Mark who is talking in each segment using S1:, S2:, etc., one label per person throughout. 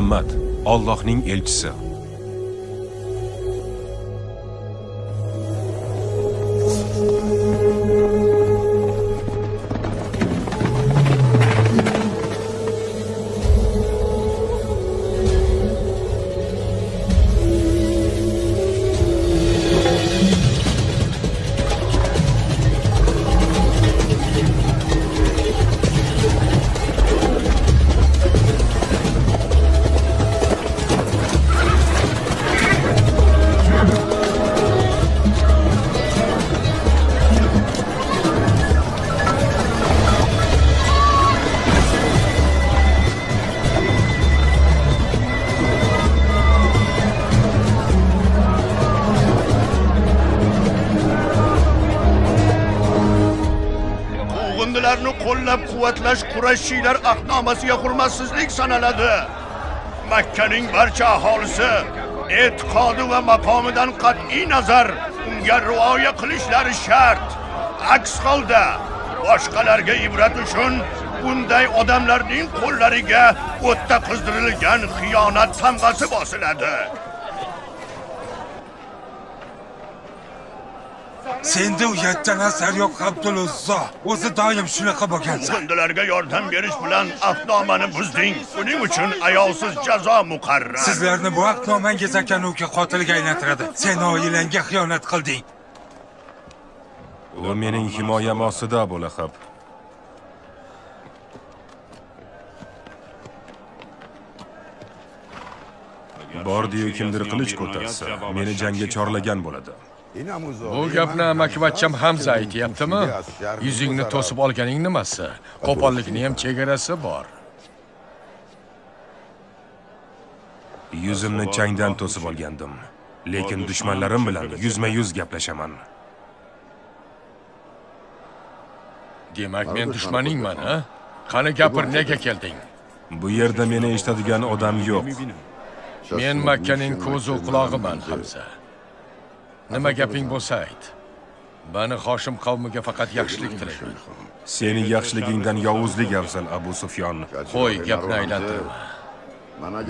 S1: muhammad Allohning elchisi.
S2: Qurashiylar ahdnomasiga hurmatsizlik sanaladi. Makkaning barcha aholisi e'tiqodi va maqomidan qat'iy nazar unga rioya qilishlari shart. Aks holda boshqalarga ibrat uchun bunday odamlarning qo'llariga o'tda qizdirilgan xiyonat tamg'asi bosiladi.
S3: Senda uyatdan asar yo'q Abduluzzo. O'zi doim shunaqa bo'lgansan.
S2: Bundalarga yordam berish bilan ahdnomani buzding. Buning uchun ayovsiz jazo muqarrar.
S3: Sizlarni bu aqnomangiz akanuka qotilga aylantiradi. Sen oilangga xiyonat qilding.
S1: u mening himoyam ostida bo'lahab bordiyu kimdir qilich ko'tarsa meni jangga chorlagan bo'ladi
S4: Bu gapni amakivachcham Hamza aytyaptimi? Yuzingni to'sib olganing nimasi? Qo'pollikni ham chegarasi bor.
S1: yuzimni changdan to'sib olgandim lekin dushmanlarim bilan yuzma yuz gaplashaman
S4: Demak, men dushmaningman, ha? Qani gapir, nega kelding?
S1: bu yerda meni eshitadigan odam yo'q
S4: Men Makkaning ko'zu qulog'iman, Hamza. Nima gaping bo'lsa ayt. Bani Hoshim qavmiga faqat yaxshilik tilayman.
S1: sening yaxshiligingdan yovuzlik afzal abu sufyon
S4: Qo'y, gapni aylantirma.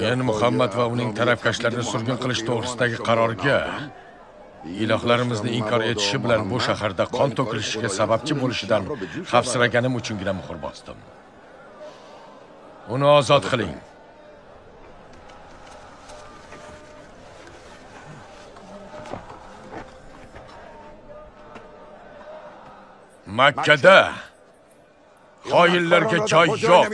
S4: Men Muhammad va uning tarafkashlarini surgun qilish to'g'risidagi qarorga ilohlarimizni inkor etishi bilan bu shaharda qon to'kilishiga sababchi bo'lishidan xavfsiraganim uchungina muhr bosdim. Uni ozod qiling. Makkada xoinlarga joy yo'q.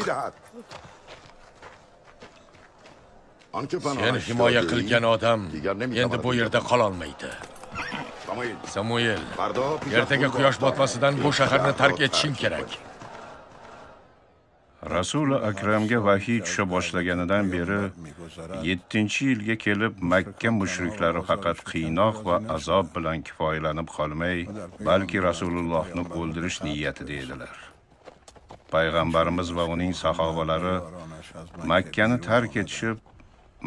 S4: Sen himoya qilgan odam endi bu yerda qololmaydi. Samuel, ertaga quyosh botmasidan bu shaharni tark etishing kerak.
S5: Rasuli Akramga vahiy tusha boshlaganidan beri 7-yilga kelib Makka mushriklari faqat qiynoq va azob bilan kifoyalanib qolmay, balki Rasulullohni o'ldirish niyatida edilar. Payg'ambarimiz va uning sahobalari Makkani tark etishib,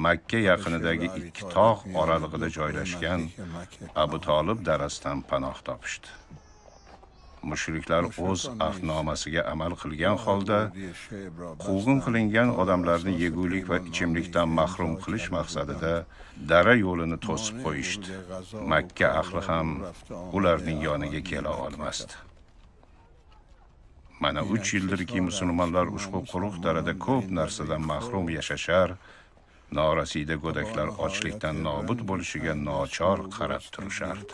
S5: Makka yaqinidagi ikki tog' oralig'ida joylashgan Abu Talib darasidan panoh topishdi. Mushriklar o'z ahdnomasiga amal qilgan holda quvg'in qilingan odamlarni yegulik va ichimlikdan mahrum qilish maqsadida dara yo'lini to'sib qo'yishdi. Makka ahli ham ularning yoniga kela olmasdi. Mana 3 yildirki musulmonlar ushbu quruq darada ko'p narsadan mahrum yashashar, norasida go'daklar ochlikdan nobud bo'lishiga nochor qarab turishardi.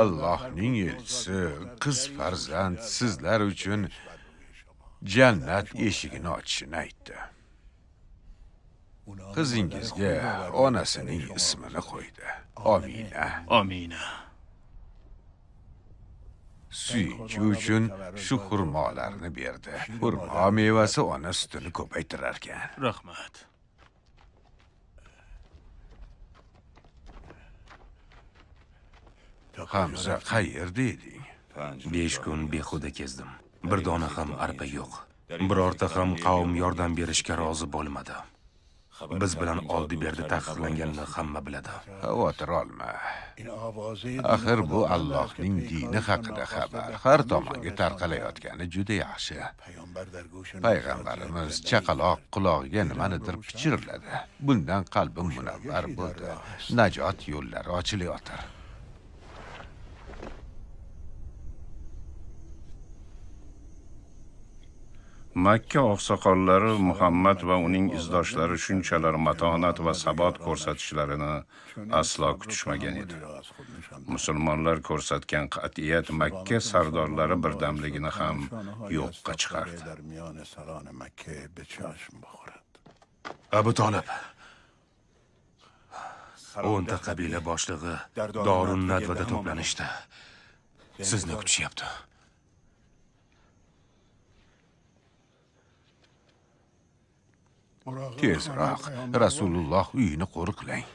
S6: Allohning elchisi qiz farzand sizlar uchun jannat eshigini ochishini aytdi. Qizingizga onasining ismini qo'ydi. Omina.
S7: Omina.
S6: suyunchi uchun shu xurmolarni berdi xurmo mevasi ona sutini ko'paytirarkan
S8: rahmat
S6: hamza qayerda eding
S9: besh kun behuda kezdim. Bir dona ham arpa yo'q. Birorta ham qavm yordam berishga rozi bo'lmadi. Biz bilan oldi berdi taqiqlanganini hamma biladi.
S6: Xavotir olma. Axir bu allohning dini haqida xabar. har tomonga tarqalayotgani juda yaxshi. Payg'ambarimiz chaqaloq qulog'iga nimanidir pichirladi bundan qalbim munavvar bo'ldi. najot yo'llari ochilayotir
S5: makka oqsoqollari muhammad va uning izdoshlari shunchalar matonat va sabot ko'rsatishlarini aslo kutishmagan edi. Musulmonlar ko'rsatgan qat'iyat makka sardorlari birdamligini ham yo'qqa chiqardi.
S9: Abu tolib o'nta qabila boshlig'i dorun nadvada to'planishdi. Sizni kutishyapti
S6: Тез ақ, Расулуллах үйіні қоры қылайын.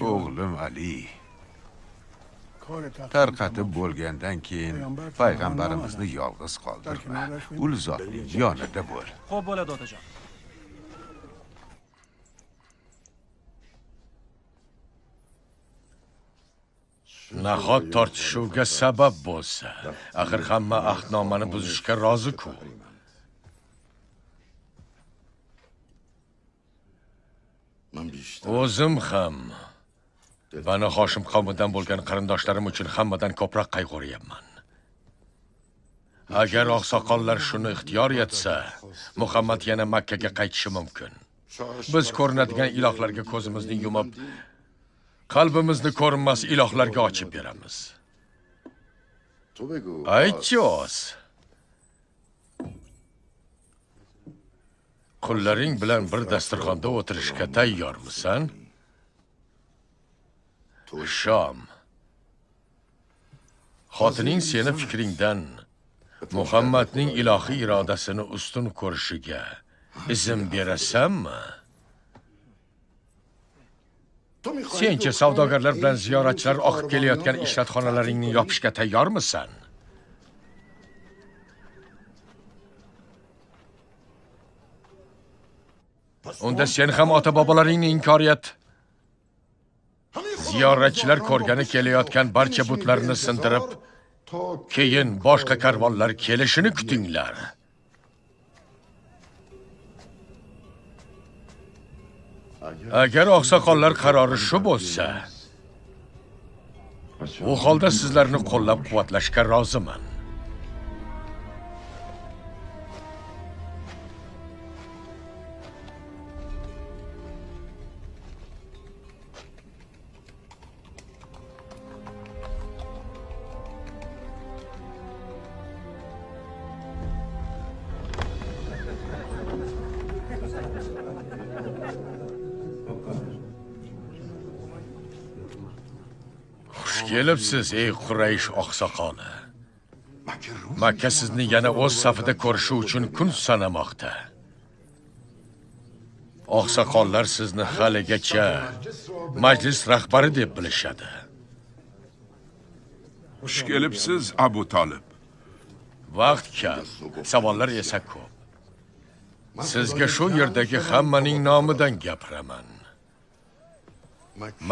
S6: Oğlum Ali, tarqatib bo'lgandan keyin payg'ambarimizni yolg'iz qoldirma. Ul zotning yonida bo'l.
S8: Xo'p bo'ladi otajon.
S4: Nahot tortishuvga sabab bo'lsa axir hamma ahdnomani buzishga rozi-ku. O'zim ham bani hoshim qavmidan bo'lgan qarindoshlarim uchun hammadan ko'proq qayg'uryapman agar oqsoqollar shuni ixtiyor etsa muhammad yana makkaga qaytishi mumkin. Biz ko'rinadigan ilohlarga ko'zimizni yumib qalbimizni ko'rinmas ilohlarga ochib beramiz. Aytchi oz qullaring bilan bir dasturxonda o'tirishga tayyormisan? Shom xotining seni fikringdan muhammadning ilohiy irodasini ustun ko'rishiga izn berasanmi? Sencha savdogarlar bilan ziyoratchilar oqib kelayotgan ishratxonalaringni yopishga tayyormisan? Unda sen ham ota bobolaringni inkor et. Ziyoratchilar ko'rgani kelayotgan barcha butlarni sindirib keyin boshqa karvonlar kelishini kutinglar. Agar oqsoqollar qarori shu bo'lsa u holda sizlarni qo'llab-quvvatlashga roziman. Kelibsiz ey quraysh oqsoqoli. Makka sizni yana o'z safida ko'rishi uchun kun sanamoqda. Oqsoqollar sizni haligacha majlis rahbari deb bilishadi.
S10: Xush kelibsiz abu tolib
S4: vaqt kam savollar esa ko'p. Sizga shu yerdagi hammaning nomidan gapiraman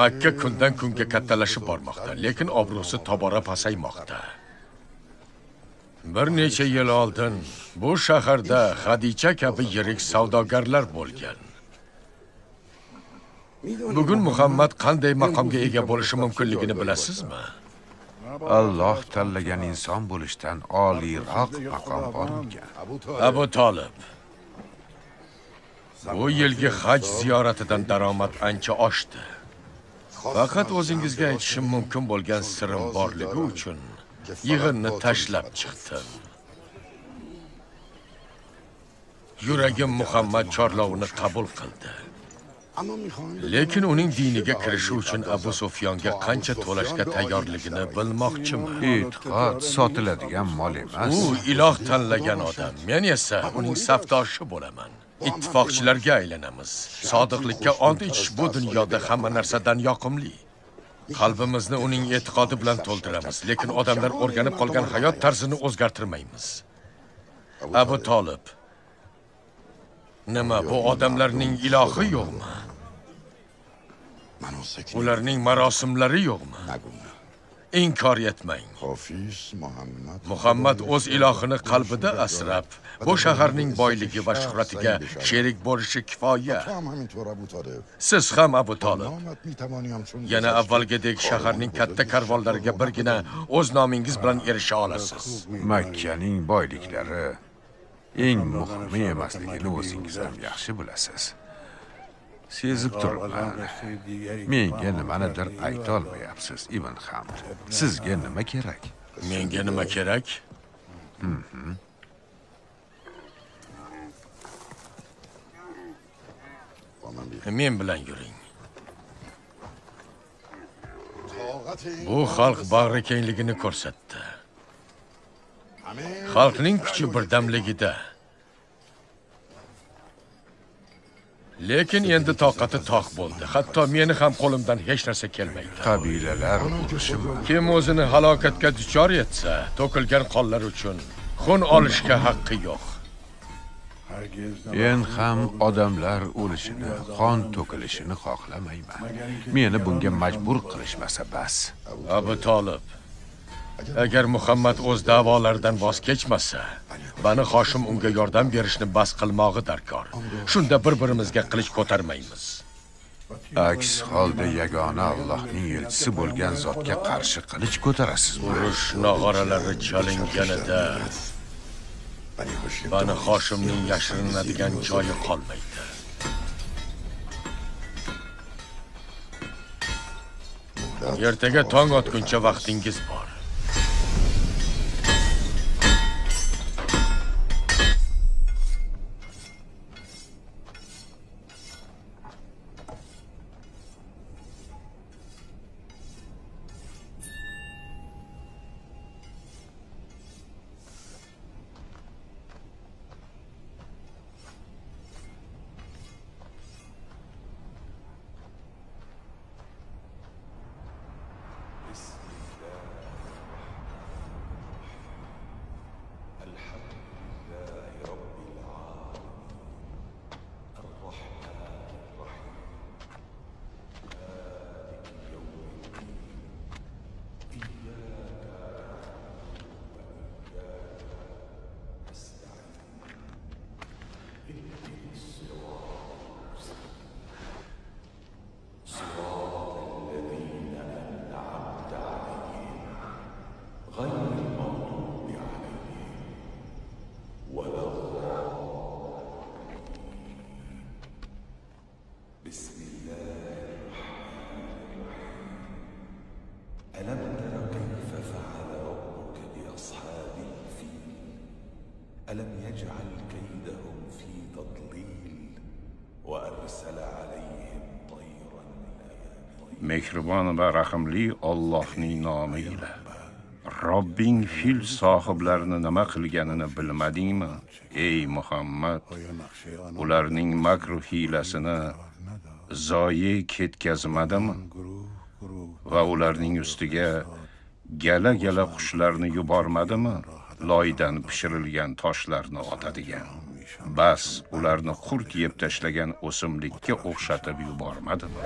S4: makka kundan kunga kattalashib bormoqda lekin obro'si tobora pasaymoqda. Bir necha yil oldin bu shaharda hadicha kabi yirik savdogarlar bo'lgan. Bugun muhammad qanday maqomga ega bo'lishi mumkinligini bilasizmi?
S6: Alloh tanlagan inson bo'lishdan oliyroq maqom bormikan
S4: abu tolib bu yilgi haj ziyoratidan daromad ancha oshdi faqat o'zingizga aytishim mumkin bo'lgan sirim borligi uchun yig'inni tashlab chiqdim. Yuragim muhammad chorlovini qabul qildi. Lekin uning diniga kirishi uchun abu sufyonga qancha to'lashga tayyorligini bilmoqchiman.
S6: E'tiqod sotiladigan mol emas.
S4: U iloh tanlagan odam. Men esa uning safdoshi bo'laman ittifoqchilarga aylanamiz. Sodiqlikka ont ichish bu dunyoda hamma narsadan yoqimli. Qalbimizni uning e'tiqodi bilan to'ldiramiz lekin odamlar o'rganib qolgan hayot tarzini o'zgartirmaymiz. Abu tolib nima bu odamlarning ilohi yo'qmi? Ularning marosimlari yo'qmi inkor etmang muhammad o'z ilohini qalbida asrab bu shaharning boyligi va shuhratiga sherik bo'lishi kifoya. Siz ham abu tolib yana avvalgidek shaharning katta karvonlariga birgina o'z nomingiz bilan erisha olasiz.
S6: Makkaning boyliklari. Eng muhimi emasligini o'zingiz ham yaxshi bilasiz sezib turibman menga nimanidir aytolmayapsiz ibn hamd sizga nima kerak?
S4: Menga nima kerak? Men bilan yuring. Bu xalq bag'ri kengligini ko'rsatdi. Xalqning kuchi birdamligida lekin endi toqati toq bo'ldi. Hatto meni ham qo'limdan hech narsa kelmaydi.
S6: Qabilalar.
S4: Kim o'zini halokatga duchor etsa to'kilgan qonlar uchun xun olishga haqqi yo'q.
S6: Men ham odamlar o'lishini qon to'kilishini xohlamayman. Meni bunga majbur qilishmasa bas.
S4: Abu tolib agar muhammad o'z da'volaridan voz kechmasa bani hoshim unga yordam berishni bas qilmog'i darkor. Shunda bir birimizga qilich ko'tarmaymiz.
S6: Aks holda yagona allohning elchisi bo'lgan zotga qarshi qilich ko'tarasizmi
S4: urush nog'oralari chalinganida bani hoshimning yashirinadigan joyi qolmaydi. Ertaga tong otguncha vaqtingiz bor
S5: va rahimli Allohning nomi ila. Robbing fil sohiblarini nima qilganini bilmadingmi ey Muhammad? Ularning makru hilasini zoyi ketkazmadimi? Va ularning ustiga gala-gala qushlarni yubormadimi? Loydan pishirilgan toshlarni otadigan. Bas ularni qurt yeb tashlagan o'simlikka o'xshatib yubormadimi?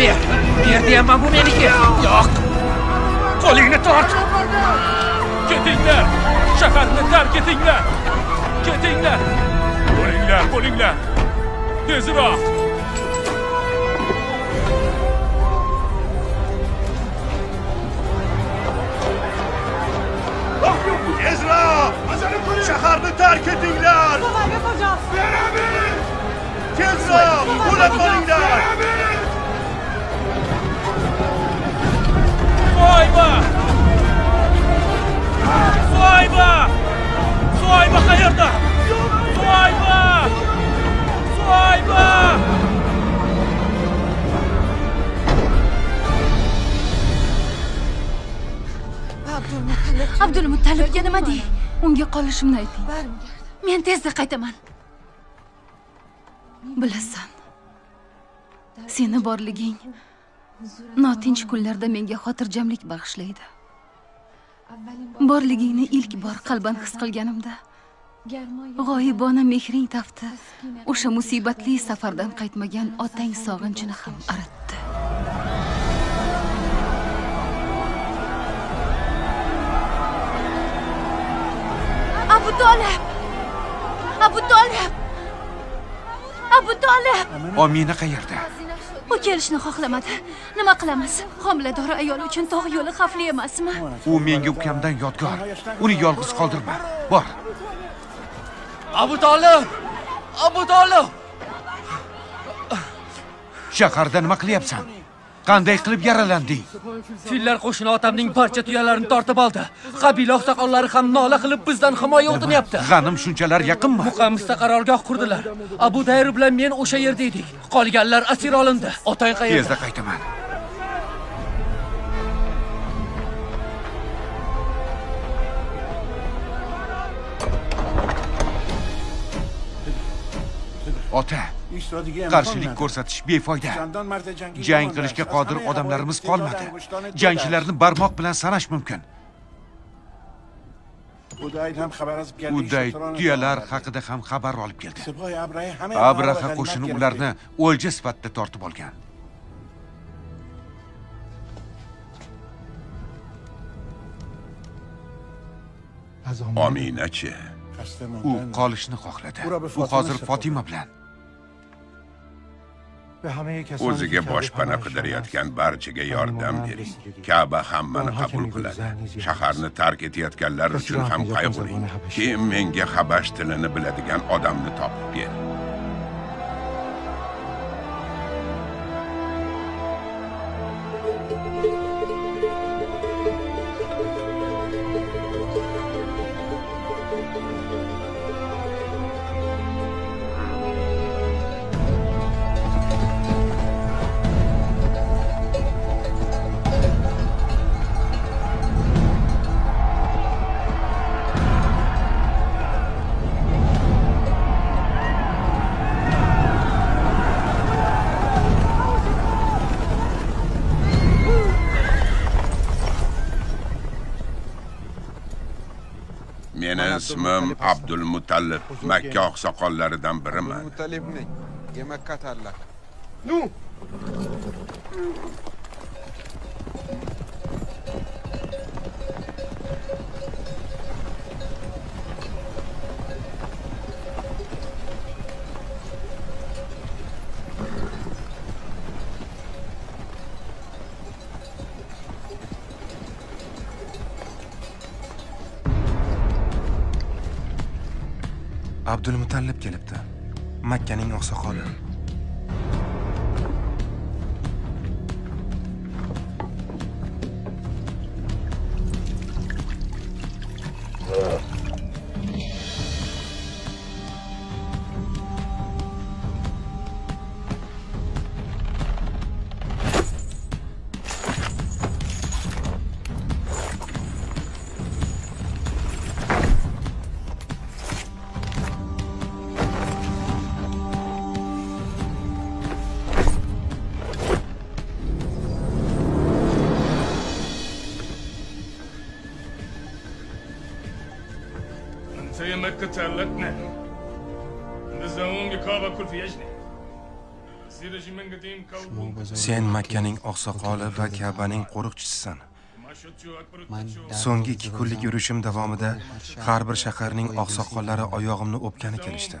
S11: Bo'lsa ber ber deyapman bu meniki yo'q qo'lingni tort ketinglar shaharni tark etinglar ketinglar bo'linglar bo'linglar tezroq
S12: Tezroq! Shaharni tark etinglar! Tezroq! Bo'lib qolinglar!
S11: Soyba! Soyba! Soyba qayerda? Soyba! Soyba!
S13: abdulmuttalibga nima deng? unga qolishimni ayting men tezda qaytaman bilasan seni borliging notinch kunlarda menga xotirjamlik bag'ishlaydi. Borligingni ilk bor qalban his qilganimda g'oyibona mehring tafti o'sha musibatli safardan qaytmagan otang sog'inchini ham aratdi. Abu tolib abu tolib abu tolib
S6: omina qayerda
S13: u kelishni xohlamadi. Nima qilamiz? Homilador ayol uchun tog' yo'li xavfli emasmi?
S6: U menga ukamdan yodgor. Uni yolg'iz qoldirma. Bor.
S11: Abu tolib abu tolib
S6: shaharda nima qilyapsan qanday qilib yaralanding
S11: fillar qo'shini otamning barcha tuyalarini tortib oldi. Qabila oqsoqollari ham nola qilib bizdan himoya o'tinyapti.
S6: G'anim shunchalar yaqinmi?
S11: Muqamista qarorgoh qurdilar. Abu dayr bilan men o'sha yerda edik. Qolganlar asir olindi. Otang qayerda?
S6: Tezda qaytaman. Ota qarshilik ko'rsatish befoyda. Jang qilishga qodir odamlarimiz qolmadi. jangchilarni barmoq bilan sanash mumkin. Uday tuyalar haqida ham xabar olib keldi. Abraha qo'shini ularni o'lja sifatida tortib olgan.
S14: Ominachi
S6: u qolishni xohladi. U hozir fotima bilan
S14: o'ziga boshpana qidirayotgan barchaga yordam bering kaba hammani qabul qiladi shaharni tark etayotganlar uchun ham qayg'uring keyin menga habash tilini biladigan odamni topib ber ismim abdulmutallib makka oqsoqollaridan biriman.
S15: Mutalibning yemakka tanlab
S9: abdulmutallib kelibdi. Makkaning oqsoqoli. Sen makkaning oqsoqoli va kabaning qo'riqchisisan. So'nggi ikki kunlik yurishim davomida har bir shaharning oqsoqollari oyog'imni o'pgani kelishdi.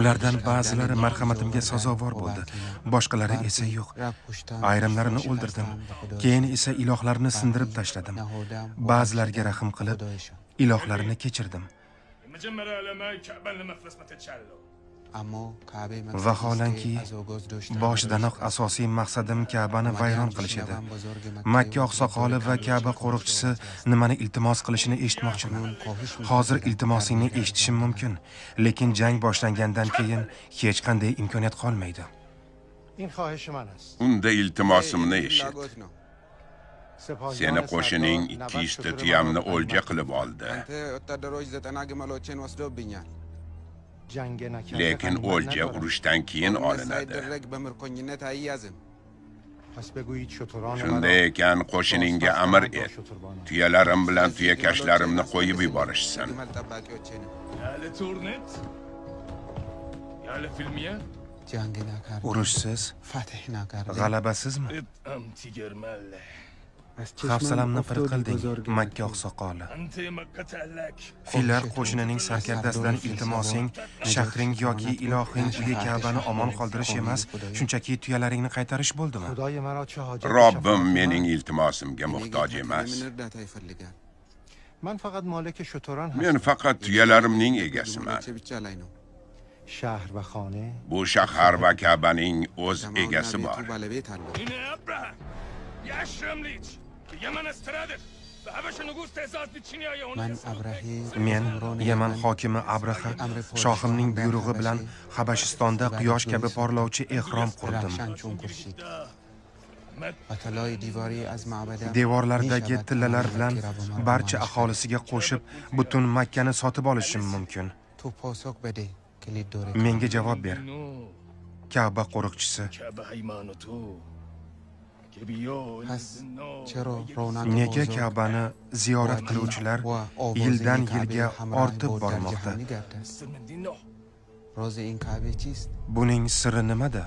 S9: Ulardan ba'zilari marhamatimga sazovor bo'ldi. boshqalari esa yo'q. Ayrimlarini o'ldirdim. keyin esa ilohlarni sindirib tashladim. ba'zilariga rahm qilib ilohlarini kechirdim vaholanki boshidanoq asosiy maqsadim kabani vayron qilish edi. Makka oqsoqoli va kaba qo'riqchisi nimani iltimos qilishini eshitmoqchiman. hozir iltimosingni eshitishim mumkin lekin jang boshlangandan keyin hech qanday imkoniyat qolmaydi.
S14: Unda iltimosimni eshit. Seni qo'shining ikki yuzta tuyamni o'lja qilib oldi lekin o'lja urushdan keyin olinadi. shunday ekan qo'shiningga amr et tuyalarim bilan tuyakashlarimni qo'yib yuborishsin.
S9: Urushsiz. G'alabasizmi hafsalamni pir qilding makka oqsoqoli. Fillar qo'shinining sarkardasidan iltimosing shahring yoki ilohing uyi kabani omon qoldirish emas. shunchaki tuyalaringni qaytarish bo'ldimi?
S14: Robbim mening iltimosimga muhtoj emas. men faqat tuyalarimning egasiman. Bu shahar va kabaning o'z egasi bor
S9: men yaman hokimi abraha shohimning buyrug'i bilan habashistonda quyosh kabi porlovchi ehrom qurdim. Devorlardagi tillalar bilan barcha aholisiga qo'shib butun makkani sotib olishim mumkin. menga javob ber. Kaba qo'riqchisi nega kabani ziyorat qiluvchilar yildan yilga ortib bormoqda? buning siri nimada?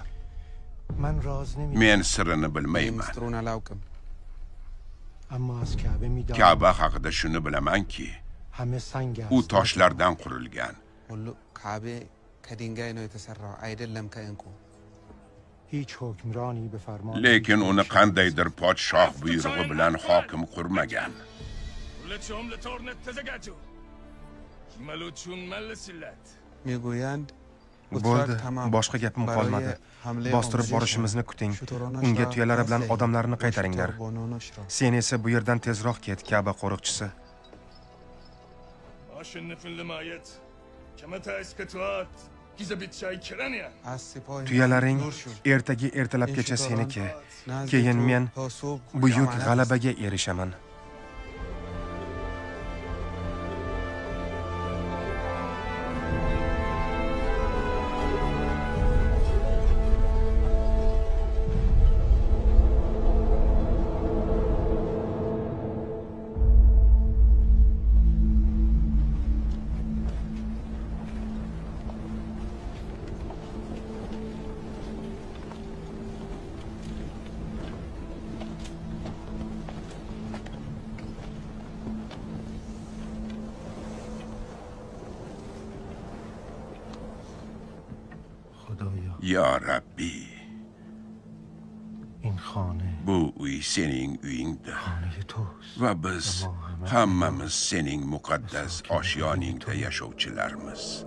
S14: Men sirini bilmayman. Kaba haqida shuni bilamanki u toshlardan qurilgan lekin uni qandaydir podshoh buyrug'i bilan hokim qurmagan
S9: bo'ldi boshqa gapim qolmadi bostirib borishimizni kuting unga tuyalari bilan odamlarni qaytaringlar sen esa bu yerdan tezroq ket kaba qo'riqchisi tuyalaring ertaga ertalabgacha seniki. Keyin men buyuk g'alabaga erishaman.
S14: Yo rabbiy bu uy sening uyingdir. Va biz hammamiz sening muqaddas oshiyoningda yashovchilarmiz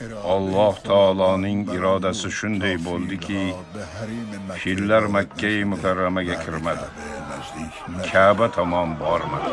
S14: Alloh
S16: taoloning irodasi shunday bo'ldiki, fillar Makka mukarramaga kirmadi. Ka'ba tomon bormadi.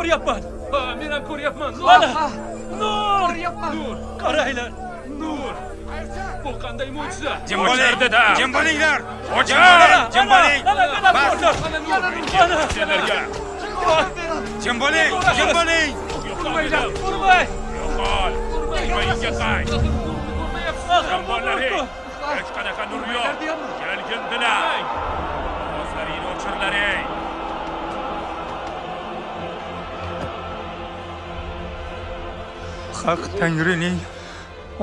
S11: Ko'ryapman. Ha, men ham ko'ryapman. Ana! Nur! Ko'ryapman. Nur! Qaranglar. Nur! Bu qanday mo'jiza?
S10: Jim bo'ling, jim bo'linglar. Jim
S11: Ana,
S10: bo'ling, jim bo'ling.
S12: Senlarga
S10: Jim bo'ling, jim bo'ling.
S11: Urmanglar, urmang.
S12: yo'qol. Qay. Jambonlaring, hech qanaqa nur yo'q. Kelgindilar. Ovozlaringni o'chirlaring.
S10: Haq Tangrining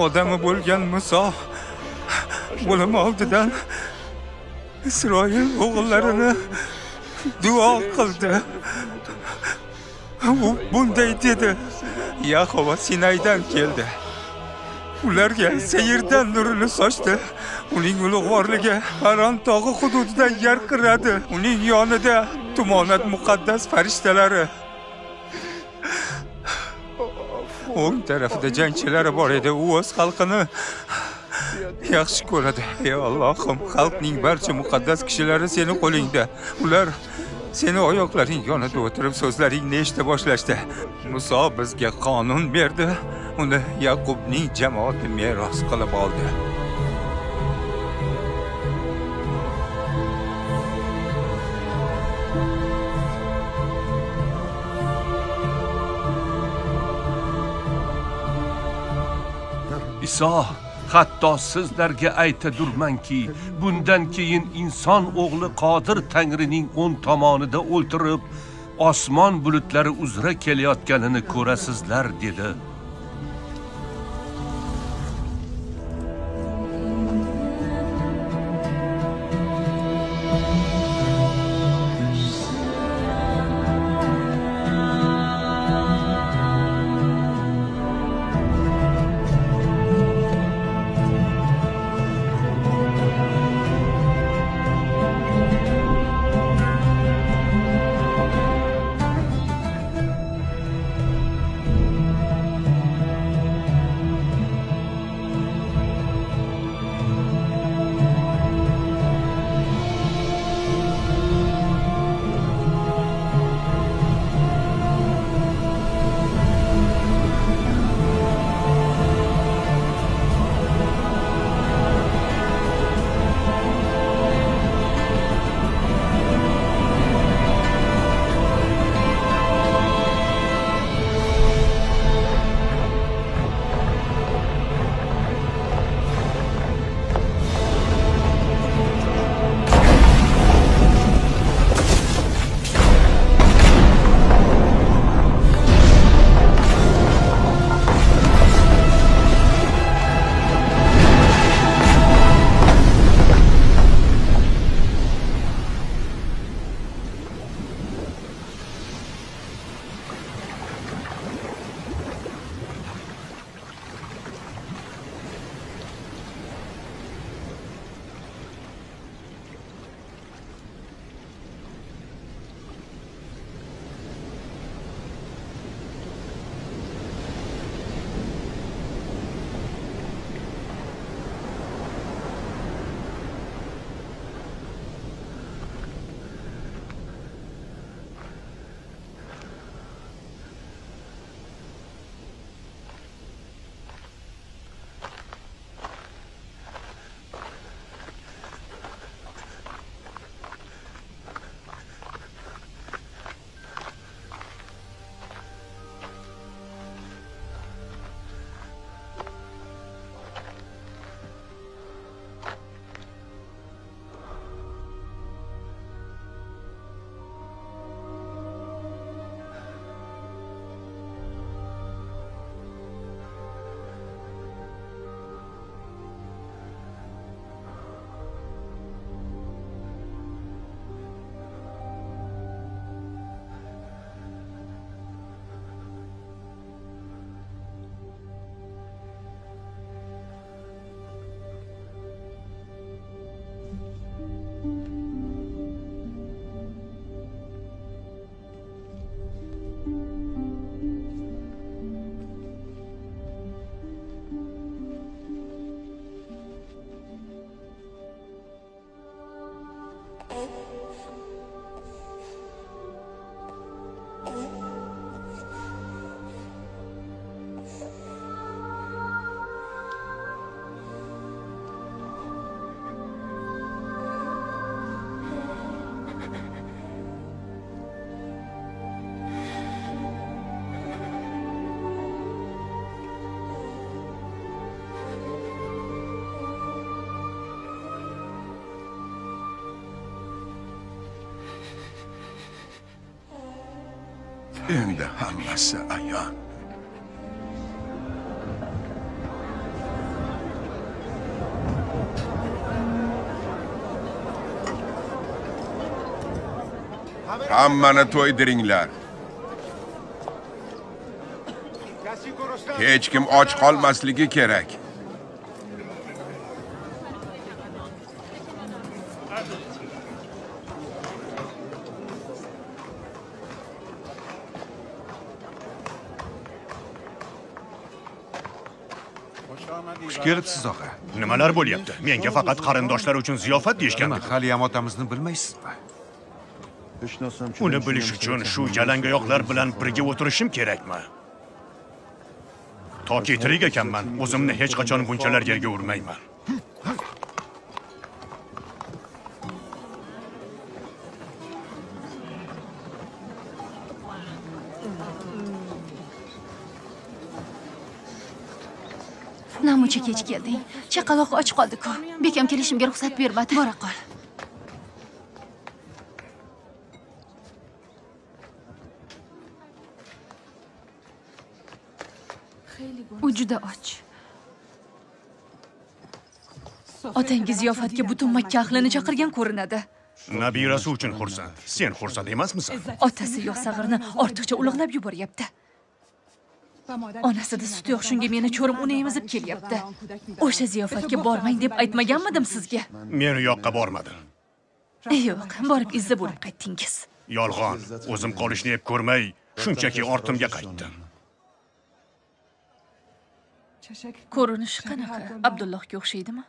S10: odami bo'lgan Muso. O'lim oldidan isroil o'g'illarini duo qildi. U bunday dedi. Yahova sinaydan keldi. Ularga seyrdan nurini sochdi. Uning ulug'vorligi aron tog'i hududida yarqiradi. Uning yonida tumonat muqaddas farishtalari o'ng tarafida jangchilari bor edi. U o'z xalqini yaxshi ko'radi. Ey ollohim xalqning barcha muqaddas kishilari seni qo'lingda. Ular seni oyoqlaring yonida o'tirib so'zlaringni eshita boshlashdi? Muso bizga qonun berdi. Uni yaqubning jamoati meros qilib oldi.
S17: Iso hatto sizlarga aytadurmanki bundan keyin inson o'g'li qodir tangrining o'ng tomonida o'ltirib osmon bulutlari uzra kelayotganini ko'rasizlar dedi.
S14: عند همس عیان Hammana toydiringlar. Hech kim och qolmasligi kerak.
S6: Kelibsiz og'a.
S2: Nimalar bo'lyapti? Menga faqat qarindoshlar uchun ziyofat deyishgan
S6: haliyam otamizni bilmaysizmi?
S2: Uni bilish uchun shu yalangoyoqlar bilan birga o'tirishim kerakmi? Toki tirik ekanman. O'zimni hech qachon bunchalar yerga urmayman
S18: namuncha kech kelding chaqaloq och qoldi-ku. Bekam kelishimga ruxsat bermadi. Bora qol. U juda och. Otangiz ziyofatga butun makka ahlini chaqirgan ko'rinadi.
S2: Nabirasi uchun xursand. Sen xursand emasmisan?
S18: Otasi yo'sag'irni ortiqcha ulug'lab yuboryapti onasida sut yo'q shunga meni cho'rim uni emizib kelyapti. O'sha ziyofatga bormang deb aytmaganmidim sizga.
S2: Men u yoqqa bormadim.
S18: Yo'q borib izza bo'lib qaytdingiz.
S2: Yolg'on o'zim qolishni ep ko'rmay shunchaki ortimga qaytdim.
S18: Ko'rinishi qanaqa? Abdullohga o'xshaydimi?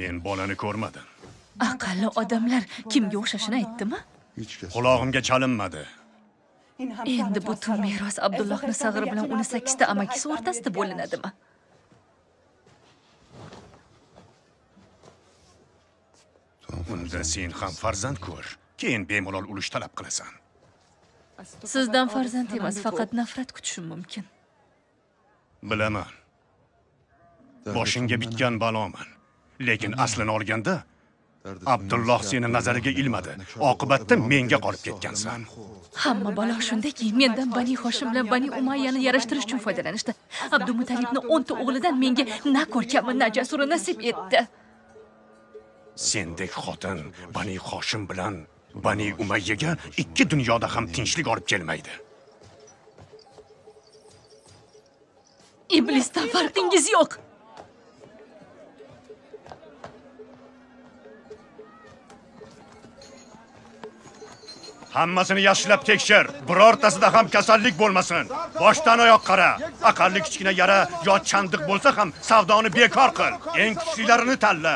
S2: Men bolani ko'rmadim.
S18: Aqalli odamlar kimga o'xshashini aytdimi?
S2: Qulog'imga chalinmadi
S18: endi butun meros abdullohni sag'ir bilan uni sakkizta amakisi o'rtasida bo'linadimi
S2: unda sen ham farzand ko'r keyin bemalol ulush talab qilasan.
S18: Sizdan farzand emas faqat nafrat kutishim mumkin.
S2: Bilaman. Boshingga bitgan baloman. Lekin aslini olganda abdulloh seni nazariga ilmadi. Oqibatda menga qolib ketgansan.
S18: Hamma balo shundaki mendan bani hoshim bilan bani umayyani yarashtirish uchun foydalanishdi. Abdumutalibni o'nta o'g'lidan menga na ko'rkami na jasuri nasib etdi.
S2: Sendek xotin bani hoshim bilan bani umayyaga ikki dunyoda ham tinchlik olib kelmaydi.
S18: Iblisdan farqingiz yo'q
S2: hammasini yaxshilab tekshir. Birortasida ham kasallik bo'lmasin. Boshdan oyoq qara. Aqalli kichkina yara yo chandiq bo'lsa ham savdoni bekor qil. Eng kuchlilarini tanla.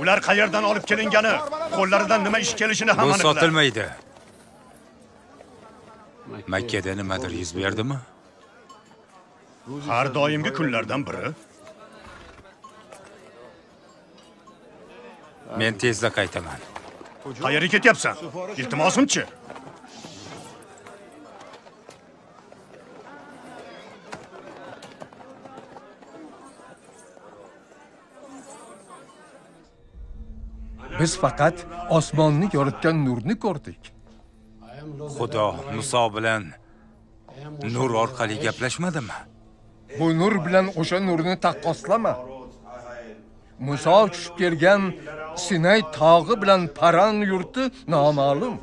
S2: Ular qayerdan olib kelingani qo'llaridan nima ish kelishini
S10: bu
S2: hamma aniqla.
S10: sotilmaydi. Makkada nimadir yuz berdimi?
S2: Har doimgi kunlardan biri
S10: men tezda qaytaman.
S2: Qayerga ketyapsan? Iltimosimchi
S19: biz faqat osmonni yoritgan nurni ko'rdik.
S10: Xudo muso bilan nur orqali gaplashmadimi?
S19: Bu nur bilan o'sha nurni taqqoslama muso tushib kelgan sinay tog'i bilan paran yurti noma'lum.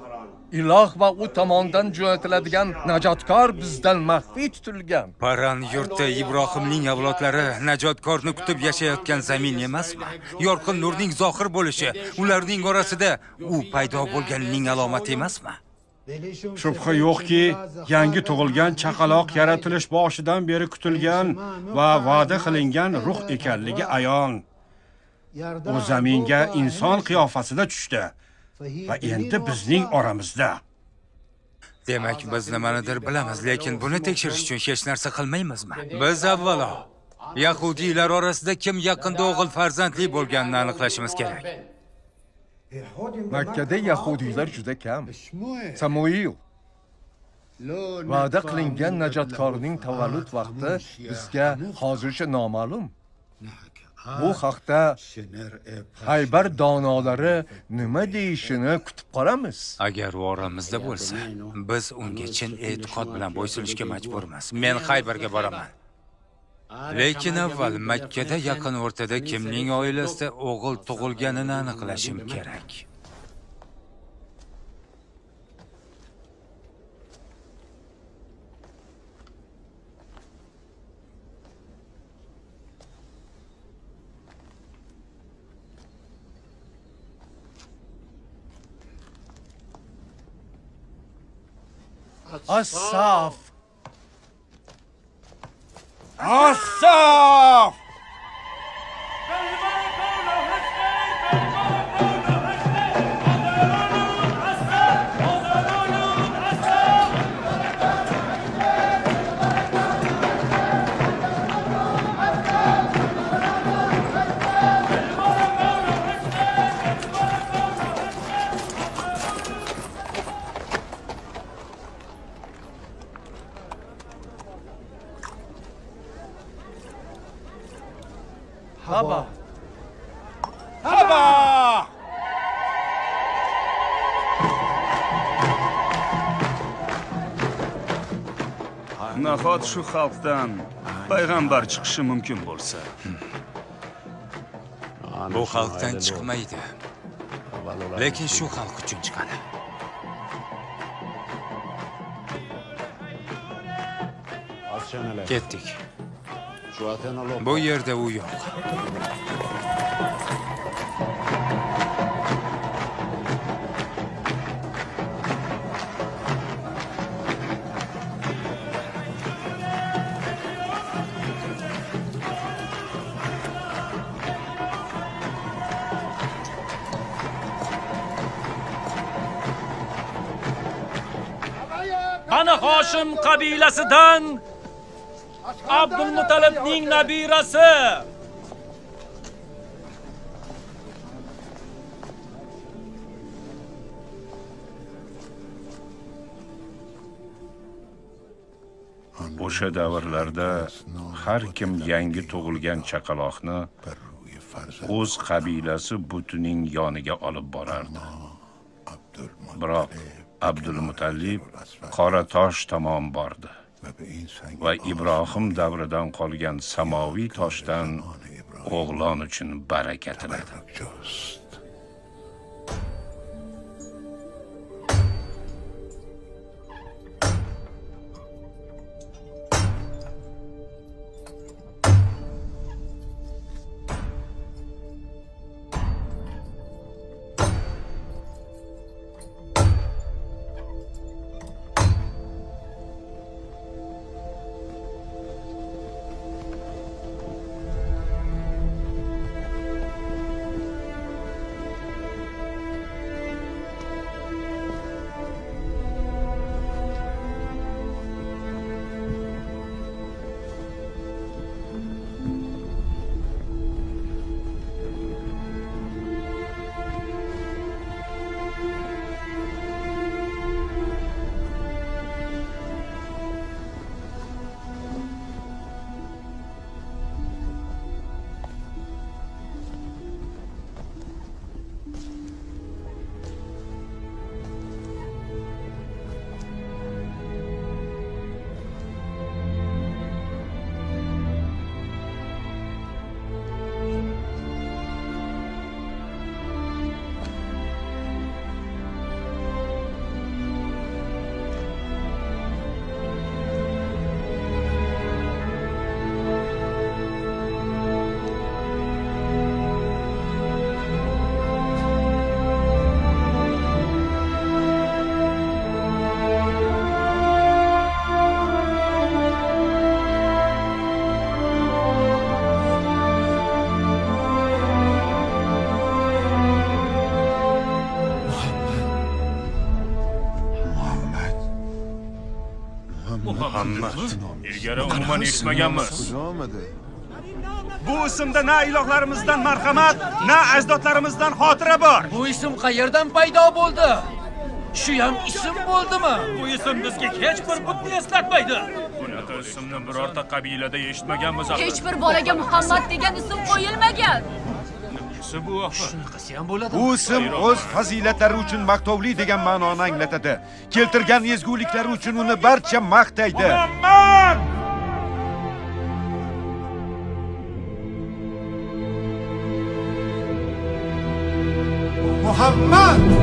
S19: Iloh va u tomonidan jo'natiladigan najotkor bizdan maxfiy tutilgan.
S10: Paran yurti ibrohimning avlodlari najotkorni kutib yashayotgan zamin emasmi? Yorqin nurning zohir bo'lishi ularning orasida u paydo bo'lganining alomati emasmi?
S20: Shubha yo'qki yangi tug'ilgan chaqaloq yaratilish boshidan beri kutilgan va va'da qilingan ruh ekanligi ayon u zaminga inson qiyofasida tushdi. Va endi bizning oramizda.
S10: Demak biz nimanidir bilamiz lekin buni tekshirish uchun hech narsa qilmaymizmi? Biz avvalo yahudiylar orasida kim yaqinda o'g'il farzandli bo'lganini aniqlashimiz kerak.
S19: Makkada yahudiylar juda kam. Samuil va'da qilingan najotkorning tavallud vaqti bizga hozircha noma'lum bu haqda haybar donolari nima deyishini kutib qolamiz.
S10: Agar u oramizda bo'lsa biz unga chin e'tiqod bilan bo'ysunishga majburmiz. Men haybarga boraman. Lekin avval makkada yaqin o'rtada kimning oilasida o'g'il tug'ilganini aniqlashim kerak.
S6: Asaf! Asaf! Haba!
S7: Shu xalqdan payg'ambar chiqishi mumkin bo'lsa.
S10: Bu xalqdan chiqmaydi lekin shu xalq uchun chiqadi ketdik bu yerda u yo'q
S11: Hoshim qabilasidan Abdulmutalibning nabirasi.
S5: O'sha davrlarda har kim yangi tug'ilgan chaqaloqni o'z qabilasi butining yoniga olib borardi. Biroq abdulmutallib qora tosh tomon bordi. Va ibrohim davridan qolgan samoviy toshdan o'g'lon uchun baraka tiladi
S2: umuman eshitmaganmiz. Bu ismda na ilohlarimizdan marhamat na ajdodlarimizdan xotira bor.
S11: Bu ism qayerdan paydo bo'ldi? Shu ham ism bo'ldimi? Bu ism bizga hech bir butni eslatmaydi. Bunaqa ismni birorta qabilada eshitmaganmiz
S13: hech bir bolaga muhammad degan ism qo'yilmagan.
S11: Nimasi bu axir? Shunaqasi ham bo'ladi.
S6: Bu ism o'z fazilatlari uchun maqtovli degan ma'noni anglatadi. Keltirgan ezguliklari uchun uni barcha maqtaydi.
S9: Muhammad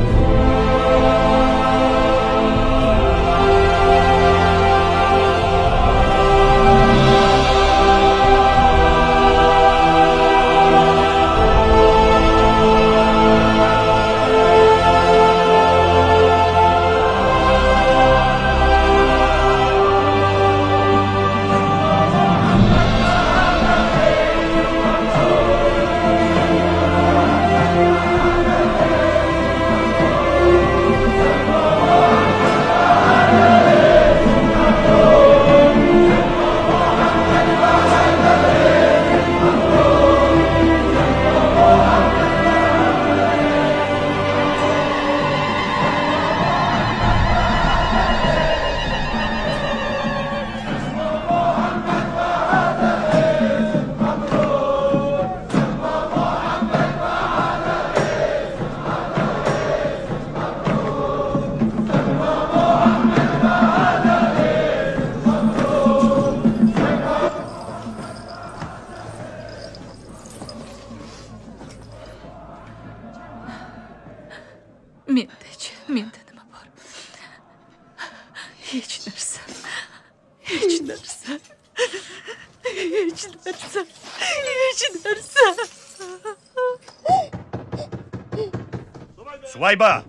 S2: Suvayba!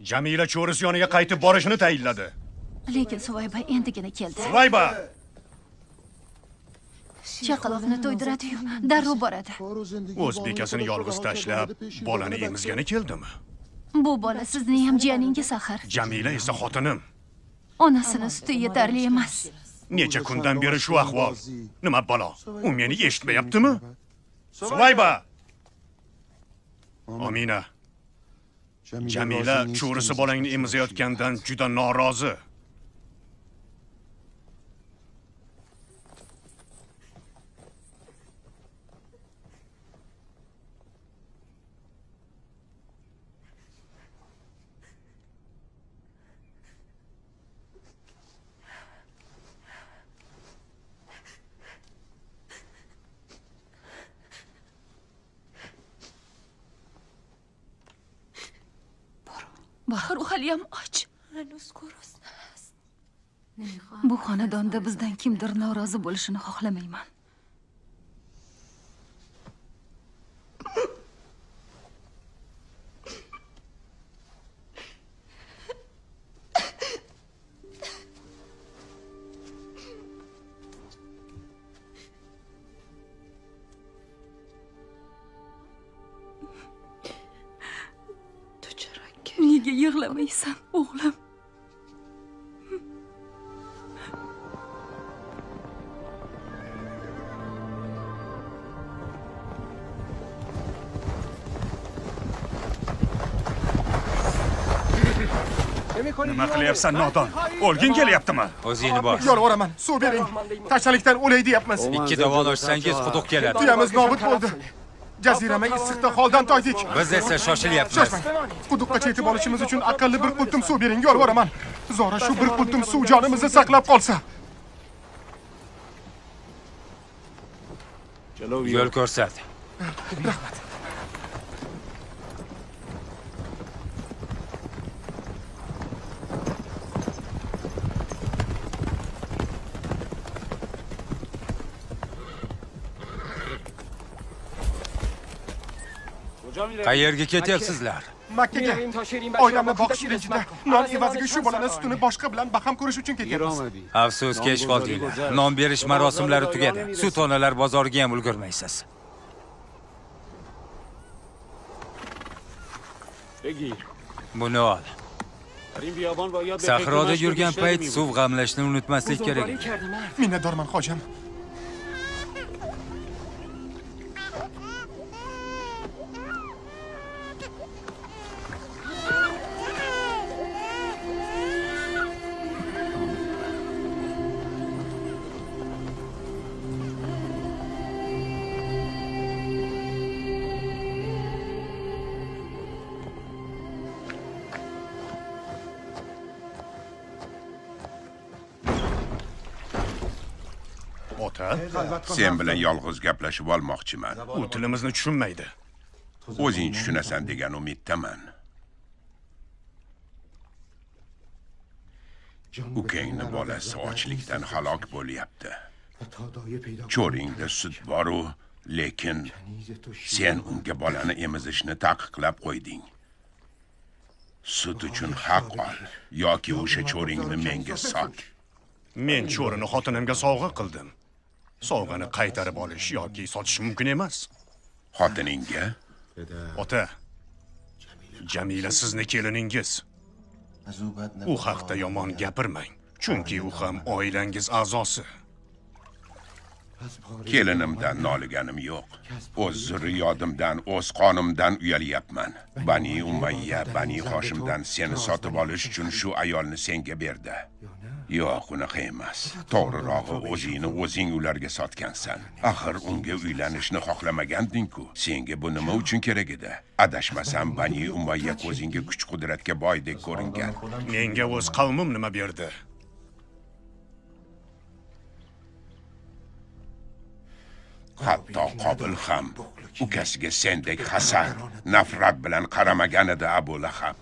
S2: Jamila cho'risi yoniga qaytib borishini tayinladi.
S18: Lekin Suvayba endigina keldi.
S2: Suvayba!
S18: Chaqaloqni to'ydiradi-yu, darrov boradi.
S2: O'z bekasini yolg'iz tashlab, bolani emizgani keldimi?
S18: Bu bola sizning ham jiyaningiz axir.
S2: Jamila esa xotinim.
S18: Onasini suti yetarli emas.
S2: Necha kundan beri shu ahvol. Nima balo? U meni eshitmayaptimi? Suvayba! Amina. Jamila cho'risi bolangni emizayotgandan juda norozi.
S13: Bor, u haliyam och. Bu xonadonda bizdan kimdir norozi bo'lishini xohlamayman.
S2: Nima qilyapsan, nodon? O'lging kelyaptimi?
S10: O'zingni bos.
S9: Yolvoraman, suv bering. Tashnalikdan o'lay deyapmiz.
S10: Ikki davolashsangiz quduq keladi.
S9: Tuyamiz nobud bo'ldi. Jazirama issiqda holdan toydik.
S10: Biz esa shoshilyapmiz.
S9: Shoshmang. Quduqqa yetib olishimiz uchun aqalli bir qultum suv bering, yolvoraman. Zora shu bir qultum suv jonimizni saqlab qolsa.
S10: Yo'l ko'rsat.
S9: Rahmat.
S10: Qayerga ketyapsizlar?
S9: Makkaga oilamni boqish ilinjida non evaziga shu bolani sutini boshqa bilan baham ko'rish uchun ketyapmiz.
S10: Afsus, kech qoldinglar. Non berish marosimlari tugadi. Sut onalar bozoriga ham ulgurmaysiz. Buni ol. Sahroda yurgan payt suv g'amlashni unutmaslik kerak.
S9: Minnatdorman hojam.
S14: Sen bilan yolg'iz gaplashib olmoqchiman.
S2: U tilimizni tushunmaydi.
S14: O'zing tushunasan degan umiddaman. Ukangni bolasi ochlikdan halok bo'lyapti. Cho'ringda sut boru lekin sen unga bolani emizishni taqiqlab qo'yding. Sut uchun haq ol yoki o'sha cho'ringni menga sot
S2: men cho'rini xotinimga sovg'a qildim sovg'ani qaytarib olish yoki sotish mumkin emas.
S14: Xotiningga?
S2: Ota jamila sizni keliningiz. U haqda yomon gapirmang chunki u ham oilangiz a'zosi.
S14: Kelinimdan noliganim yo'q. O'z zurriyodimdan o'z qonimdan uyalyapman bani umayya bani hoshimdan seni sotib olish uchun shu ayolni senga berdi yo'q unaqa emas. To'g'rirog'i o'zingni o'zing ularga sotgansan. Axir unga uylanishni xohlamaganding-ku. Senga bu nima uchun kerak edi? Adashmasam bani umayya ko'zingga kuch qudratga boydek ko'ringan.
S2: Menga o'z qavmim nima berdi?
S14: Hatto qobil ham. Ukasiga sendek hasad nafrat bilan qaramagan edi abu lahab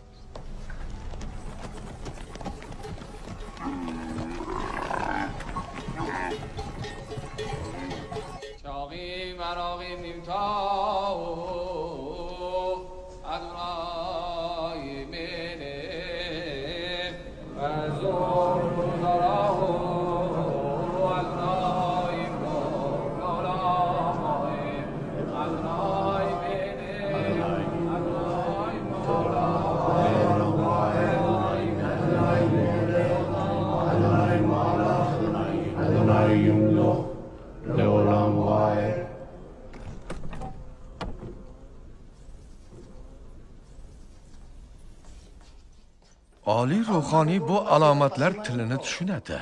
S21: Oh.
S4: Oliy ruhoniy bu alomatlar tilini tushunadi.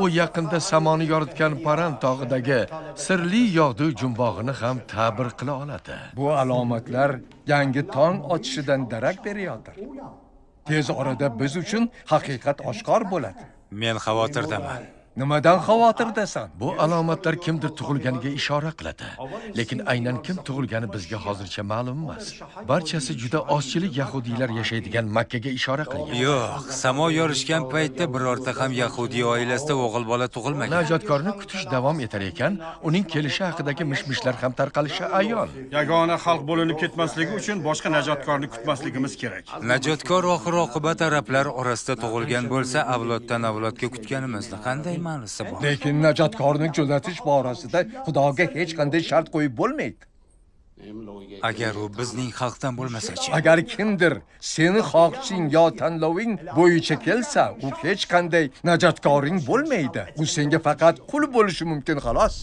S4: U yaqinda samoni yoritgan Paran tog'idagi sirli yog'du jumbog'ini ham ta'bir qila oladi.
S19: Bu alomatlar yangi tong ochishidan darak berayotir. Tez orada biz uchun haqiqat oshkor bo'ladi.
S10: Men xavotirdaman.
S19: Nimadan xavotirdasan?
S4: Bu alomatlar kimdir tug'ilganiga ishora qiladi. Lekin aynan kim tug'ilgani bizga hozircha ma'lum emas. Barchasi juda ozchilik yahudiylar yashaydigan Makka ga ishora qilgan.
S10: Yo'q, samo yorishgan paytda birorta ham yahudiy oilasida o'g'il bola tug'ilmagan.
S4: Najotkorni kutish davom etar ekan, uning kelishi haqidagi mish-mishlar ham tarqalishi ayon.
S20: Yagona xalq bo'linib ketmasligi uchun boshqa najotkorni kutmasligimiz kerak.
S10: Najotkor oxir oqibat arablar orasida tug'ilgan bo'lsa, avloddan avlodga kutganimizni qanday ma'nosi bor?
S19: Lekin najotkorni jo'natish borasida Xudoga hech qanday shart qo'yib bo'lmaydi.
S10: Agar u bizning xalqdan bo'lmasa-chi?
S19: Agar kimdir seni xohishing yo tanloving bo'yicha kelsa, u hech qanday najotkoring bo'lmaydi. U senga faqat qul bo'lishi mumkin xolos.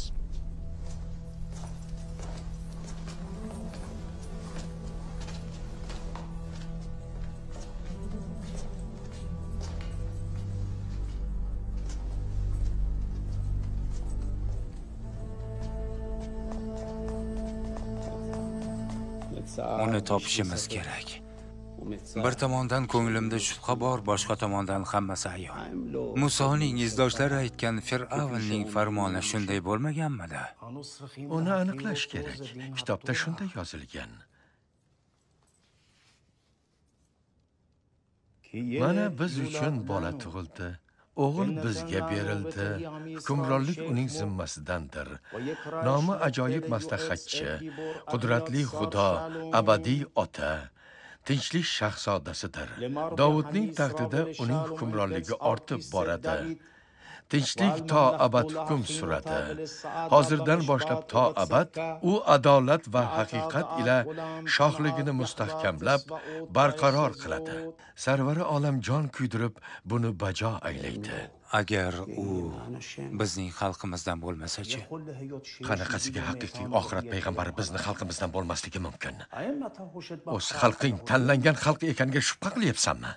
S10: Uni topishimiz kerak. Bir tomondan ko'nglimda shubha bor, boshqa tomondan hammasi ayon. Musoning izdoshlari aytgan Fir'avnning farmoni shunday bo'lmaganmidi?
S4: Uni aniqlash kerak. Kitobda shunday yozilgan. Mana biz uchun bola tug'ildi. O'g'il bizga berildi. Hukmronlik uning zimmasidandir. Nomi ajoyib maslahatchi, qudratli Xudo, abadiy ota. tinchlik shahzodasidir. Davudning taxtida uning hukmronligi ortib boradi. Tinchlik to abad hukm suradi. Hozirdan boshlab to abad u adolat va haqiqat ila shohligini mustahkamlab, barqaror qiladi. Sarvari olam jon kuydirib buni bajo aylaydi.
S10: Agar u bizning xalqimizdan bo'lmasa-chi?
S4: Qanaqasiga haqiqiy oxirat payg'ambari bizni xalqimizdan bo'lmasligi mumkin? O'z xalqing tanlangan xalq ekaniga shubha qilyapsanmi?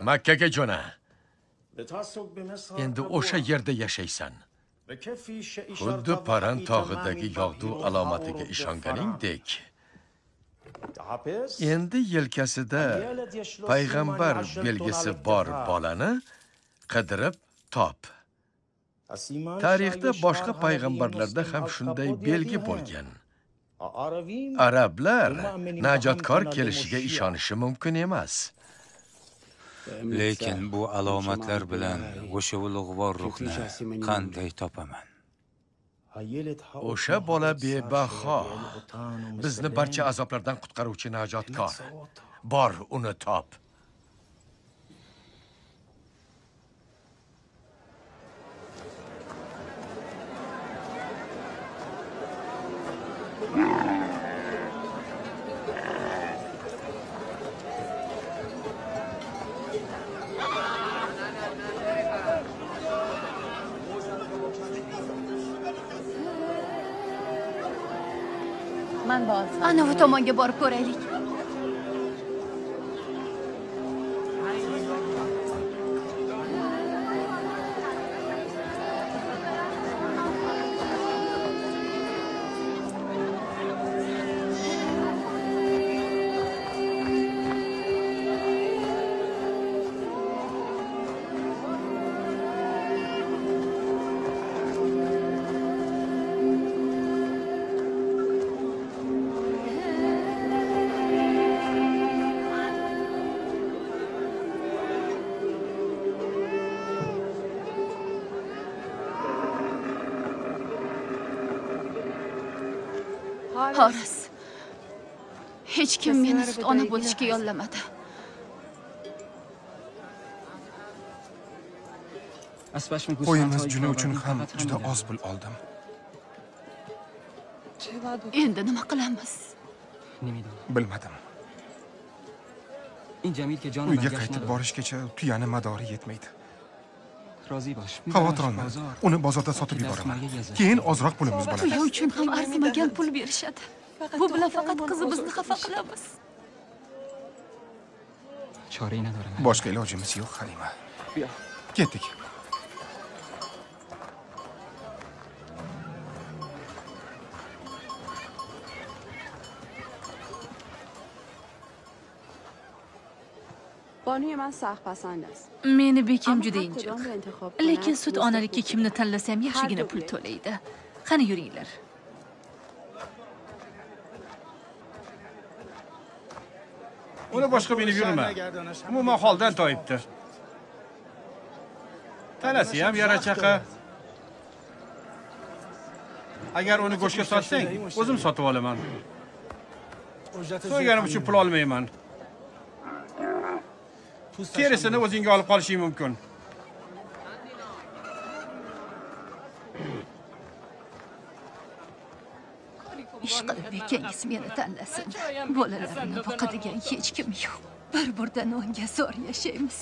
S4: Makkaga jo'na. Endi o'sha yerda yashaysan. Xuddi Paran tog'idagi yog'du alomatiga ishonganingdek, endi yelkasida payg'ambar belgisi bor bolani qidirib top. Tarixda boshqa payg'ambarlarda ham shunday belgi bo'lgan. Arablar najotkor kelishiga ishonishi mumkin emas
S10: lekin bu alomatlar bilan o'sha ulug'vor ruhni qanday topaman?
S4: O'sha bola bebaho. bizni barcha azoblardan qutqaruvchi najotkor bor uni top
S13: anavi tomonga borib ko'raylik. Ona bo'lishga yollamadi
S9: O'yimiz juni uchun ham juda oz pul oldim.
S13: endi nima qilamiz
S9: Bilmadim. Uyga qaytib borishgacha tuyani madori yetmaydi. Xavotir olma. Uni bozorda sotib yuboraman. Keyin ozroq pulimiz bo'ladi.
S13: tuya uchun ham arzimagan pul berishadi bu bilan faqat qizimizni xafa qilamiz
S9: چاره ای نداره باشگاه لاجمسی و خلیمه بیا گتtik
S22: بانوی من سخت پسند است
S18: meni bekim juda injiq lekin sud onalikka kimni tanlasam yaxshigina pul to'laydi qani yuringlar
S20: uni boshqa minib yurma. Umuman holdan toyibdi. Tanasi ham yara chaqa. Agar uni go'shtga sotsang o'zim sotib olaman. So'yganim uchun pul olmayman. Terisini o'zingga olib qolishing mumkin.
S13: Ishqilib ekangiz meni tanlasin. Bolalarini boqadigan hech kim yo'q. Bir burda nonga zor yashaymiz.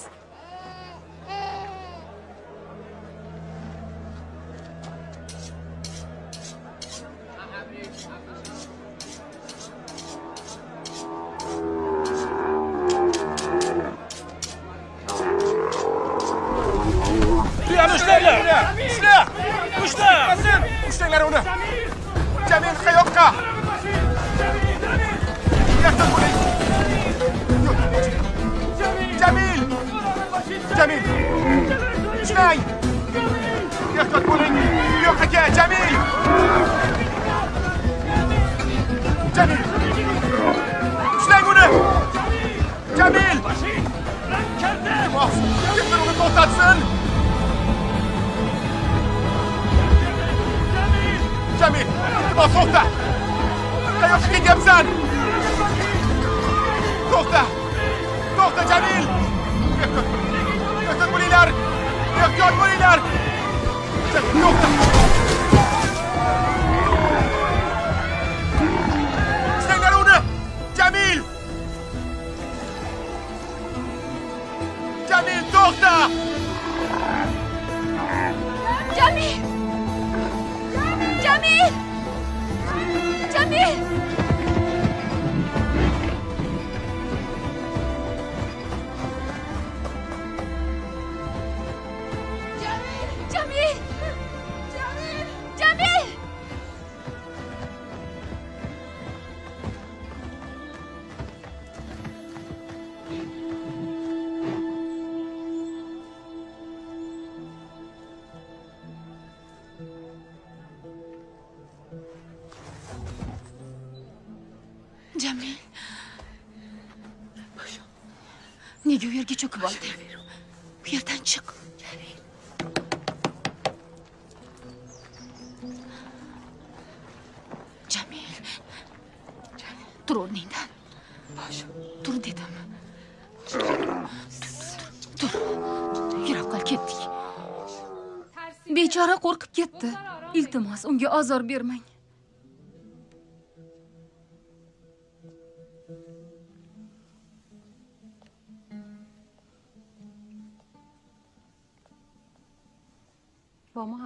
S13: unga ozor bermang.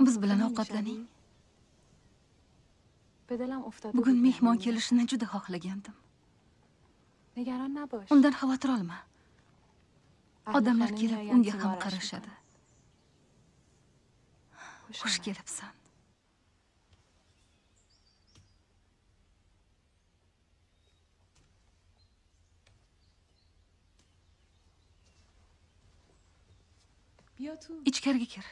S13: Biz bilan ovqatlaning. bugun mehmon kelishini juda xohlagandim. Undan xavotir olma. Odamlar kelib unga ham qarashadi. Xush kelibsan. ichkariga kir.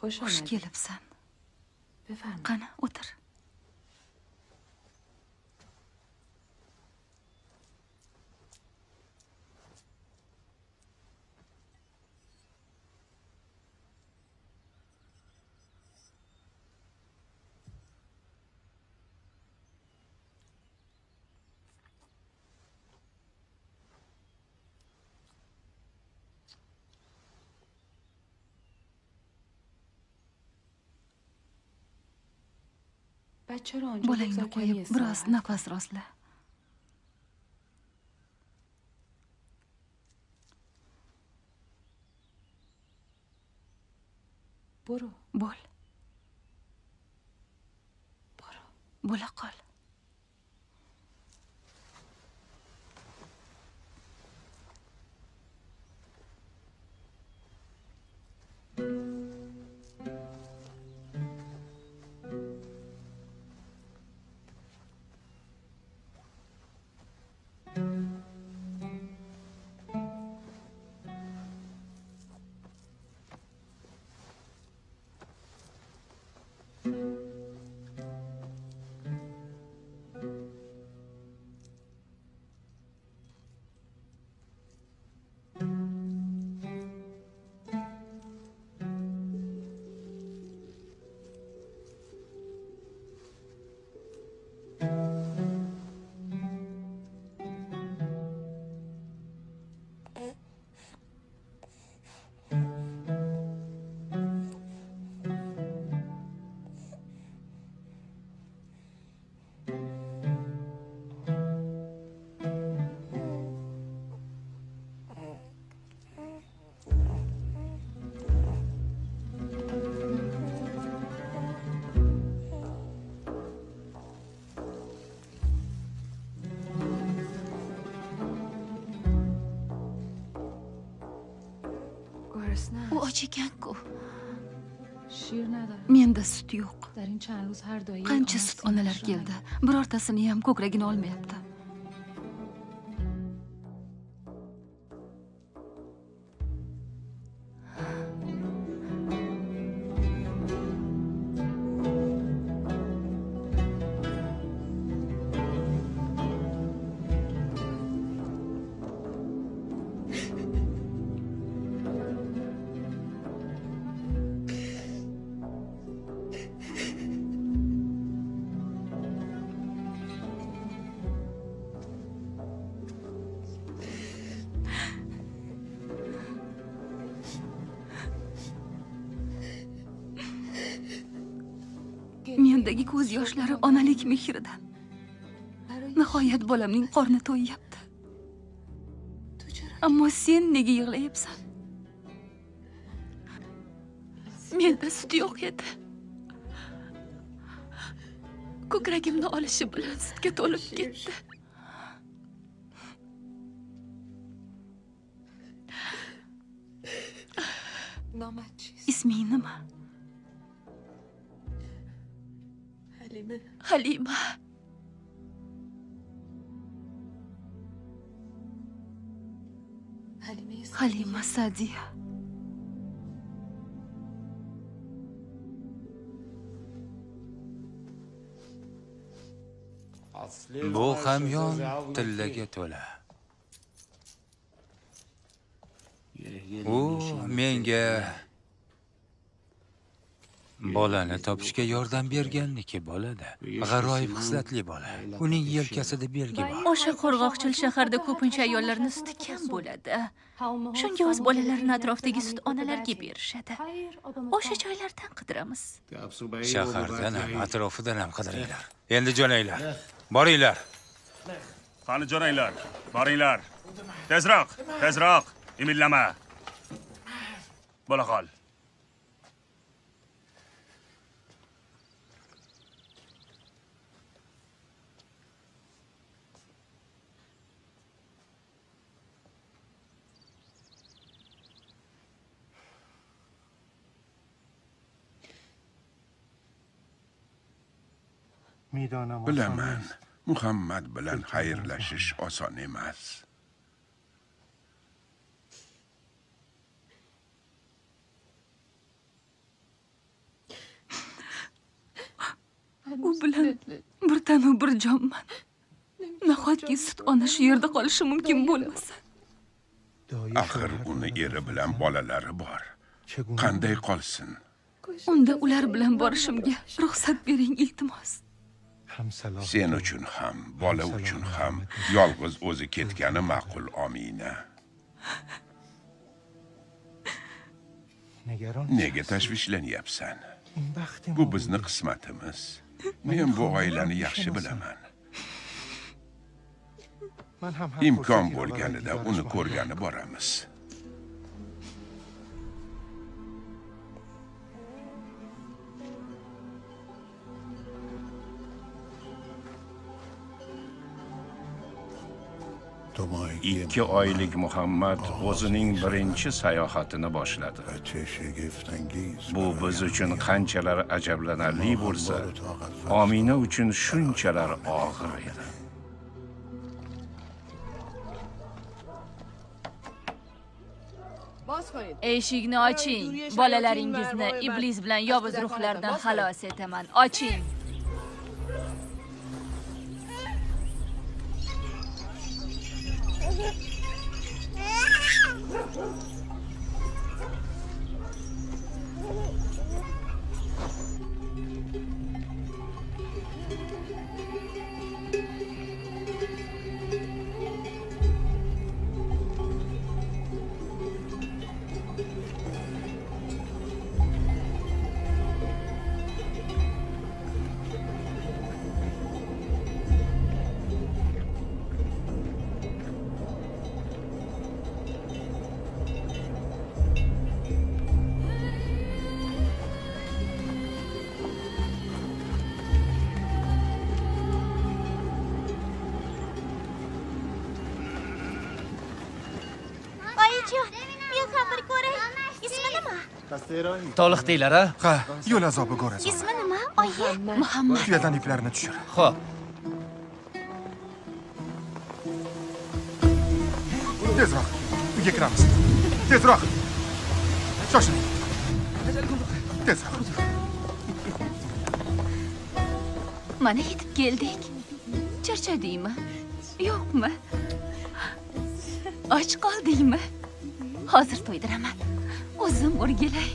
S13: Xush kelibsan. Qani o'tir.
S22: بچه رو آنجا
S13: بلنگ
S22: بلنگو قویب
S13: راست نفس
S22: راستله
S13: برو. بول.
S22: برو.
S13: بول قل. u och ekan-ku menda sut yo'q. Qancha sut onalar keldi. birortasini ham ko'kragini olmayapti. Ko'z yoshlari onalik mehridan. Nihoyat bolamning qorni to'yyapti. Ammo sen nega yig'layapsan? Menda sut yo'q edi. Ko'kragimni olishi bilan sutga to'lib ketdi.
S18: Sadiya
S10: bu hamyon tillaga to'la. U menga bolani topishga yordam berganniki bo'ladi g'aroyib xislatli bola. Uning yelkasida belgi bor.
S18: O'sha qo'rg'oqchil shaharda ko'pincha ayollarni suti kam bo'ladi. Shunga o'z bolalarini atrofdagi sut onalarga berishadi. O'sha joylardan qidiramiz.
S10: Shahardan ham atrofidan ham qidiringlar. Endi jo'nanglar. Boringlar.
S2: Qani jo'nanglar? Boringlar. Tezroq tezroq. Imillama bo'la qol
S14: bilaman muhammad bilan xayrlashish oson emas
S13: u bilan bir tanu bir jonman nahotki sut ona shu yerda qolishi mumkin bo'lmasa
S14: axir uni eri bilan bolalari bor qanday qolsin
S13: unda ular bilan borishimga ruxsat bering iltimos
S14: sen uchun ham bola uchun ham yolg'iz o'zi ketgani ma'qul omina. Nega tashvishlanyapsan? Bu bizni qismatimiz. Men bu oilani yaxshi bilaman. Imkon bo'lganida uni ko'rgani boramiz
S5: ikki oylik muhammad o'zining birinchi sayohatini boshladi. Bu biz uchun qanchalar ajablanarli bo'lsa omina uchun shunchalar og'ir edi.
S18: Eshikni oching. Bolalaringizni iblis bilan yovuz ruhlardan xalos etaman. Oching
S23: Thank you.
S9: Toliqdinglar a ha? Yo'l azobi ko'rasan
S23: ismi nima? Oyi
S13: muhammad.
S9: Tuyadan iplarni tushir
S10: ho'p
S9: tezroq uyga kiramiz. Tezroq shoshiling. Tezroq
S13: mana yetib keldik. Charchadingmi? Yo'qmi? Och qoldingmi? Hozir to'ydiraman. O'zim o'rgilay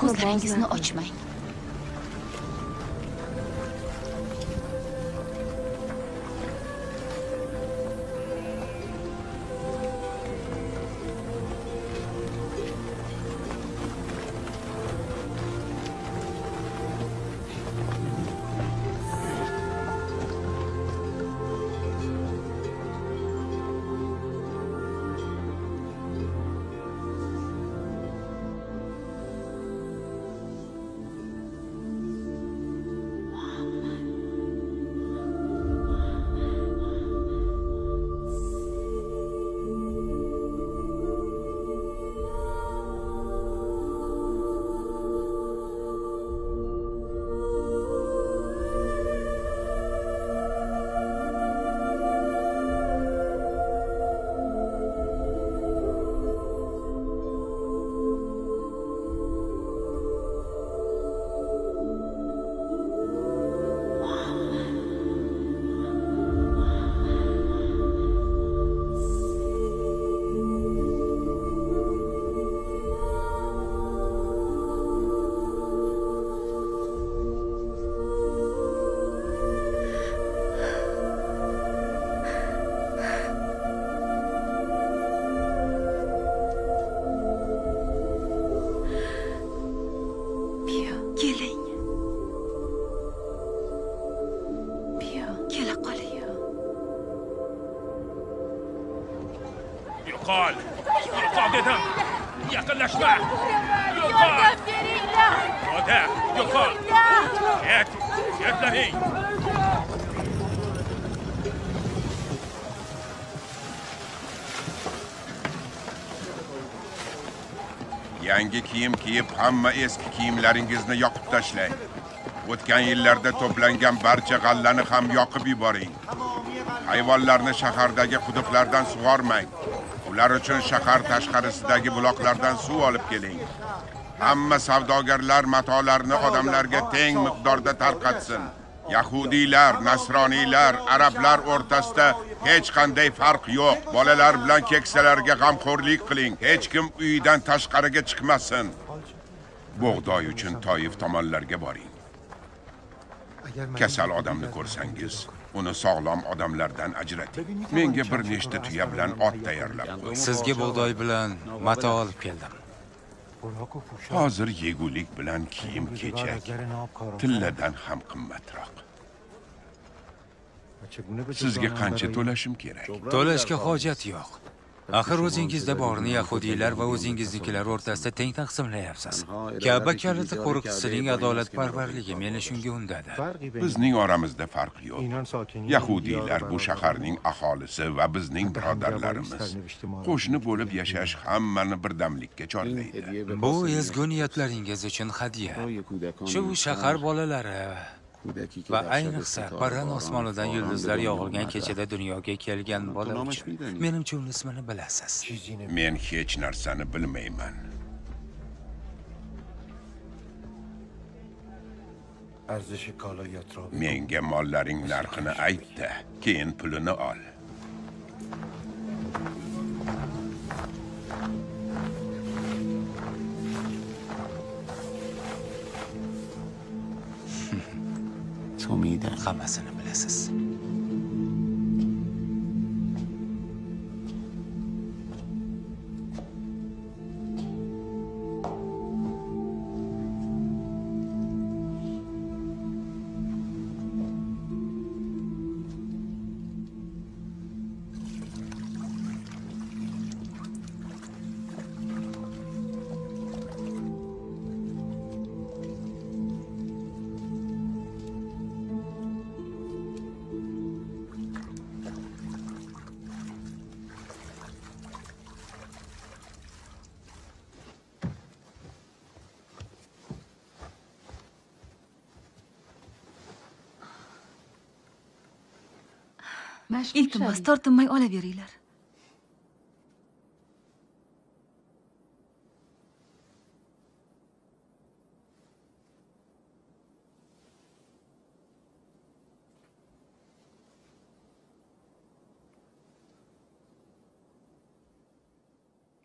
S13: ko'zlaringizni ochmang
S14: Yangi kiyim kiyib hamma eski kiyimlaringizni yoqib tashlang. O'tgan yillarda to'plangan barcha g'allani ham yoqib yuboring. Hayvonlarni shahardagi quduqlardan sug'ormang. Ular uchun shahar tashqarisidagi buloqlardan suv olib keling. Hamma savdogarlar matolarni odamlarga teng miqdorda tarqatsin. Yahudiylar, nasroniylar, arablar o'rtasida hech qanday farq yo'q. Bolalar bilan keksalarga g'amxo'rlik qiling. Hech kim uyidan tashqariga chiqmasin. Bug'doy uchun Toyif tomonlarga boring. Kasal odamni ko'rsangiz, uni sog'lom odamlardan ajrating. Menga bir nechta tuya bilan ot tayyorlab qo'ying.
S10: Sizga bug'doy bilan mato olib keldim.
S14: Hozir yegulik bilan kiyim kechak tilladan ham qimmatroq. Sizga qancha to'lashim kerak?
S10: To'lashga hojat yo'q. Axir o'zingizda borini yahudiylar va o'zingiznikilar o'rtasida teng taqsimlayapsiz. Ka'ba kaliti qo'riqchisining adolatparvarligi meni shunga undadi.
S14: Bizning oramizda farq yo'q. Yahudiylar bu shaharning aholisi va bizning birodarlarimiz. Qo'shni bo'lib yashash hammani birdamlikka chorlaydi.
S10: Bu ezgu niyatlaringiz uchun hadya. Shu shahar bolalari va ayniqsa paran osmonidan yulduzlar yog'ilgan kechada dunyoga kelgan bola uchun menimcha uni ismini bilasiz.
S14: Men hech narsani bilmayman. Menga mollaring narxini aytdi, keyin pulini ol.
S10: Hammasini bilasiz.
S13: شوی. باز تارتم
S9: مای آلا بیریلر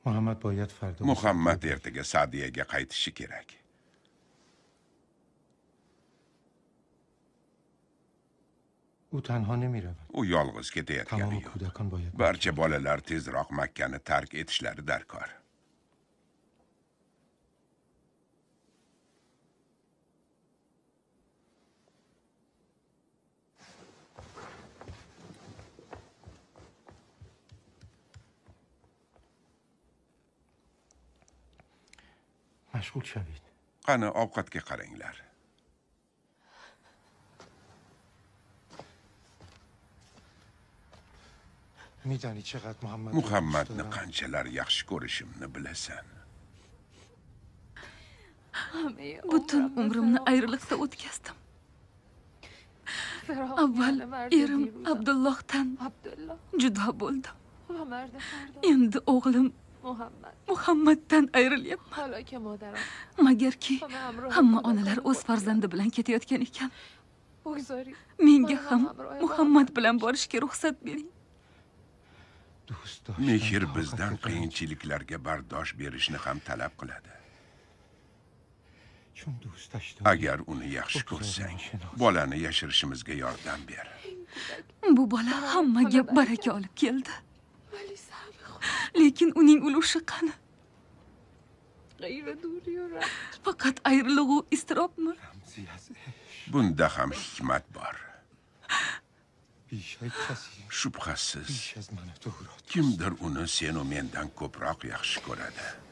S14: محمد باید فردا محمد ارتگه سعدیه گه قیت شکره
S9: u tanho nemiravad
S14: u yolg'iz ketayotgani
S9: tamomi kudakon boyad
S14: barcha bolalar tezroq makkani tark etishlari darkor
S9: mashg'ul shavid
S14: qani ovqatga qaranglar muhammadni qanchalar yaxshi ko'rishimni bilasan.
S13: Butun umrimni ayriliqda o'tkazdim. Avval erim abdullohdan judo bo'ldim. Endi o'g'lim muhammaddan ayrilyapman magarki hamma onalar o'z farzandi bilan ketayotgan ekan. Menga ham muhammad bilan borishga ruxsat bering
S14: mehr bizdan qiyinchiliklarga bardosh berishni ham talab qiladi. Agar uni yaxshi ko'rsang bolani yashirishimizga yordam ber.
S13: Bu bola hammaga baraka olib keldi. Lekin uning ulushi qani? Faqat ayrilug'u iztirobmi?
S14: Bunda ham hikmat bor shubhasiz kimdir uni senu mendan ko'proq yaxshi ko'radi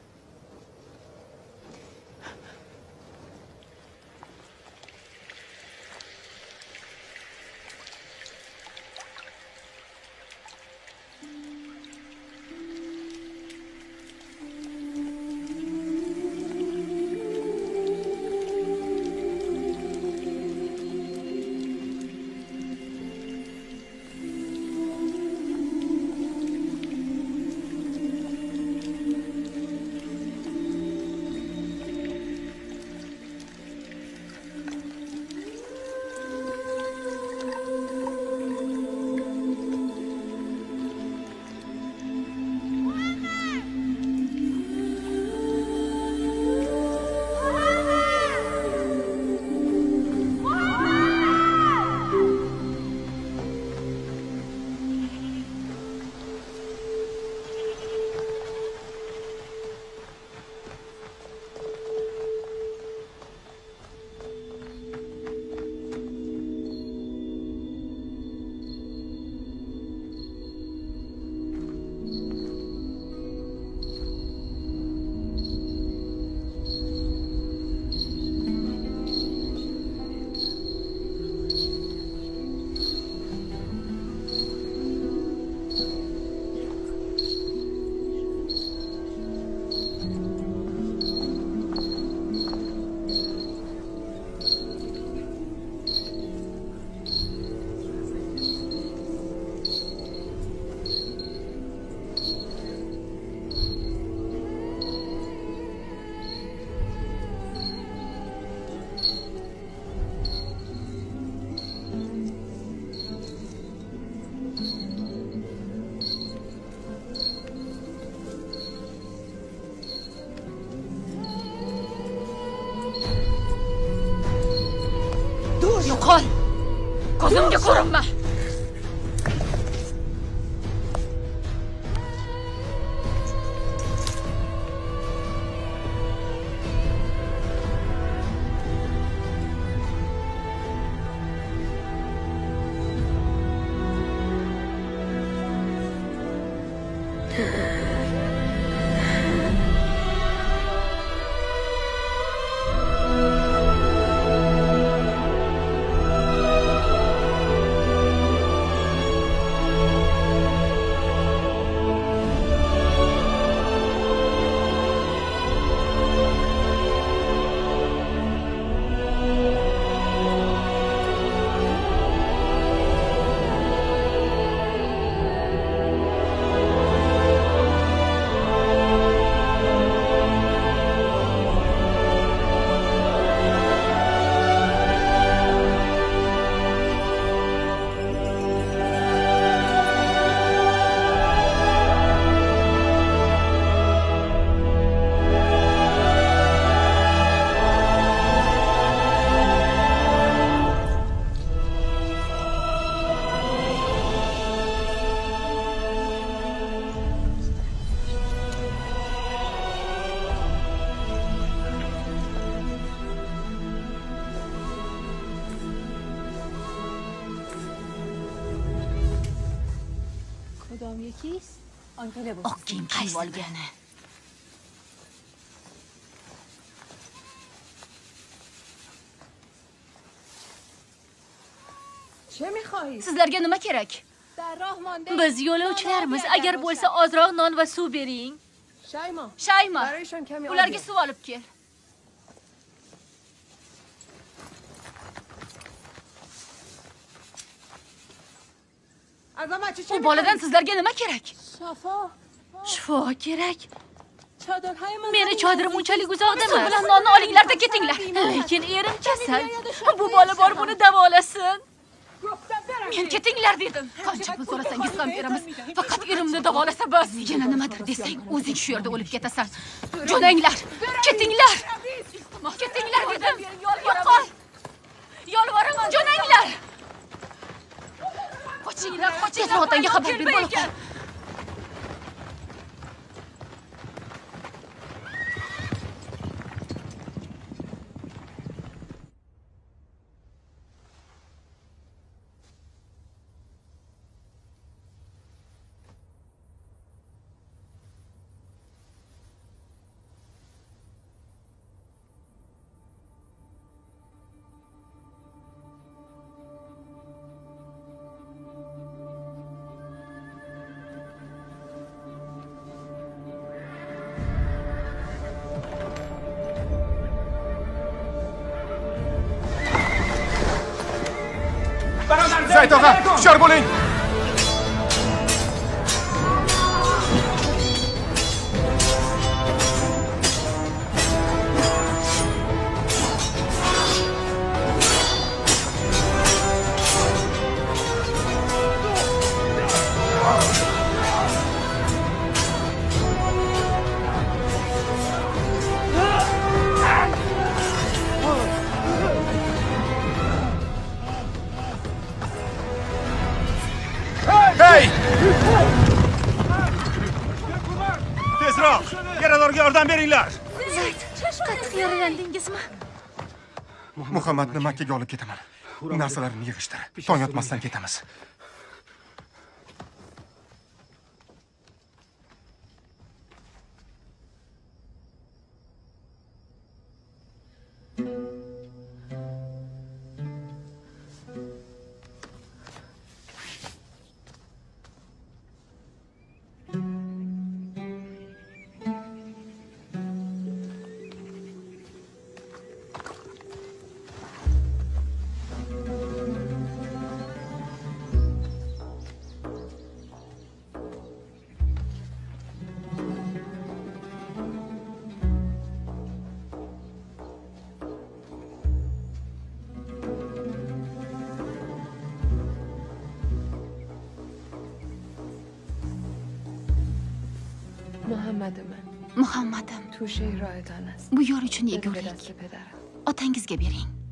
S18: Yukon, kozum. Olgani sizlarga nima kerak biz yo'lovchilarmiz agar bo'lsa ozroq non va suv bering shayma ularga suv olib kel u boladan sizlarga nima kerak shifo kerak. Meni chodirim unchalik uzoqda suv bilan nonni olinglar-da ketinglar. lekin erim kasal. bu bola bor buni davolasin men ketinglar dedim. Qancha pul so'rasangiz ham beramiz. faqat erimni davolasa bas. Yana nimadir desang o'zing shu yerda o'lib ketasan. Jo'nanglar. Ketinglar. Ketinglar dedim. Yo'qol yolvoraman jo'nanglar. Qochinglar qochinglar otangga xabar ber bola qol
S9: muhammadni makkaga olib ketaman. Narsalarini yig'ishtir. Tong otmasdan ketamiz
S13: bu yor uchun yegulik otangizga bering.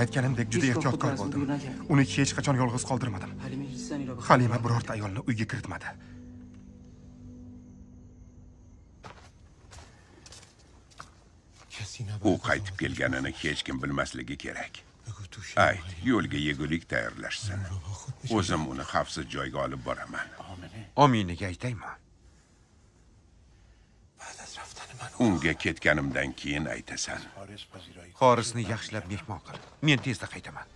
S9: aytganimdek juda ehtiyotkor bo'ldim uni hech qachon yolg'iz qoldirmadim. Halima birorta ayolni uyga kiritmadi.
S14: U qaytib kelganini hech kim bilmasligi kerak. Ayt yo'lga yegulik tayyorlashsin. O'zim uni xavfsiz joyga olib boraman.
S6: Ominaga aytaymi?
S14: Unga ketganimdan keyin aytasan.
S6: Xorisni yaxshilab mehmon qil. Men tezda qaytaman.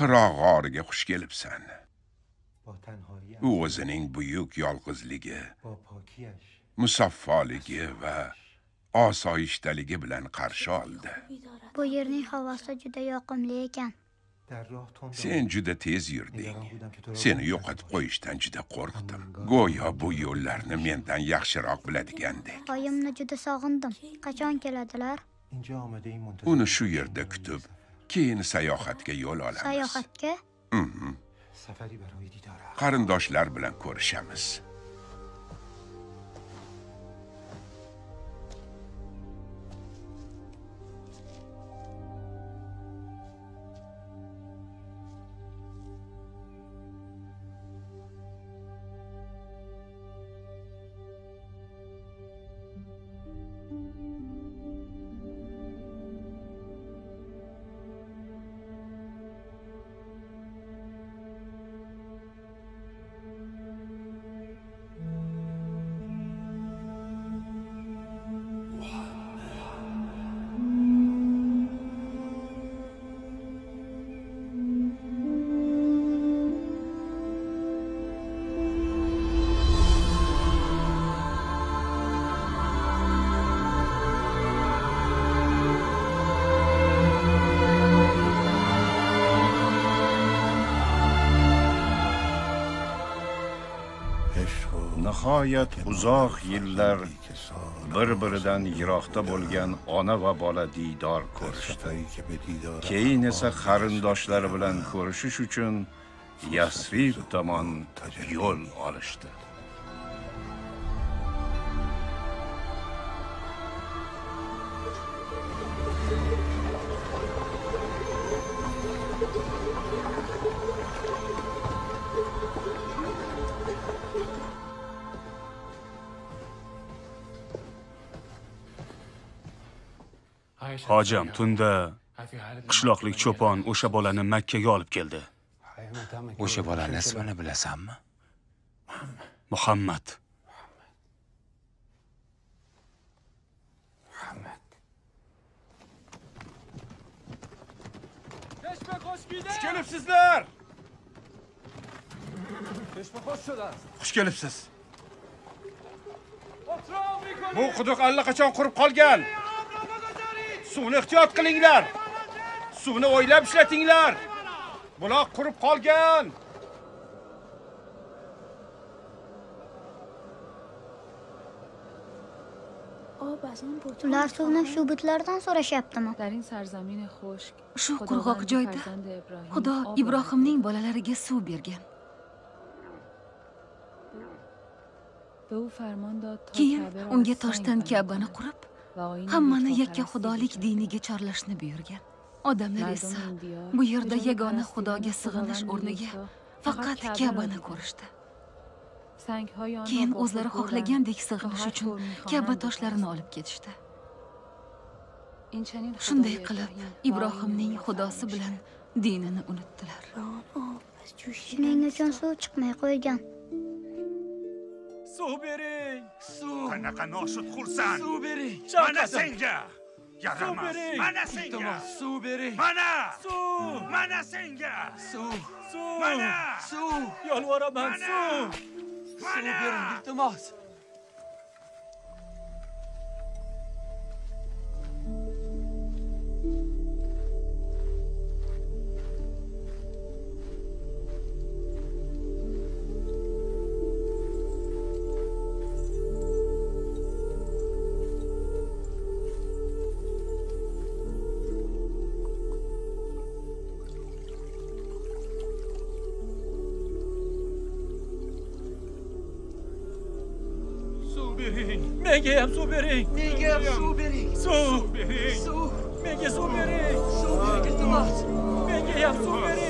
S14: xiroq g'origa xush kelibsan. U o'zining buyuk yolg'izligi musaffoligi va osoyishtaligi bilan qarshi oldi.
S23: Bu yerning havosi juda yoqimli ekan.
S14: Sen juda tez yurding. Seni yo'qotib qo'yishdan juda qo'rqdim. Go'yo bu yo'llarni mendan yaxshiroq biladigandek
S23: oyimni juda sog'indim. Qachon keladilar?
S14: Uni shu yerda kutib keyin sayohatga yo'l olamiz.
S23: Sayohatga?
S14: Mhm. Qarindoshlar bilan ko'rishamiz.
S5: Nihoyat uzoq yillar bir biridan yiroqda bo'lgan ona va bola diydor ko'rishdi. Keyin esa qarindoshlari bilan ko'rishish uchun yasrib tomon yo'l olishdi.
S7: Hojam tunda qishloqlik cho'pon o'sha bolani makkaga olib keldi.
S10: O'sha bolani ismini bilasanmi?
S7: Muhammad.
S6: Xush kelibsizlar! Xush kelibsiz. Bu quduq allaqachon qurib qolgan Suvni ehtiyot qilinglar. Suvni o'ylab ishlatinglar. Buloq qurib qolgan.
S23: Ular suvni shu butlardan so'rashyaptimi?
S13: Shu qurg'oq joyda Xudo Ibrohimning bolalariga suv bergan. Keyin unga toshdan Ka'bani qurib, hammani yakka xudolik diniga chorlashni buyurgan. Odamlar esa bu yerda yagona xudoga sig'inish o'rniga faqat kabani ko'rishdi. Keyin o'zlari xohlagandek sig'inish uchun kaba toshlarini olib ketishdi. Shunday qilib ibrohimning xudosi bilan dinini unutdilar.
S23: Shuning uchun suv chiqmay qo'ygan.
S11: سو بېرې،
S2: суу. كنها
S11: كنوشې خولسان.
S2: سو بېرې،
S11: مانه
S2: سېږه.
S11: یاغماس.
S2: سو بېرې،
S11: مانه سېږه. مانه،
S2: суу.
S11: مانه
S2: سېږه. суу.
S11: مانه، суу.
S2: یان
S11: وره منصور.
S2: سو
S11: بېرې، دېتماس. Bering menga ham suv bering menga ham suv bering suv bering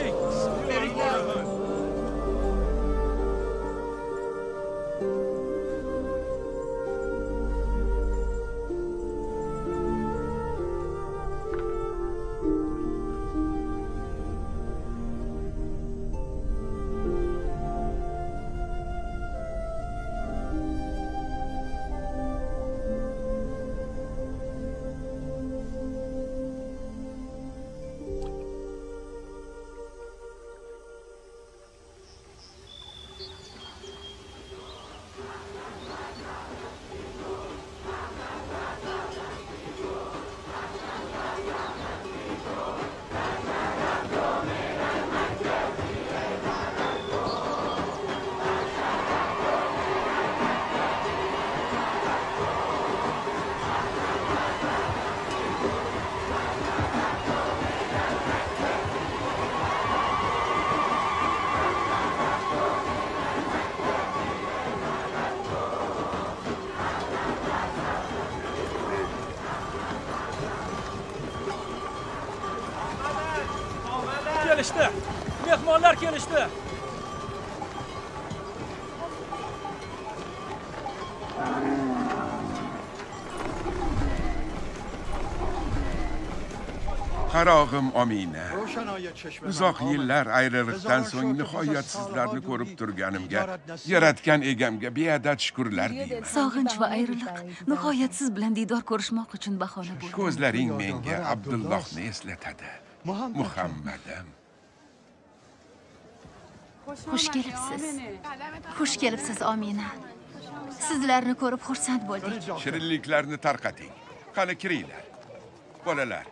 S14: qarog'im omina uzoq yillar ayriliqdan so'ng nihoyat sizlarni ko'rib turganimga yaratgan egamga beadad shukurlar deyman.
S13: sog'inch va ayriliq nihoyat siz bilan diydor ko'rishmoq uchun bahona bo'ldi.
S14: Ko'zlaring menga abdullohni eslatadi? Muhammadim
S18: xush kelibsiz. Xush kelibsiz omina sizlarni ko'rib xursand bo'ldik.
S14: Shirinliklarni tarqating. Qani kiringlar. Bolalar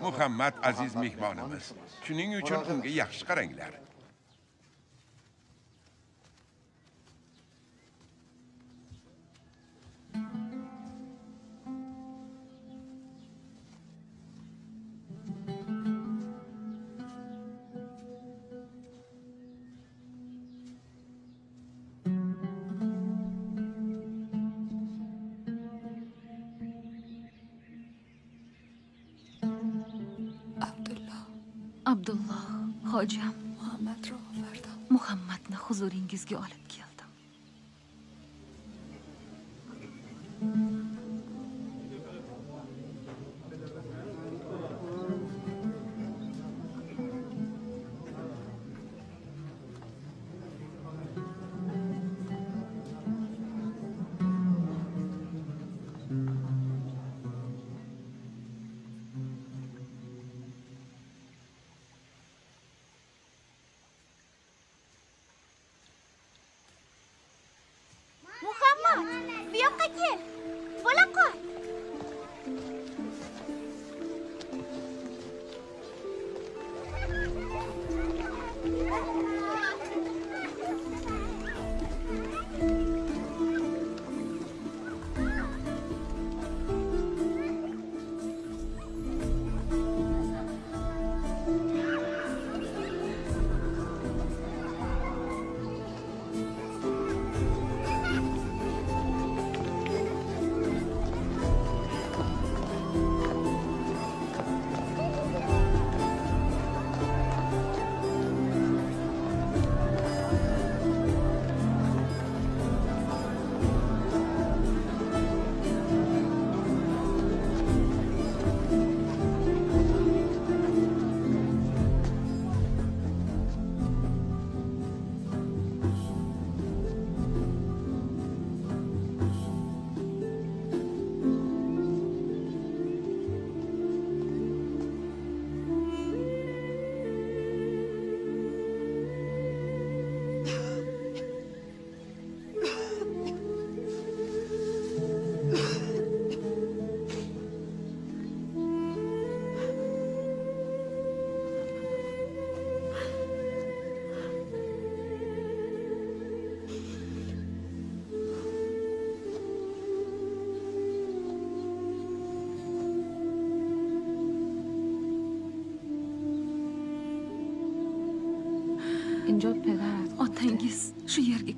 S14: muhammad aziz mehmonimiz shuning uchun unga yaxshi qaranglar.
S13: abdulloh hojam. Muhammadni huzuringizga olib keldim.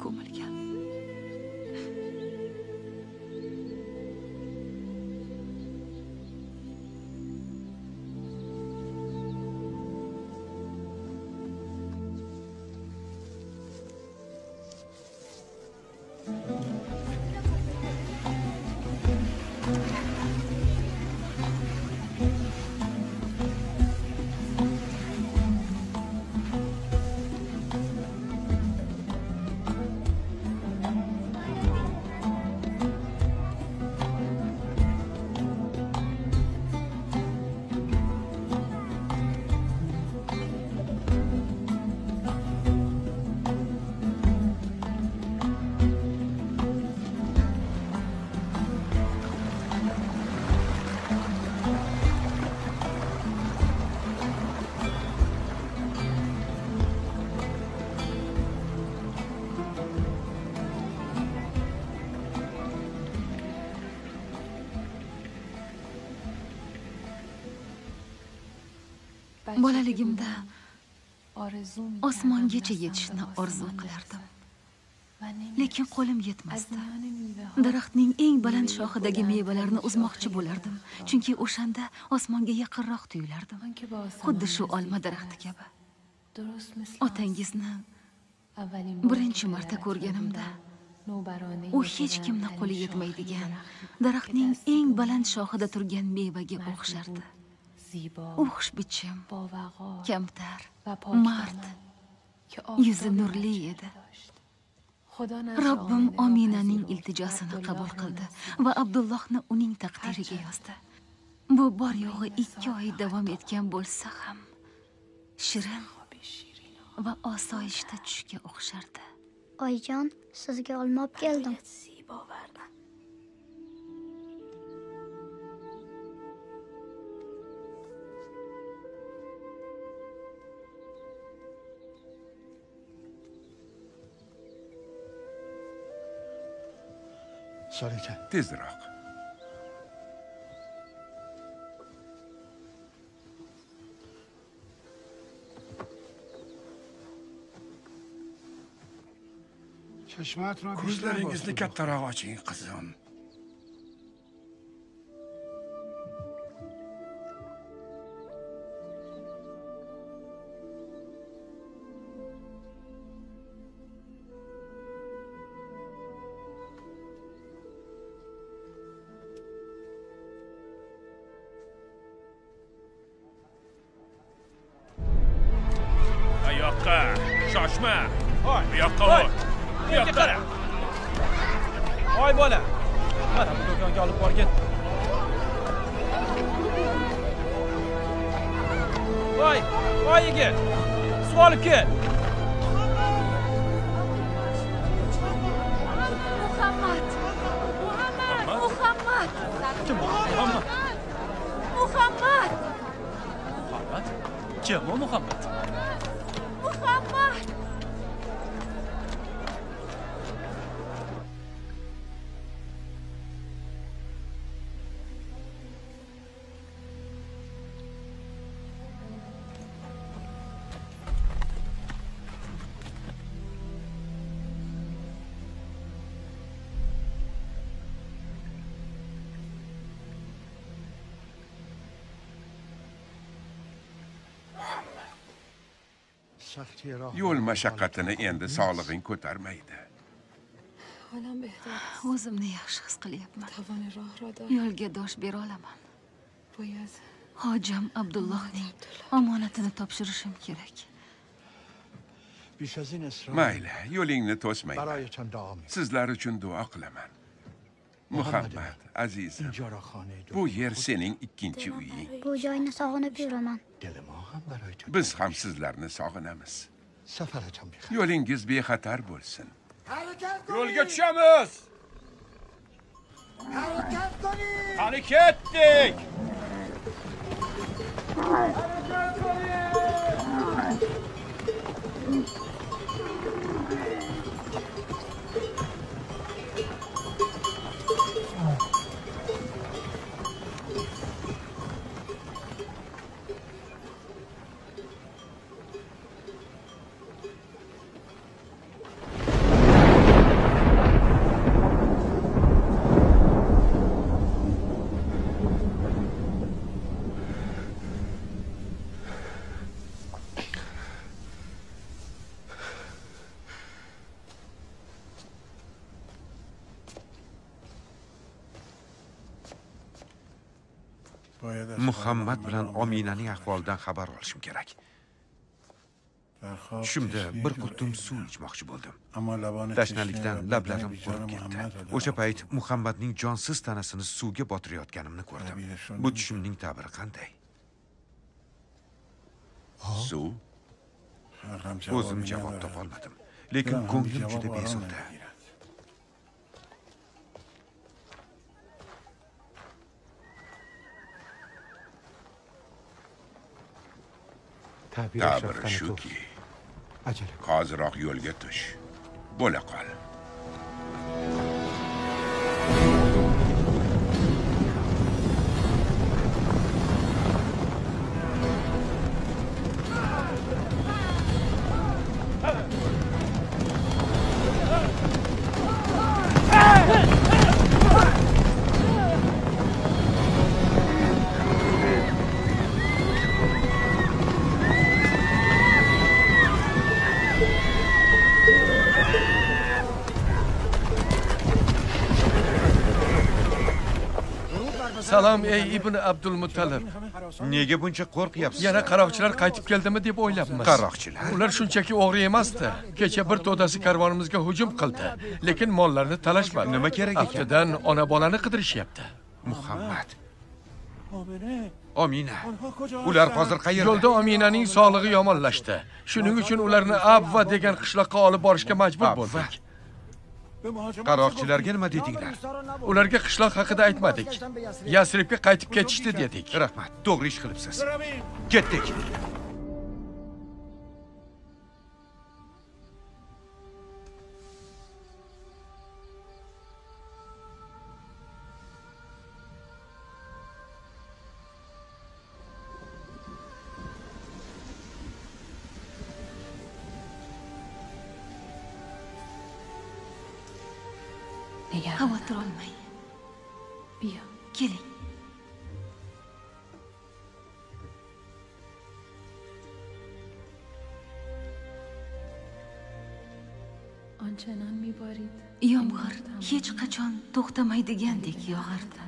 S13: Shu yerga bolaligimda osmongacha yetishni orzu qilardim. Lekin qo'lim yetmasdi. Daraxtning eng baland shoxidagi mevalarni uzmoqchi bo'lardim. Chunki o'shanda osmonga yaqinroq tuyulardim. Xuddi shu olma daraxti kabi. Otangizni birinchi marta ko'rganimda u hech kimni qo'li yetmaydigan daraxtning eng baland shoxida turgan mevaga o'xshardi. U xushbichim kamtar mard yuzi nurli edi robbim ominaning iltijosini qabul qildi va abdullohni uning taqdiriga yozdi bu bor yo'g'i ikki oy davom etgan bo'lsa ham shirin va osoyishta tushga o'xshardi
S23: oyijon sizga olma olib keldim
S24: Sorry,
S18: Tis the rock.
S24: چشمات رو بیشتر
S18: از
S24: نکت تر آقا چه
S18: قزم؟
S14: yo'l mashaqqatini endi sog'lig'ing ko'tarmaydi
S13: o'zimni yaxshi his qilyapman. Yo'lga dosh bera olaman. Hojam abdullohning omonatini topshirishim kerak.
S14: Mayli yo'lingni to'smang sizlar uchun duo qilaman. Muhammad azizim bu yer sening ikkinchi uying
S23: bu joyni sog'inib yuraman.
S14: Biz ham sizlarni sog'inamiz. Yo'lingiz bexatar bo'lsin.
S24: Yo'lga tushamiz. Qani ketdik.
S6: Muhammad bilan ominaning ahvolidan xabar olishim kerak. Tushimda bir qutum suv ichmoqchi bo'ldim. Tashnalikdan lablarim qurib ketdi. o'sha payt muhammadning jonsiz tanasini suvga botirayotganimni ko'rdim. Bu tushimning ta'biri qanday?
S14: Suv?
S6: O'zim javob topolmadim. Lekin ko'nglim juda bezovta
S14: ta'biri shuki hoziroq yo'lga tush bo'la qol
S4: salom ey ibn abdulmuttalib
S6: nega buncha qo'rqyapsiz?
S4: Yana qaroqchilar qaytib keldimi deb o'ylabmiz
S6: Qaroqchilar?
S4: ular shunchaki o'g'ri emasdi. Kecha bir to'dasi karvonimizga hujum qildi lekin mollarni talashmadi.
S6: Nima kerak ekan?
S4: aftidan ona bolani qidirishyapti
S6: muhammad. Omina. Ular hozir qayerda?
S4: Yo'lda ominaning sog'lig'i yomonlashdi. Shuning uchun ularni abva degan qishloqqa olib borishga majbur bo'ldik
S6: qaroqchilarga nima dedinglar
S4: ularga qishloq haqida aytmadik. Yasribga qaytib ketishdi dedik.
S6: Rahmat. To'g'ri ish qilibsiz. Ketdik.
S13: xavotir olmang
S25: bu
S13: keling. Yomg'ir hech qachon to'xtamaydigandek yog'ardi.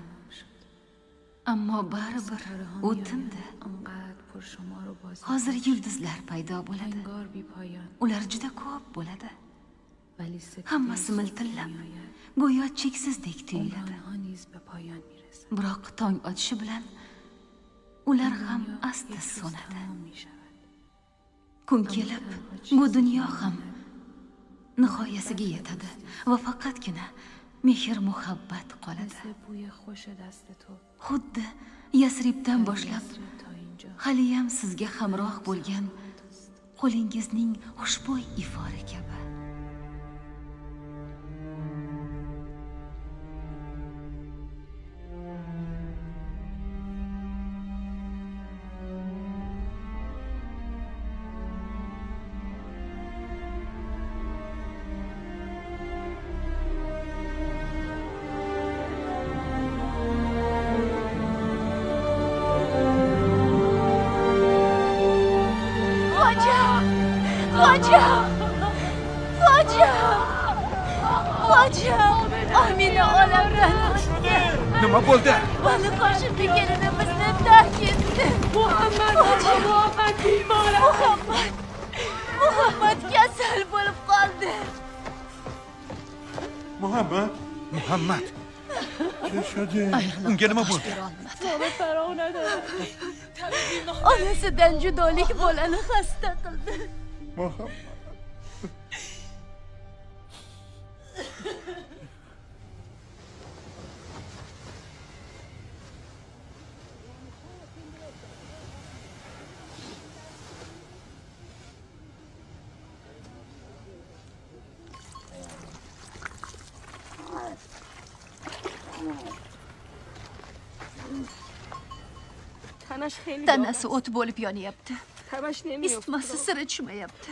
S13: Ammo baribir u tindi hozir yulduzlar paydo bo'ladi. Ular juda ko'p bo'ladi. Hammasi miltillab. go'yo cheksizdek tuyuladi. Biroq tong otishi bilan ular ham asta so'nadi kun kelib bu dunyo ham nihoyasiga yetadi va faqatgina mehr muhabbat qoladi. Xuddi yasribdan boshlab haliyam sizga hamroh bo'lgan qo'lingizning xushbo'y ifori kabi.
S18: باجم آمین آلم رنم شده نما بلده.
S6: بالا کاشم
S18: بگیرم مثل در گیرده محمد باجم محمد بیمارم. محمد. محمد کسر بلو قلده
S6: محمد؟ محمد. چه شده؟ اون
S18: گلما بود تابه فرا نداره. آنسه دنجو دالی که بلن
S25: خسته قلده محمد.
S18: tanasi o't bo'lib yonyapti. Isitmasi sira tushmayapti.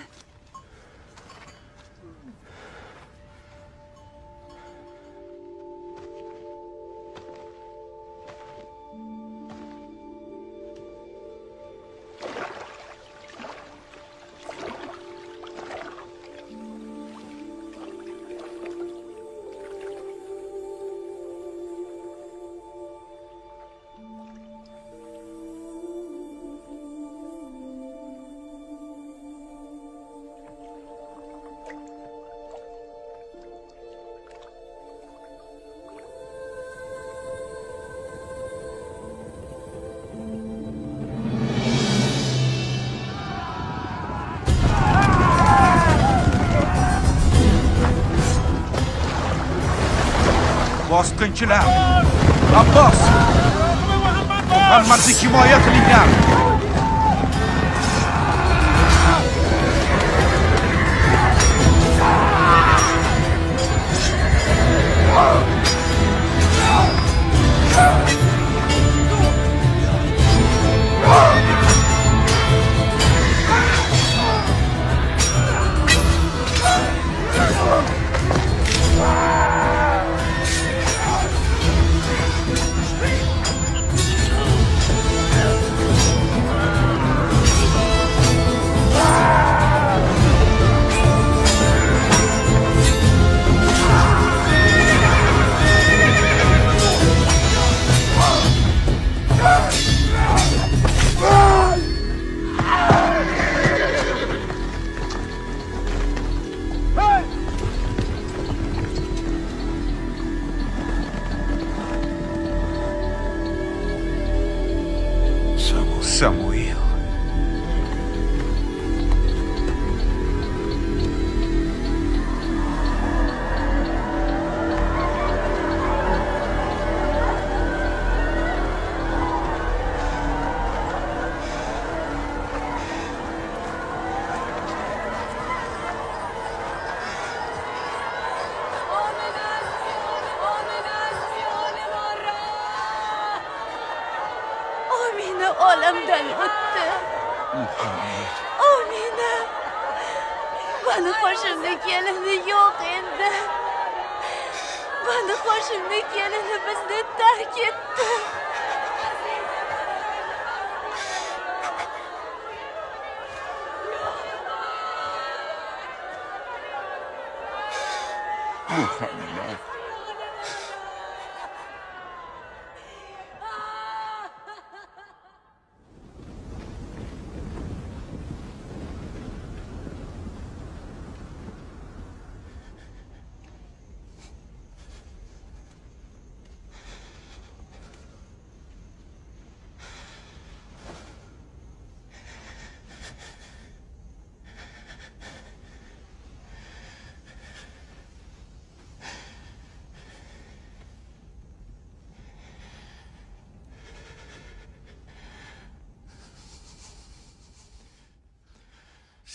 S6: Bosqinchilar abbos muhammadni himoya qilinglar
S26: Hey!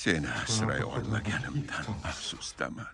S14: Seni asray olmaganimdan afsusdaman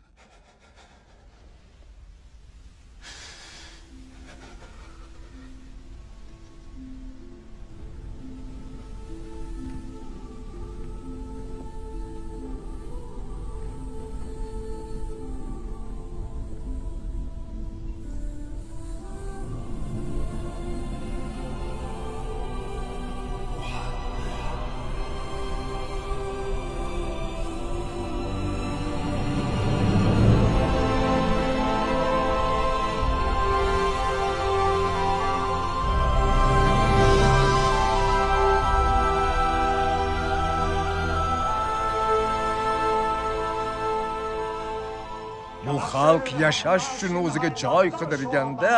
S19: yashash uchun o'ziga joy qidirganda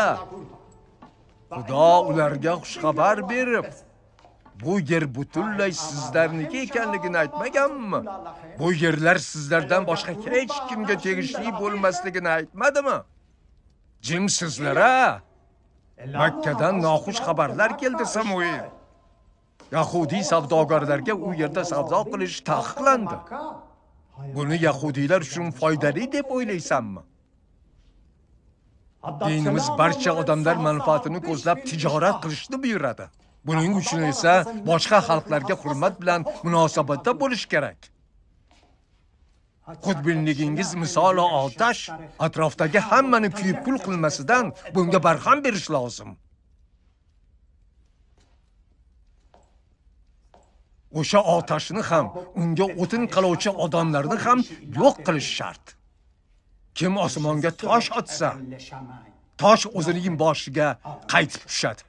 S19: xudo ularga xushxabar berib bu yer butunlay sizlarniki ekanligini aytmaganmi? Bu yerlar sizlardan boshqa hech kimga tegishli bo'lmasligini aytmadimi? Jimsizlar a makkadan noxush xabarlar keldi samuel. Yahudiy savdogarlarga u yerda savdo qilish taqiqlandi. Buni yahudiylar uchun foydali deb o'ylaysanmi? Dinimiz barcha odamlar manfaatini ko'zlab tijorat qilishni buyuradi. buning uchun esa boshqa xalqlarga hurmat bilan munosabatda bo'lish kerak. xudbinligingiz misoli otash atrofdagi hammani kuyib kul qilmasidan bunga barham berish lozim. O'sha otashni ham unga o'tin qiluvchi odamlarni ham yo'q qilish shart kim osmonga tosh otsa tosh o'zining boshiga qaytib tushadi.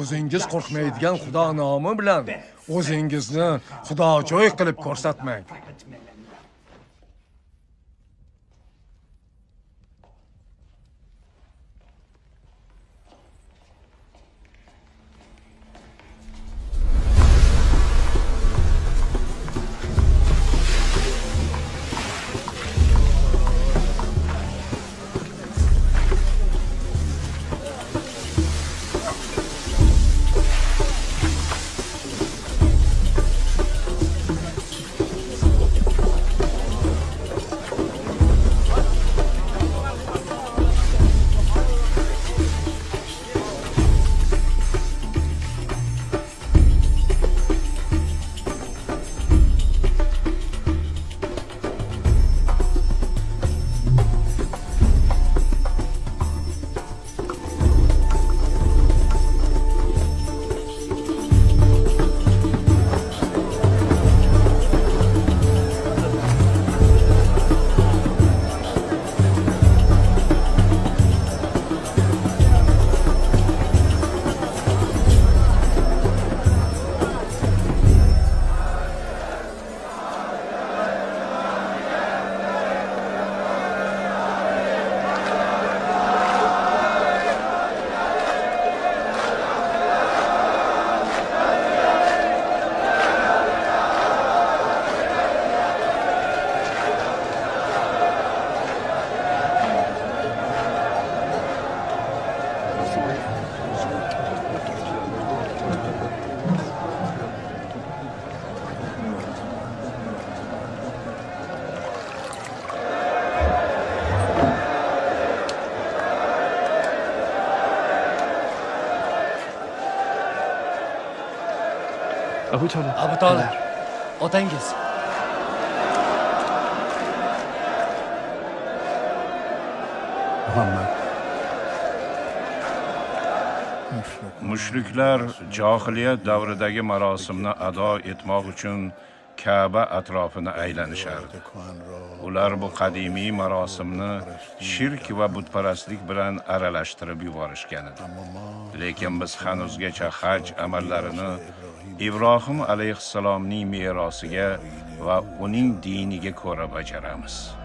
S19: O'zingiz qo'rqmaydigan xudo nomi bilan o'zingizni xudojo'y qilib ko'rsatmang
S5: mushriklar johiliyat davridagi marosimni ado etmoq uchun Ka'ba atrofini aylanishardi. Ular bu qadimiy marosimni shirk va butparastlik bilan aralashtirib yuborishgan edi. Lekin biz hanuzgacha haj amallarini Ibrohim alayhissalomning merosiga va uning diniga ko'ra bajaramiz.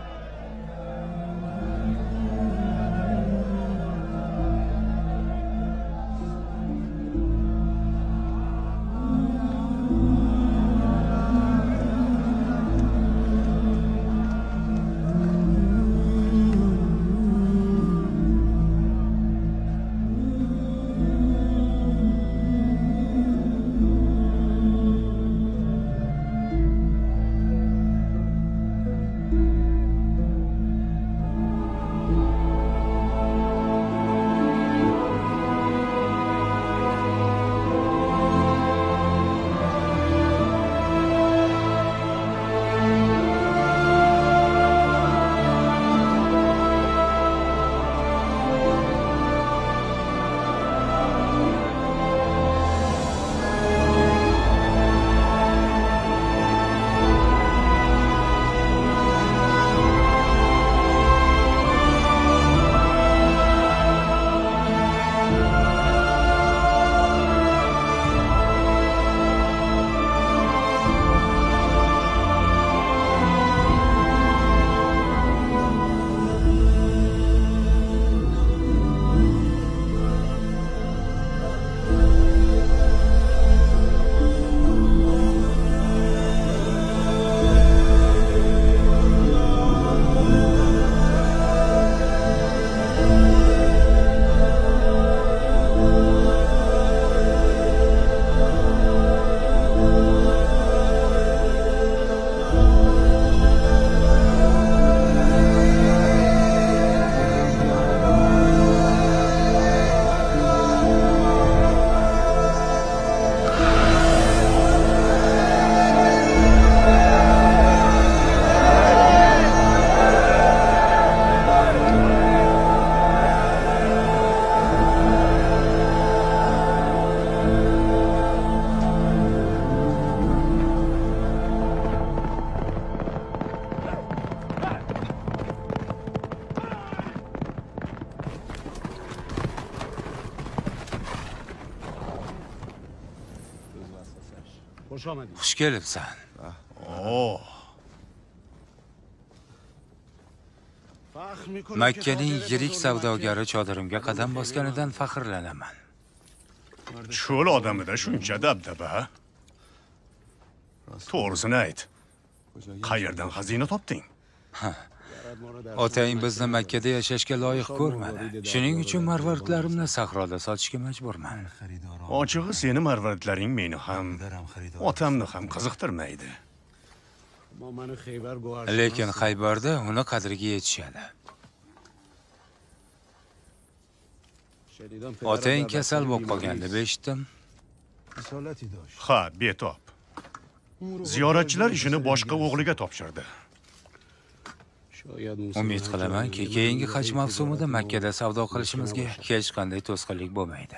S10: Xush kelibsan.
S2: Oo.
S10: makkaning yirik savdogari chodirimga qadam bosganidan faxrlanaman.
S2: Cho'l odamida shuncha dabdaba to'g'risini ayt. Qayerdan xazina topding
S10: otang bizni makkada yashashga loyiq ko'rmadi. Shuning uchun marvaridlarimni sahroda sotishga majburman.
S2: Ochig'i seni marvaridlaring meni ham otamni ham qiziqtirmaydi.
S10: Lekin haybarda uni qadriga yetishadi. Otang kasal bo'lib qolgan deb eshitdim
S2: ha betob ziyoratchilar ishini boshqa o'g'liga topshirdi
S10: umid qilamanki keyingi haj mavsumida makkada savdo qilishimizga hech qanday to'sqinlik bo'lmaydi.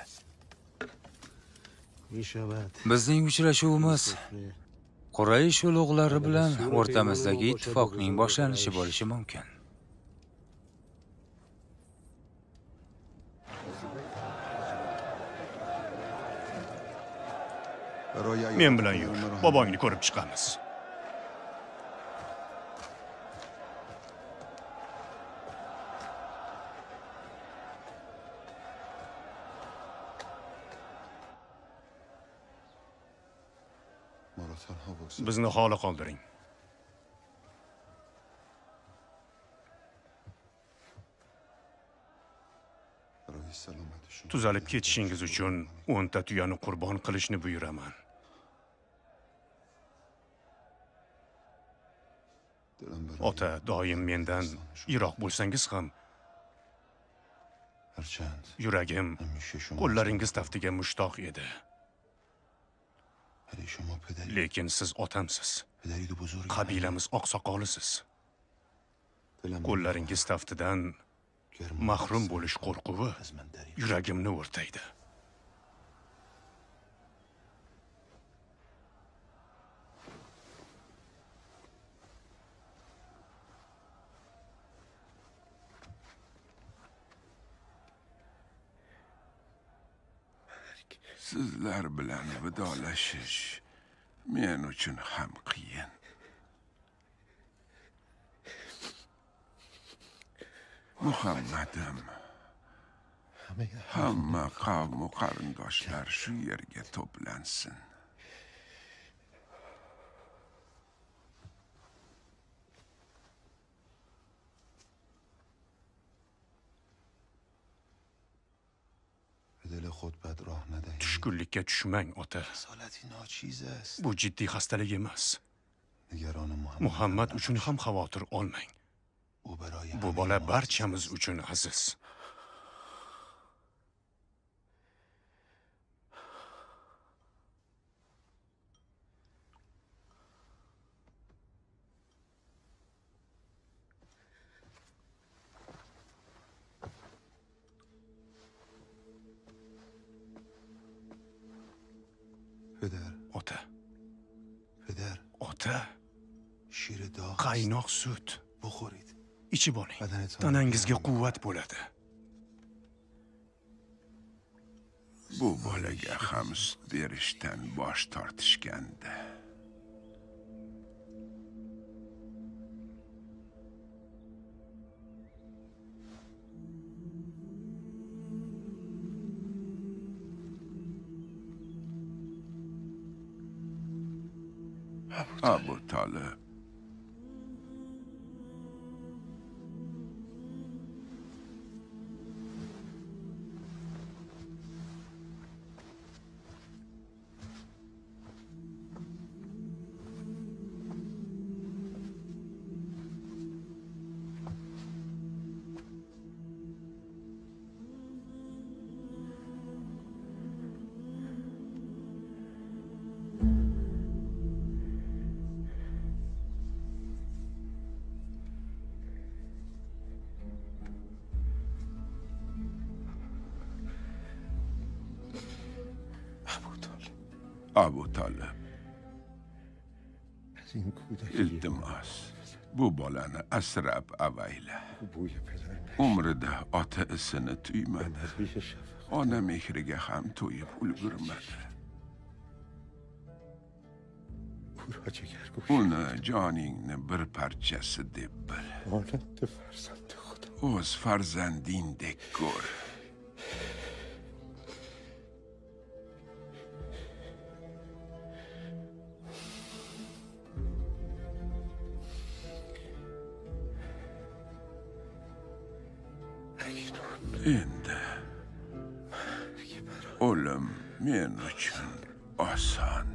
S10: Bizning uchrashuvimiz quraysh ulug'lari bilan o'rtamizdagi ittifoqning boshlanishi bo'lishi mumkin.
S2: Men bilan yur. Bobongni ko'rib chiqamiz. Bizni holi qoldiring. Tuzalib ketishingiz uchun o'nta tuyani qurbon qilishni buyuraman. Ota doim mendan yiroq bo'lsangiz ham yuragim qo'llaringiz taftiga mushtoq edi lekin siz otamsiz. Qabilamiz oqsoqolisiz. Qo'llaringiz taftidan mahrum bo'lish qo'rquvi yuragimni o'rtaydi
S14: sizlar bilan vidolashish men uchun ham qiyin. Muhammadim hamma qavmu qarindoshlar shu yerga to'plansin.
S2: Tushkunlikka tushmang ota bu jiddiy xastalik emas muhammad uchun ham xavotir olmang bu bola barchamiz uchun aziz ota. Qaynoq sut. Ichib oling. Tanangizga quvvat bo'ladi.
S14: Bu bolaga ham sut berishdan bosh tortishgandi abu tolib abu bu bolani asrab avayla. Umrida ota isini tuymadi ona mehriga ham to'yib ulgurmadi. Uni joningni bir parchasi deb bil. O'z farzandingdek ko'r endi o'lim men uchun oson.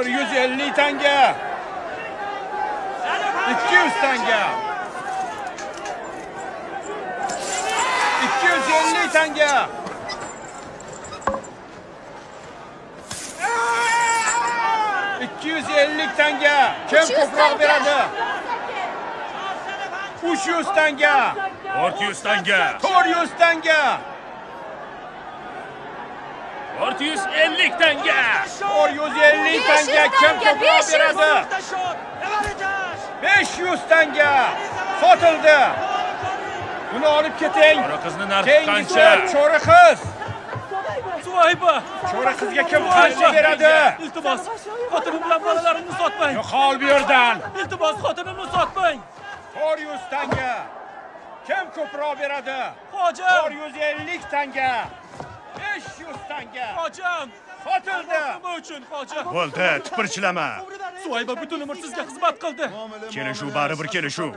S24: Bir yuz ellik tanga ikki yuz tanga ikki yuz ellik tanga ikki yuz ellik tanga kim ko'proq beradi uch yuz tanga
S2: to'rt yuz tanga
S24: to'rt yuz tanga
S11: to'rt yuz ellik tanga
S24: to'rt yuz ellik tanga kim beradi besh yuz tanga sotildi buni olib keting
S11: qora qizni narxi qancha
S24: cho'ri qiz
S11: suvayba
S24: cho'ri qizga kim qancha beradi
S11: iltimos xotinim bilan bolalarimni sotmang
S24: yo'qol bu yerdan
S11: iltimos xotinimni sotmang
S24: to'rt yuz tanga kim ko'proq beradi
S11: hojam
S24: to'rt yuz ellik tanga besh yuz tanga
S11: hojam
S24: sotildi
S11: nima uchun hojam
S2: bo'ldi tipirchilama.
S11: Suvayba butun umr sizga xizmat qildi.
S2: Kelishuv baribir kelishuv.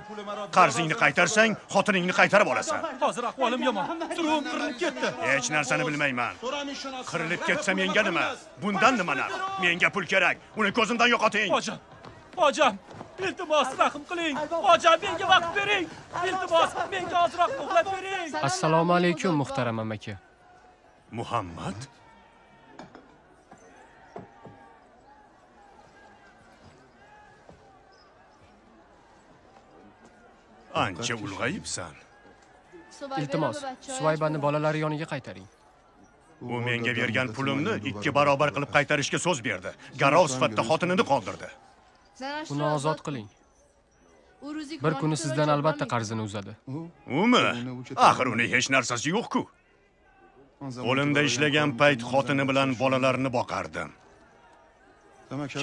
S2: Qarzingni qaytarsang xotiningni qaytarib olasan.
S11: Hozir ahvolim yomon. Suruvim qirilib ketdi.
S2: Hech narsani bilmayman. Qirilib ketsa menga nima? Bundan nima naf menga pul kerak. Uni ko'zimdan yo'qoting.
S11: Hojam hojam iltimos rahm qiling. Hojam menga vaqt bering. Iltimos menga ozroq uxlab bering.
S27: Assalomu alaykum muhtaram amaki.
S2: Muhammad ancha ulg'ayibsan
S27: iltimos suvaybani bolalari yoniga qaytaring.
S2: U menga bergan pulimni ikki barobar qilib qaytarishga so'z berdi. Garov sifatida xotinini qoldirdi.
S27: Uni ozod qiling. Bir kuni sizdan albatta qarzini uzadi.
S2: Umi axir uni hech narsasi yo'q-ku. Qo'limda ishlagan payt xotini bilan bolalarini boqardim.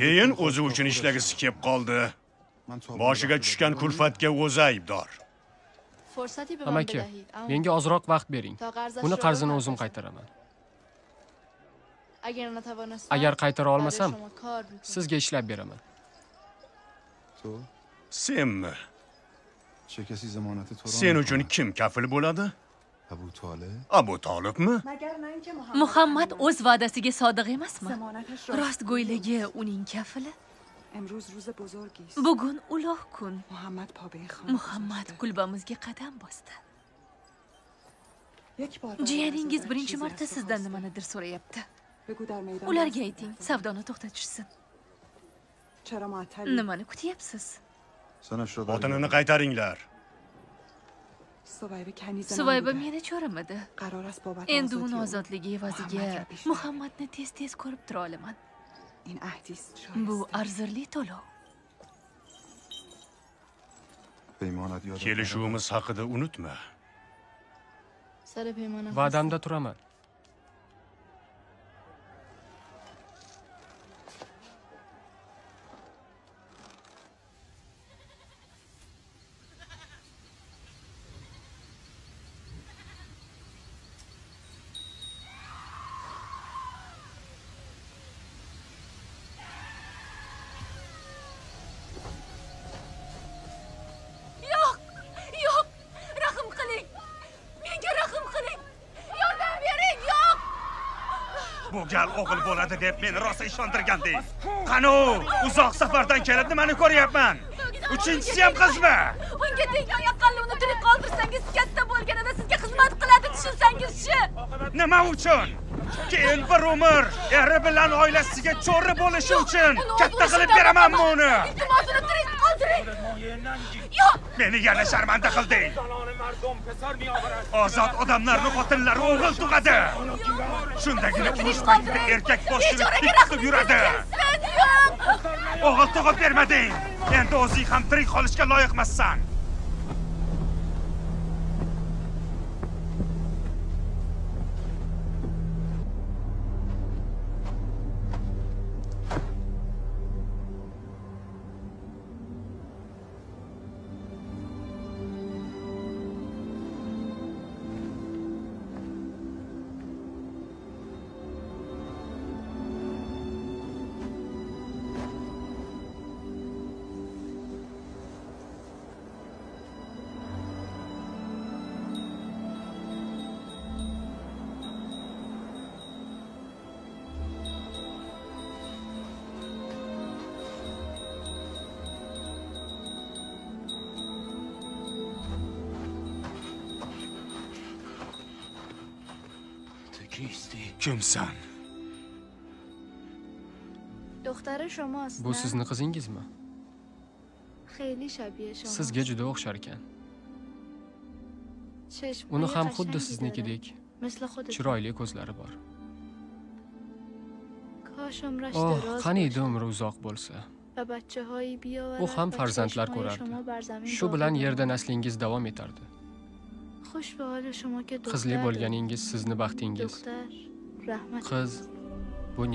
S2: Keyin o'zi uchun ishlagisi kelib qoldi boshiga tushgan kulfatga o'zi aybdor.
S27: Amaki menga ozroq vaqt bering. Uni qarzini o'zim qaytaraman. Agar qaytara olmasam sizga ishlab beraman.
S2: Senmi? Sen uchun kim kafil bo'ladi? Abu tolibmi
S18: muhammad o'z va'dasiga sodiq emasmi? Rostgo'yligi uning kafili
S22: امروز روز بزرگی است
S18: bugun ulug' kun
S22: محمد پا به این خانه
S18: muhammad kulbamizga qadam bosdi
S22: یک بار برای
S18: jiyaningiz
S22: عزیزم
S18: birinchi
S22: چیزی
S18: marta
S22: از تو
S18: sizdan
S22: خواسته.
S18: nimanidir so'rayapti
S22: بگو در میدان
S18: ularga
S22: دست
S18: ayting
S22: نزن.
S18: savdoni to'xtatishsin
S22: چرا معطلی
S18: nimani kutyapsiz
S2: xotinini qaytaringlar
S22: سویبه کنیز من
S18: suvayba
S22: بوده.
S18: meni cho'rimidi
S22: قرار است بابت
S18: endi
S22: آزادی
S18: uni
S22: او
S18: ozodligi evaziga
S22: محمد را پیش ببرم.
S18: muhammadni tez tez ko'rib tura olaman
S22: این عهدی است
S18: bu arzirli
S2: kelishuvimiz haqida unutma
S27: va'damda turaman
S2: bu gal o'g'il bo'ladi deb meni rosa ishontirganding. Qani u uzoq safardan kelib nimani ko'ryapman? Uchinchisi ham qizmi?
S18: Unga teggan yaqqanli uni tirik qoldirsangiz katta bo'lganida sizga xizmat qiladi tushunsangiz-chi?
S2: Nima uchun? Keyin bir umr eri bilan oilasiga cho'ri bo'lishi uchun katta qilib beramanmi uni
S18: iltimos uni tirik qoldiring. Yo'q.
S2: Meni yana sharmanda qilding. Ozod odamlarni xotinlari o'g'il tug'adi shundagina urush paytida erkak boshini tutib yuradi. o'g'il tug'ib bermading. Endi o'zing ham tirik qolishga loyiqmassan
S7: Kimsan?
S28: Do'xtari shomas.
S27: Bu sizni qizingizmi?
S28: Xeyli shabiya shomas.
S27: Sizga juda o'xshar ekan. Uni ham xuddi siznikidek. Chiroyli ko'zlari bor.
S28: Kosh umri
S27: Oh, qani
S28: edi
S27: umri uzoq bo'lsa. U ham farzandlar ko'rardi. Shu bilan yerda naslingiz davom etardi. Qizli bo'lganingiz sizni baxtingiz.
S28: دختر رحمت
S27: Qiz bu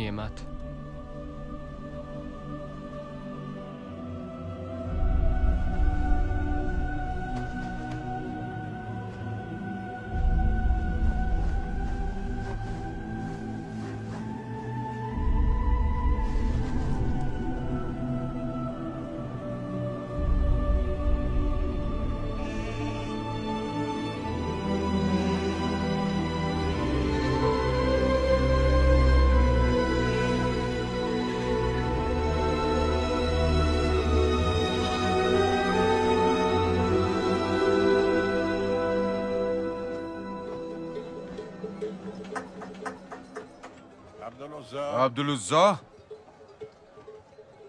S27: Abduluzzo?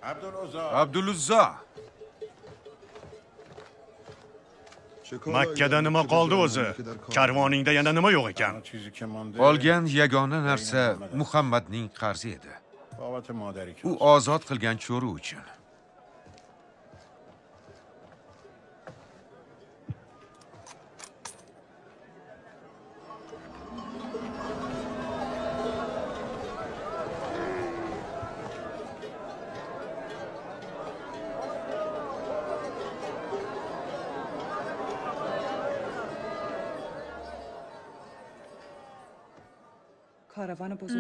S6: Abduluzzo. Abduluzzo.
S2: Makkada nima qoldi o'zi? Karvoningda yana nima yo'q ekan?
S6: Olgan yagona narsa Muhammadning qarzi edi. U ozod qilgan cho'ri uchun.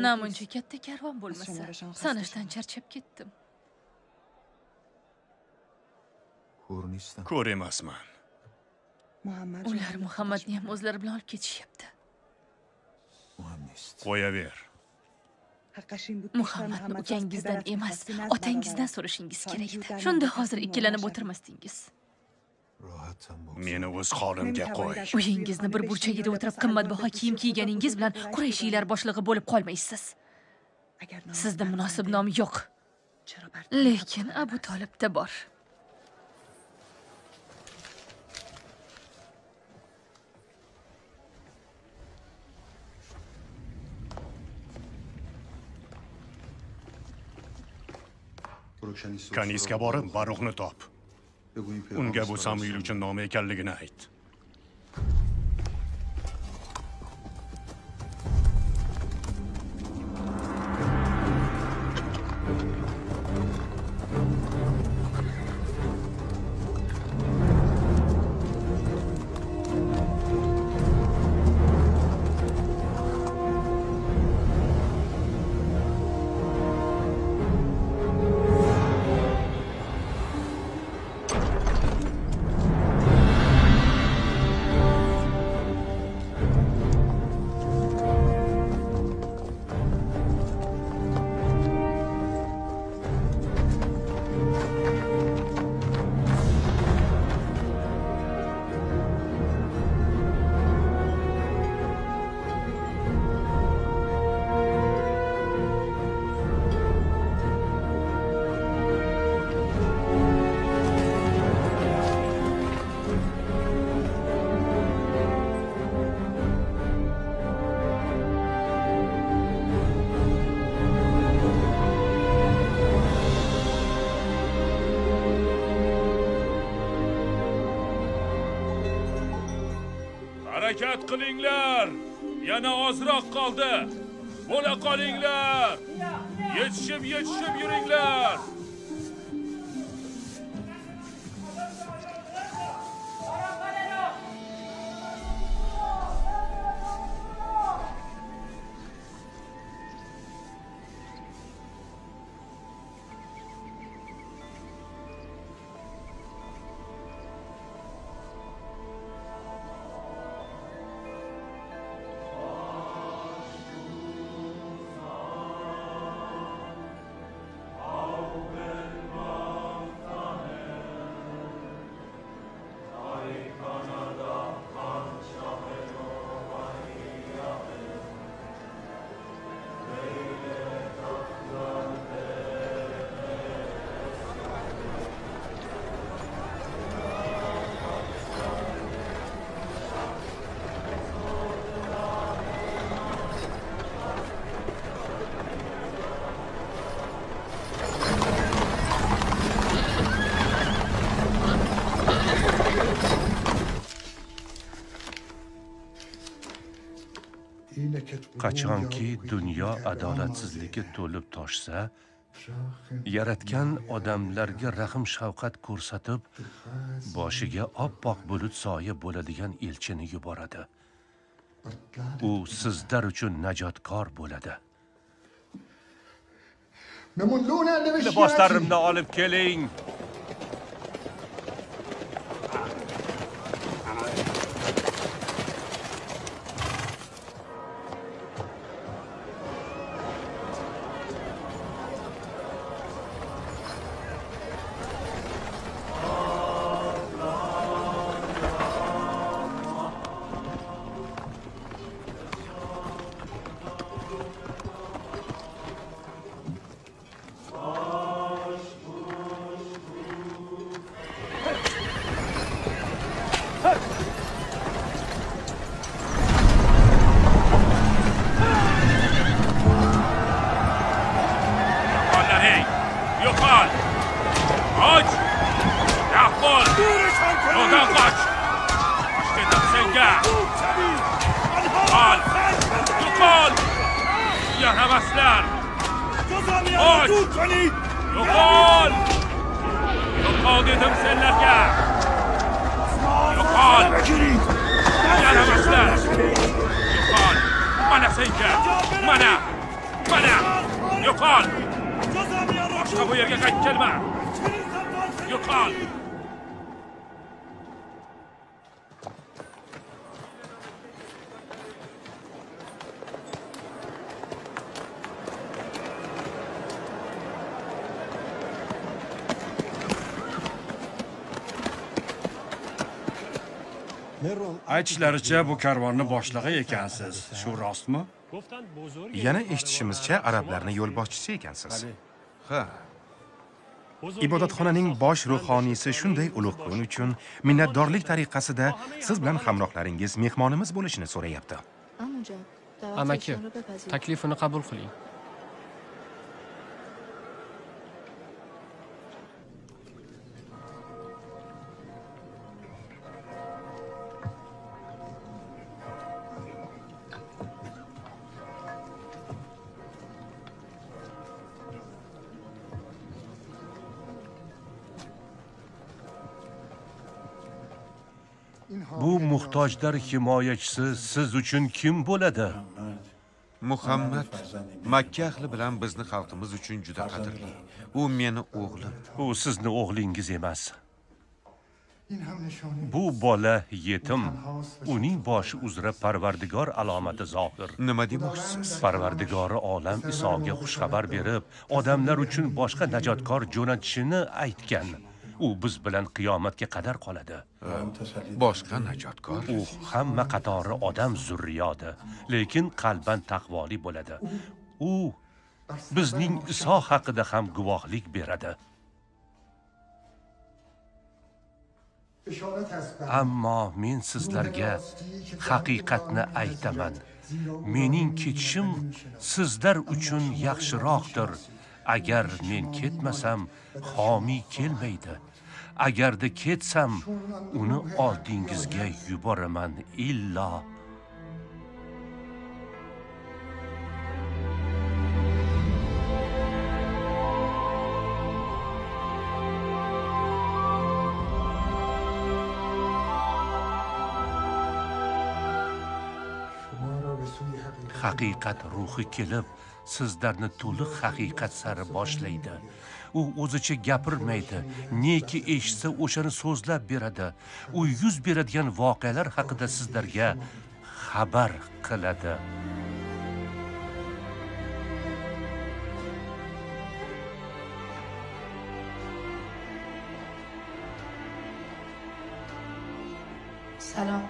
S18: Namuncha katta karvon bo'lmasa sanashdan charchab ketdim.
S2: Ko'r emasman
S18: ular muhammadni ham o'zlari bilan olib ketishyapti.
S2: Qo'yaver.
S18: Muhammadni ukangizdan emas otangizdan so'rashingiz kerak edi shunda hozir ikkilanib o'tirmasdingiz
S2: meni o'z holimga qo'y.
S18: uyingizni bir burchagida o'tirib qimmatbaho kiyim kiyganingiz bilan qurayshiylar boshlig'i bo'lib qolmaysiz. Sizda munosib nom yo'q. Lekin abu tolibda bor.
S2: Kanizga borib baruxni top unga bu samuil uchun noma ekanligini ayt
S17: harakat qilinglar. Yana ozroq qoldi. Bo'la qolinglar. Yetishib yetishib yuringlar. Qachonki dunyo adolatsizlikka to'lib toshsa yaratgan odamlarga rahm shafqat ko'rsatib boshiga oppoq bulut soya bo'ladigan elchini yuboradi. U sizlar uchun najotkor bo'ladi. Liboslarimni olib keling
S2: aytishlaricha bu karvonni boshlig'i ekansiz. Shu rostmi?
S12: Yana eshitishimizcha arablarni yo'lboshchisi ekansiz.
S6: Ha.
S12: Ibodatxonaning bosh ruhoniysi shunday ulug' kun uchun minnatdorlik tariqasida siz bilan hamrohlaringiz mehmonimiz bo'lishini so'rayapti.
S27: Amaki taklifini qabul qiling
S17: bu muhtojlar himoyachisi siz uchun kim bo'ladi?
S6: Muhammad makka ahli bilan bizni xalqimiz uchun juda qadrli. U meni o'g'lim.
S17: U sizni o'g'lingiz emas. Bu bola yetim. Uning boshi uzra parvardigor alomati zohir.
S6: Nima demoqchisiz?
S17: Parvardigori olam isoga xushxabar berib odamlar uchun boshqa najotkor jo'natishini aytgan u biz bilan qiyomatga qadar qoladi.
S6: Boshqa najotkor.
S17: U hamma qatori odam zurriyodi lekin qalban taqvoli bo'ladi. U bizning iso haqida ham guvohlik beradi. Ammo men sizlarga haqiqatni aytaman. Mening ketishim sizlar uchun yaxshiroqdir. Agar men ketmasam homiy kelmaydi. Agarda ketsam uni oldingizga yuboraman illo haqiqat ruhi kelib sizlarni to'liq haqiqat sari boshlaydi. u o'zicha gapirmaydi neki eshitsa o'shani so'zlab beradi u yuz beradigan voqealar haqida sizlarga xabar qiladi
S28: سلام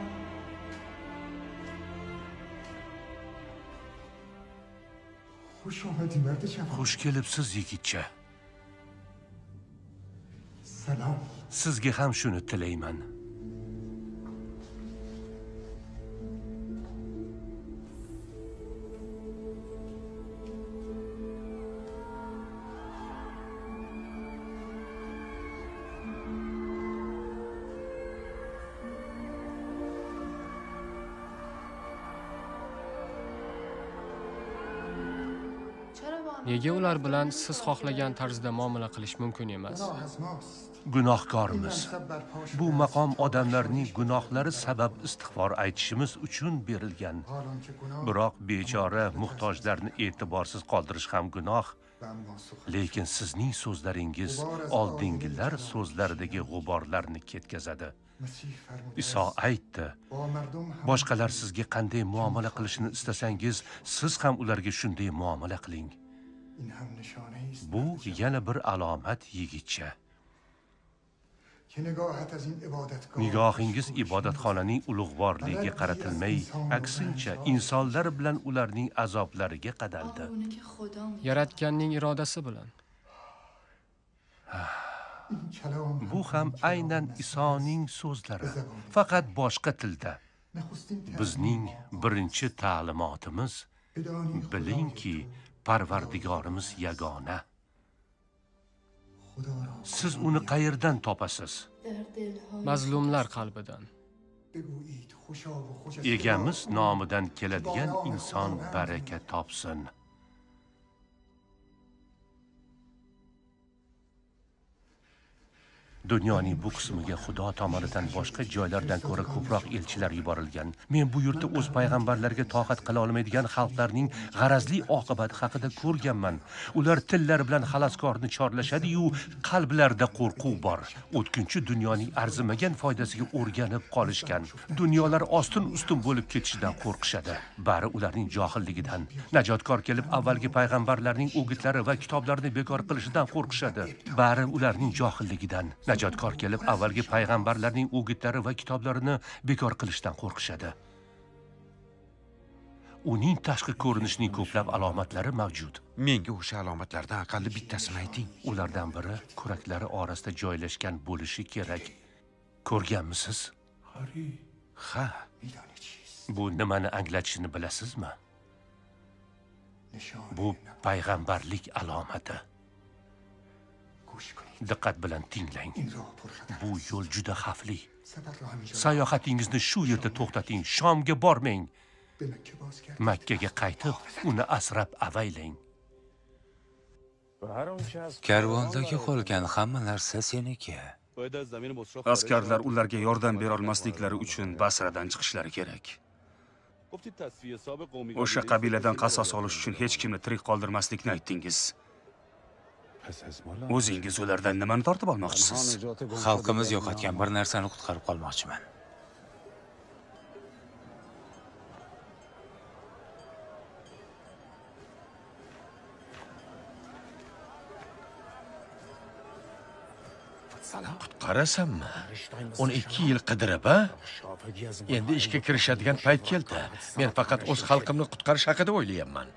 S29: خوش آمدی مرد جوان
S17: xush kelibsiz yigitcha
S29: salom
S17: sizga ham shuni tilayman.
S27: Nega ular bilan siz xohlagan tarzda muomala qilish mumkin emas?
S17: gunohkormiz. Bu maqom odamlarning gunohlari sabab istig'for aytishimiz uchun berilgan. Biroq bechora muhtojlarni e'tiborsiz qoldirish ham gunoh. Lekin sizning so'zlaringiz oldingilar so'zlaridagi g'uborlarni ketkazadi. Iso aytdi: Boshqalar sizga qanday muomala qilishni istasangiz, siz ham ularga shunday muomala qiling. Bu yana bir alomat yigitcha. nigohingiz ibodatxonaning ulug'vorligiga qaratilmay aksincha insonlar bilan ularning azoblariga qadaldi
S27: yaratganning irodasi bilan
S17: bu ham aynan isoning so'zlari faqat boshqa tilda bizning birinchi ta'limotimiz bilingki parvardigorimiz yagona siz uni qayerdan topasiz?
S27: Mazlumlar qalbidan.
S17: Egamiz nomidan keladigan inson baraka topsin. Dunyoning bu qismiga xudo tomonidan boshqa joylardan ko'ra ko'proq elchilar yuborilgan. Men bu yurtda o'z payg'ambarlariga toqat qila olmaydigan xalqlarning g'arazli oqibati haqida ko'rganman. Ular tillari bilan xaloskorni chorlashadiyu qalblarida qo'rquv bor. O'tkinchi dunyoning arzimagan foydasiga o'rganib qolishgan. Dunyolar ostin ustun bo'lib ketishidan qo'rqishadi. Bari ularning johilligidan. Najotkor kelib avvalgi payg'ambarlarning o'gitlari va kitoblarini bekor qilishidan qo'rqishadi. Bari ularning johilligidan. Najotkor kelib avvalgi payg'ambarlarning o'gitlari va kitoblarini bekor qilishdan qo'rqishadi. Uning tashqi ko'rinishining ko'plab alomatlari mavjud.
S6: Menga o'sha alomatlardan aqalli bittasini ayting.
S17: Ulardan biri kuraklari orasida joylashgan bo'lishi kerak. Ko'rganmisiz? Ha. Bu nimani anglatishini bilasizmi? Bu payg'ambarlik alomati diqqat bilan tinglang. Bu yo'l juda xavfli. Sayohatingizni shu yerda to'xtating shomga bormang. Makkaga qaytib uni asrab avaylang.
S10: Karvondagi qolgan hamma narsa seniki.
S7: Askarlar ularga yordam berolmasliklari uchun basradan chiqishlari kerak. O'sha qabiladan qasos olish uchun hech kimni tirik qoldirmaslikni aytdingiz. O'zingiz ulardan nimani tortib olmoqchisiz?
S10: Xalqimiz yo'qotgan bir narsani qutqarib qolmoqchiman.
S19: Qutqarasanmi? O'n ikki yil qidirib a endi ishga kirishadigan payt keldi. Men faqat o'z xalqimni qutqarish haqida o'ylayapman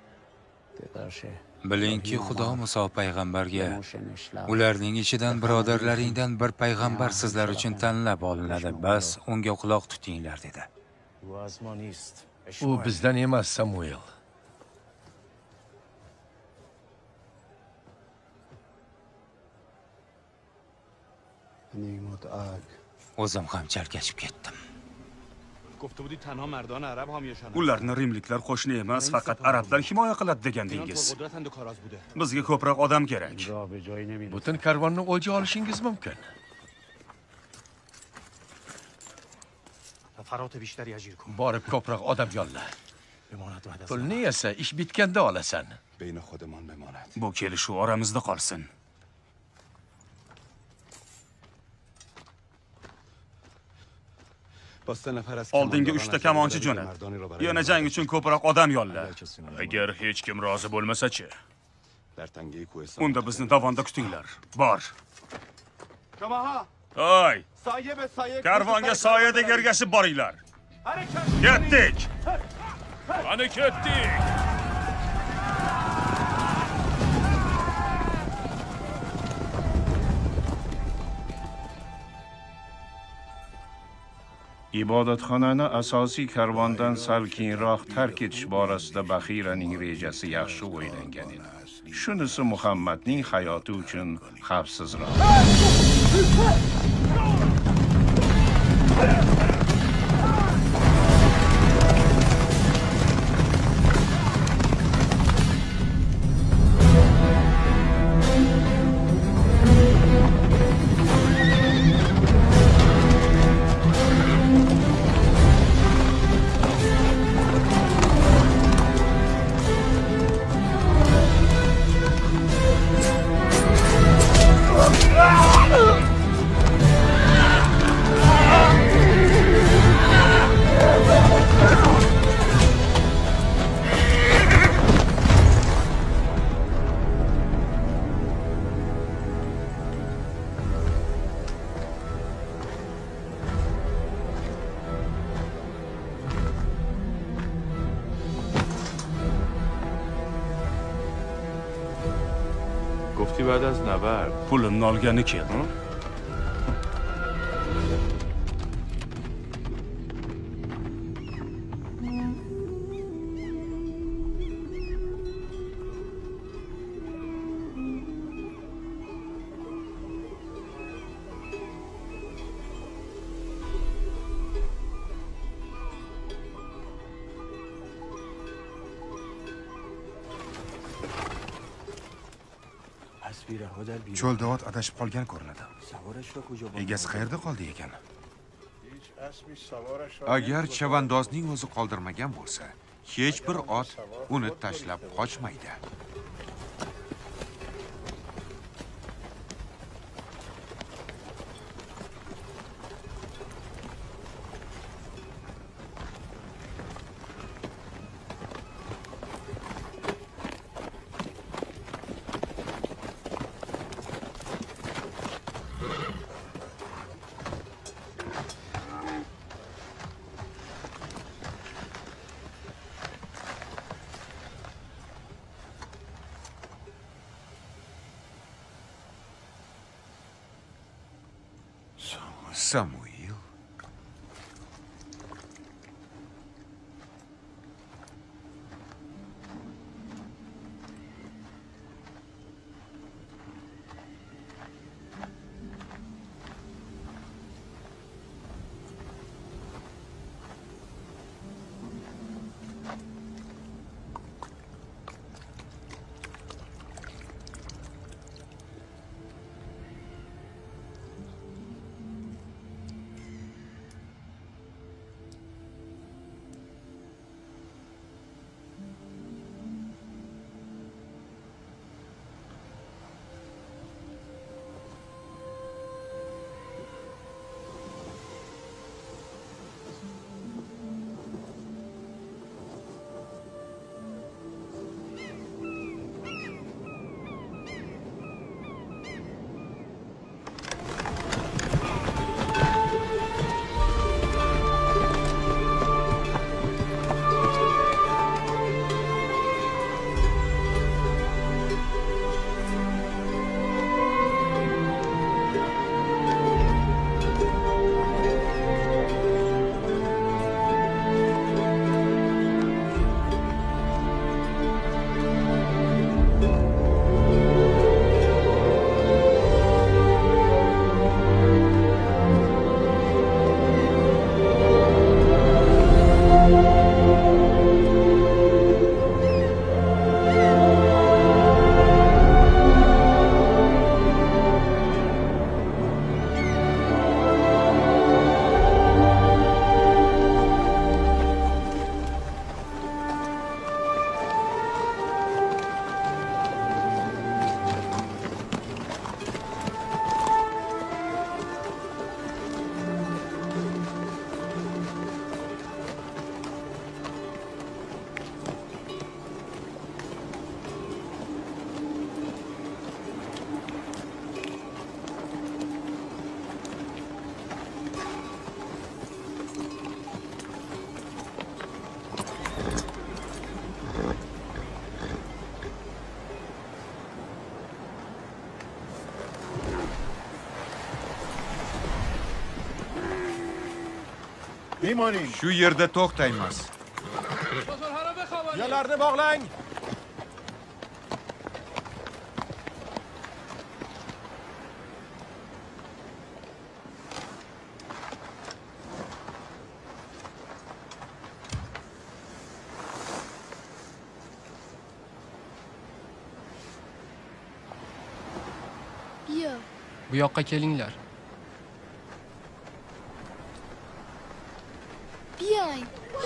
S10: bilingki xudo muso payg'ambarga ularning ichidan birodarlaringdan bir payg'ambar sizlar uchun tanlab olinadi. Bas unga quloq tutinglar dedi.
S19: U bizdan emas samuel.
S10: O'zim ham chalkashib ketdim
S7: ularni rimliklar qo'shni emas faqat arablar himoya qiladi degandingiz bizga ko'proq odam kerak
S19: butun karvonni o'lja olishingiz mumkin borib ko'proq odam yolla pulni esa ish bitganda olasan
S7: bu kelishuv oramizda qolsin oldinga uchta kamonchi jo'nat. Yana jang uchun ko'proq odam yolla agar hech kim rozi bo'lmasa-chi? Unda bizni dovonda kutinglar. Bor. Hoy karvonga soyadek ergashib boringlar. Ketdik. Qani ketdik
S5: ibodatxonani asosiy karvondan sal keyinroq tark etish borasida Baxiraning rejasi yaxshi o'ylangan edi. Shunisi Muhammadning hayoti uchun xavfsizroq.
S7: Pulimni olgani keldim
S9: cho'lda ot adashib qolgan ko'rinadi. Egasi qayerda qoldi ekan?
S6: Agar chavandozning o'zi qoldirmagan bo'lsa hech bir ot uni tashlab qochmaydi
S22: bemorning
S6: shu yerda to'xtaymiz.
S22: Yo'llarni bog'lang.
S27: Bu yoqqa kelinglar.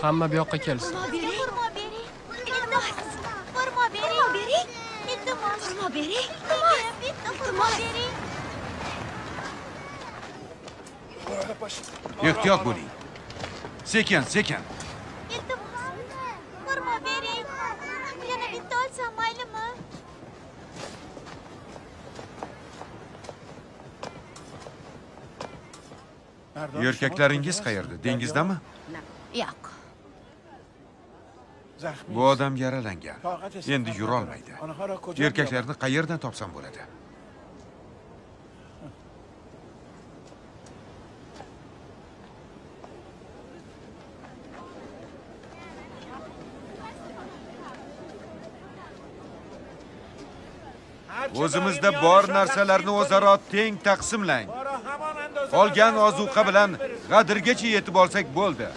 S27: Hamma bu yoqqa kelsin.
S18: Xurmo bering. Xurmo bering. Iltimos. Xurmo bering. Xurmo bering. Iltimos. Xurmo bering. Iltimos. Bering.
S6: ehtiyot bo'ling sekin sekin
S18: Iltimos. Xurmo bering. Yana bitta olsam maylimi?
S6: erkaklaringiz qayerda dengizdami
S16: Yo'q.
S6: Bu odam yaralangan. Endi yurolmaydi. erkaklarni qayerdan topsam bo'ladi? O'zimizda bor narsalarni o'zaro teng taqsimlang. Qolgan ozuqa bilan g'adirgacha yetib olsak bo'ldi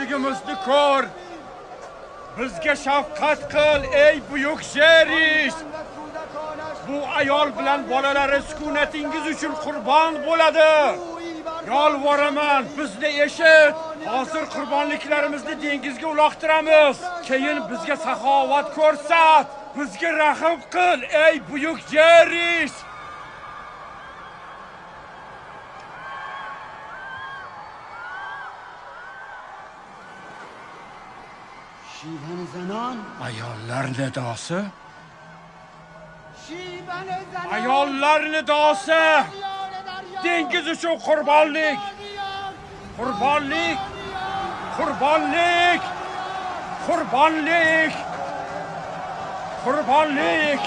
S24: yoshligimizni ko'r. Bizga shafqat qil, ey buyuk Jerish! Bu ayol bilan bolalari sukunatingiz uchun qurbon bo'ladi. Yolvoraman, bizni eshit. Hozir qurbonliklarimizni dengizga uloqtiramiz. Keyin bizga saxovat ko'rsat. Bizga rahim qil, ey buyuk Jerish! ayollar nidosi? Ayollar nidosi! Dengiz uchun qurbonlik! Qurbonlik! Qurbonlik! Qurbonlik! Qurbonlik!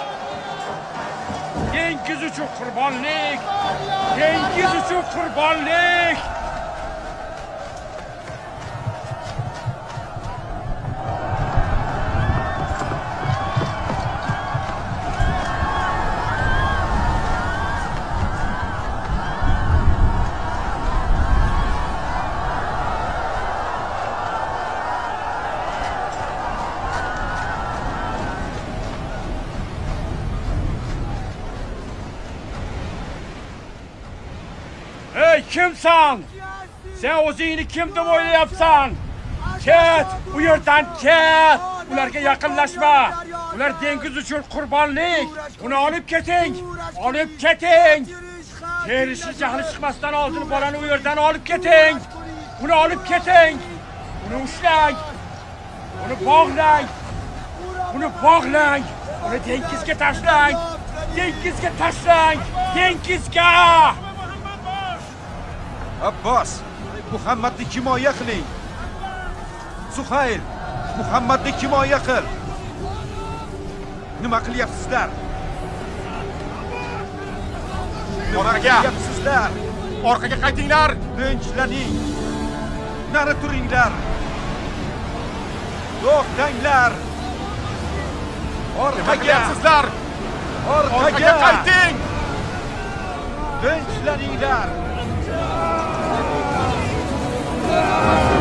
S24: Dengiz uchun qurbonlik! Dengiz uchun qurbonlik! Sen o'zingni kim deb o'ylayapsan? Ket, u yerdan ket. Ularga yaqinlashma. Ular dengiz uchun qurbonlik. Uni olib keting. Olib keting. Terishni jahli chiqmasdan oldin bolani u yerdan olib keting. Uni olib keting. Uni ushlang. Uni bog'lang. Uni bog'lang. Uni dengizga tashlang. Dengizga tashlang. Dengizga!
S6: abbos muhammadni himoya qiling. Suhayl muhammadni himoya qil. Nima qilyapsizlar?
S24: Orqaga!
S6: qilyapsizlar?
S24: Orqaga qaytinglar!
S6: tinchlaning. Nari turinglar. To'xtanglar orqaga.
S24: qilyapsizlar?
S6: orqaga
S24: qayting!
S6: tinchlaninglar Ah!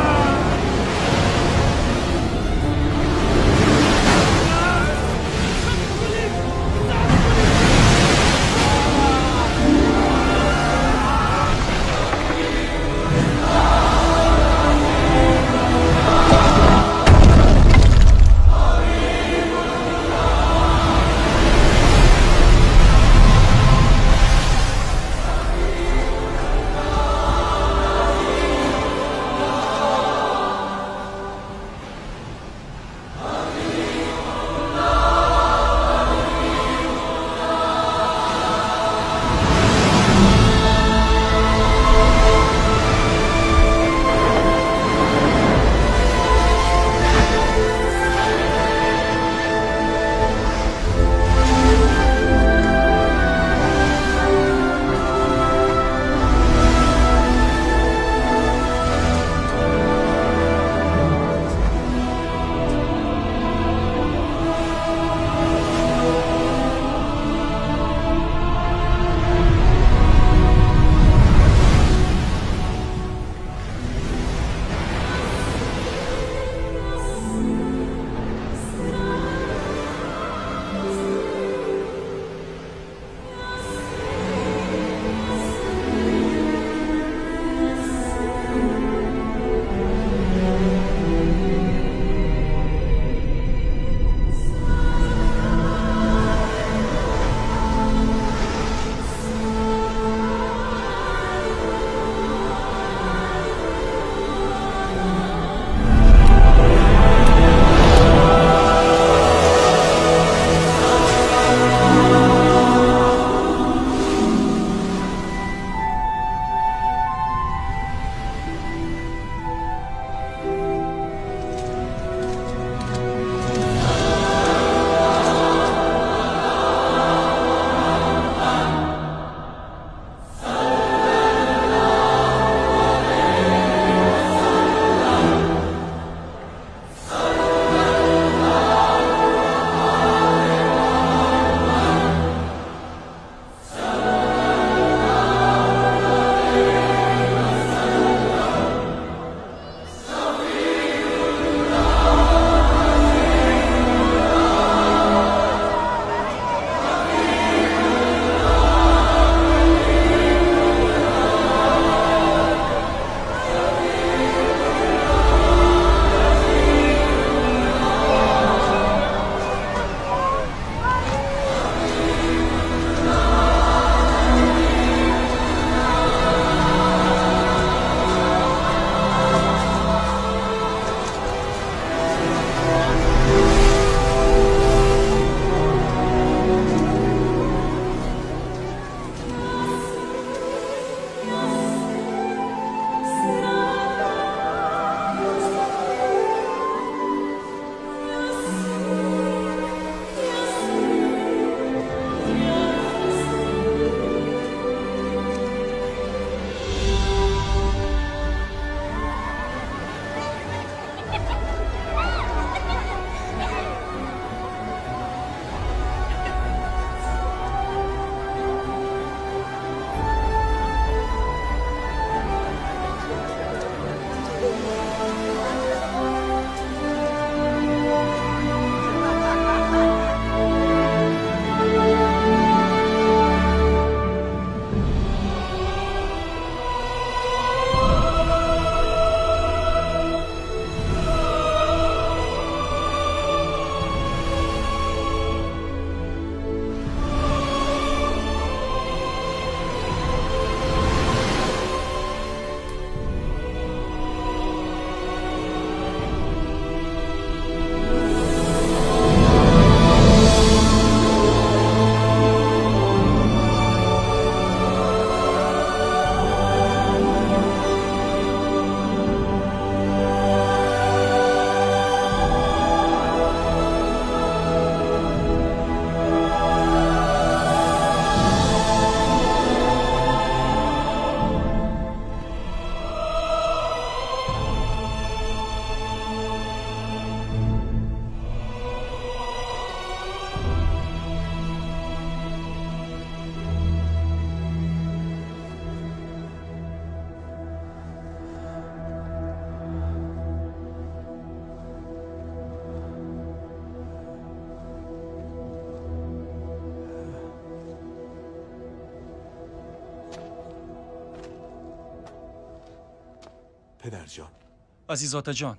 S30: Aziz otajon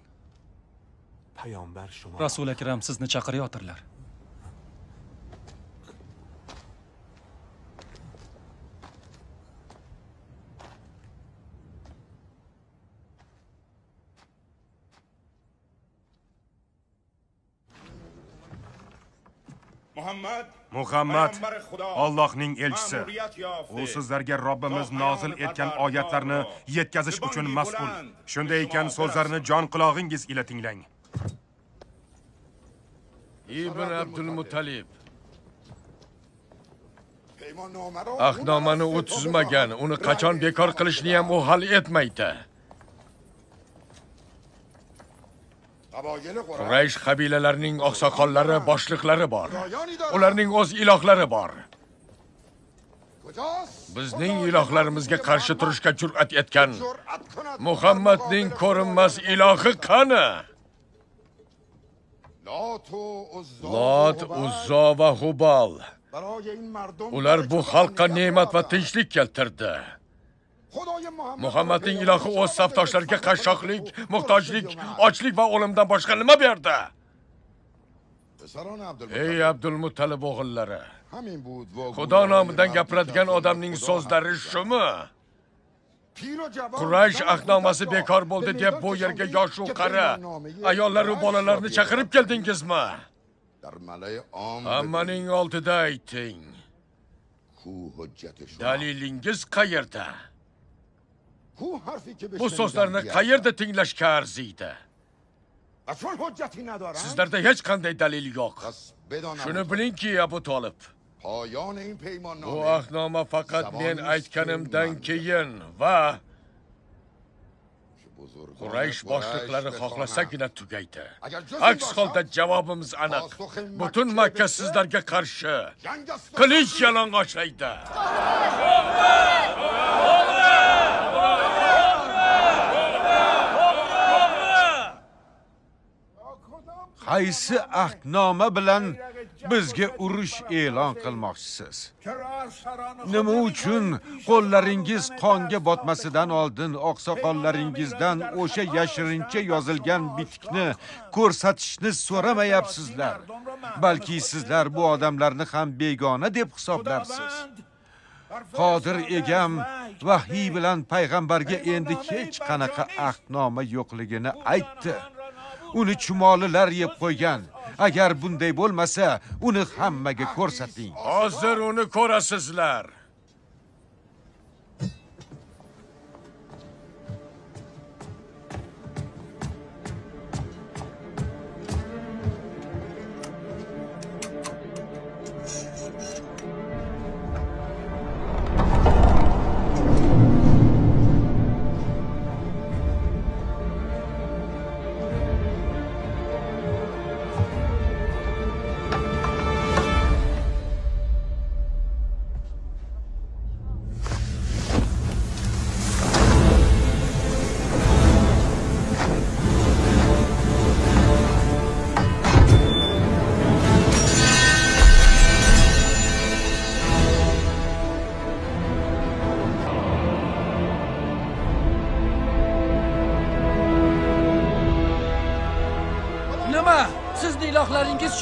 S30: rasul akram sizni chaqirayotirlar
S9: muhammad Allohning elchisi. U sizlarga robbimiz nozil etgan oyatlarni yetkazish uchun mas'ul. Shunday ekan so'zlarni jon qulog'ingiz ila tinglang.
S4: Ibn abdulmuttalib ahdnomani u tuzmagan uni qachon bekor qilishni ham u hal etmaydi quraysh qabilalarining oqsoqollari boshliqlari bor. Ularning o'z ilohlari bor. Bizning ilohlarimizga qarshi turishga jur'at etgan muhammadning ko'rinmas ilohi qani? Lot uzzo va hubal ular bu xalqqa ne'mat va tinchlik keltirdi muhammadning ilohi o'z safdoshlariga qashshoqlik muhtojlik ochlik va o'limdan boshqa nima berdi? Ey abdulmuttalib o'g'illari xudo nomidan gapiradigan odamning so'zlari shumi? Quraysh ahdnomasi bekor bo'ldi deb bu yerga yoshu qari. Ayollaru bolalarni chaqirib keldingizmi? Hammaning oldida ayting. Dalilingiz qayerda bu so'zlarni qayerda tinglashga arziydi sizlarda hech qanday dalil yo'q shuni bilingki abu tolib bu ahdnoma faqat men aytganimdan keyin. Va. Quraysh boshliqlari xohlasagina tugaydi. Aks holda javobimiz aniq. Butun makka sizlarga qarshi. Qilich yalang'ochlaydi
S6: qaysi ahdnoma bilan bizga urush e'lon qilmoqchisiz? Nima uchun qo'llaringiz qonga botmasidan oldin oqsoqollaringizdan o'sha yashirincha yozilgan bitikni ko'rsatishni so'ramayapsizlar? Balki sizlar bu odamlarni ham begona deb hisoblarsiz? Qodir egam vahiy bilan payg'ambarga endi hech qanaqa ahdnoma yo'qligini aytdi. Uni chumolilar yeb qo'ygan. Agar bunday bo'lmasa uni hammaga ko'rsating.
S4: Hozir uni ko'rasizlar.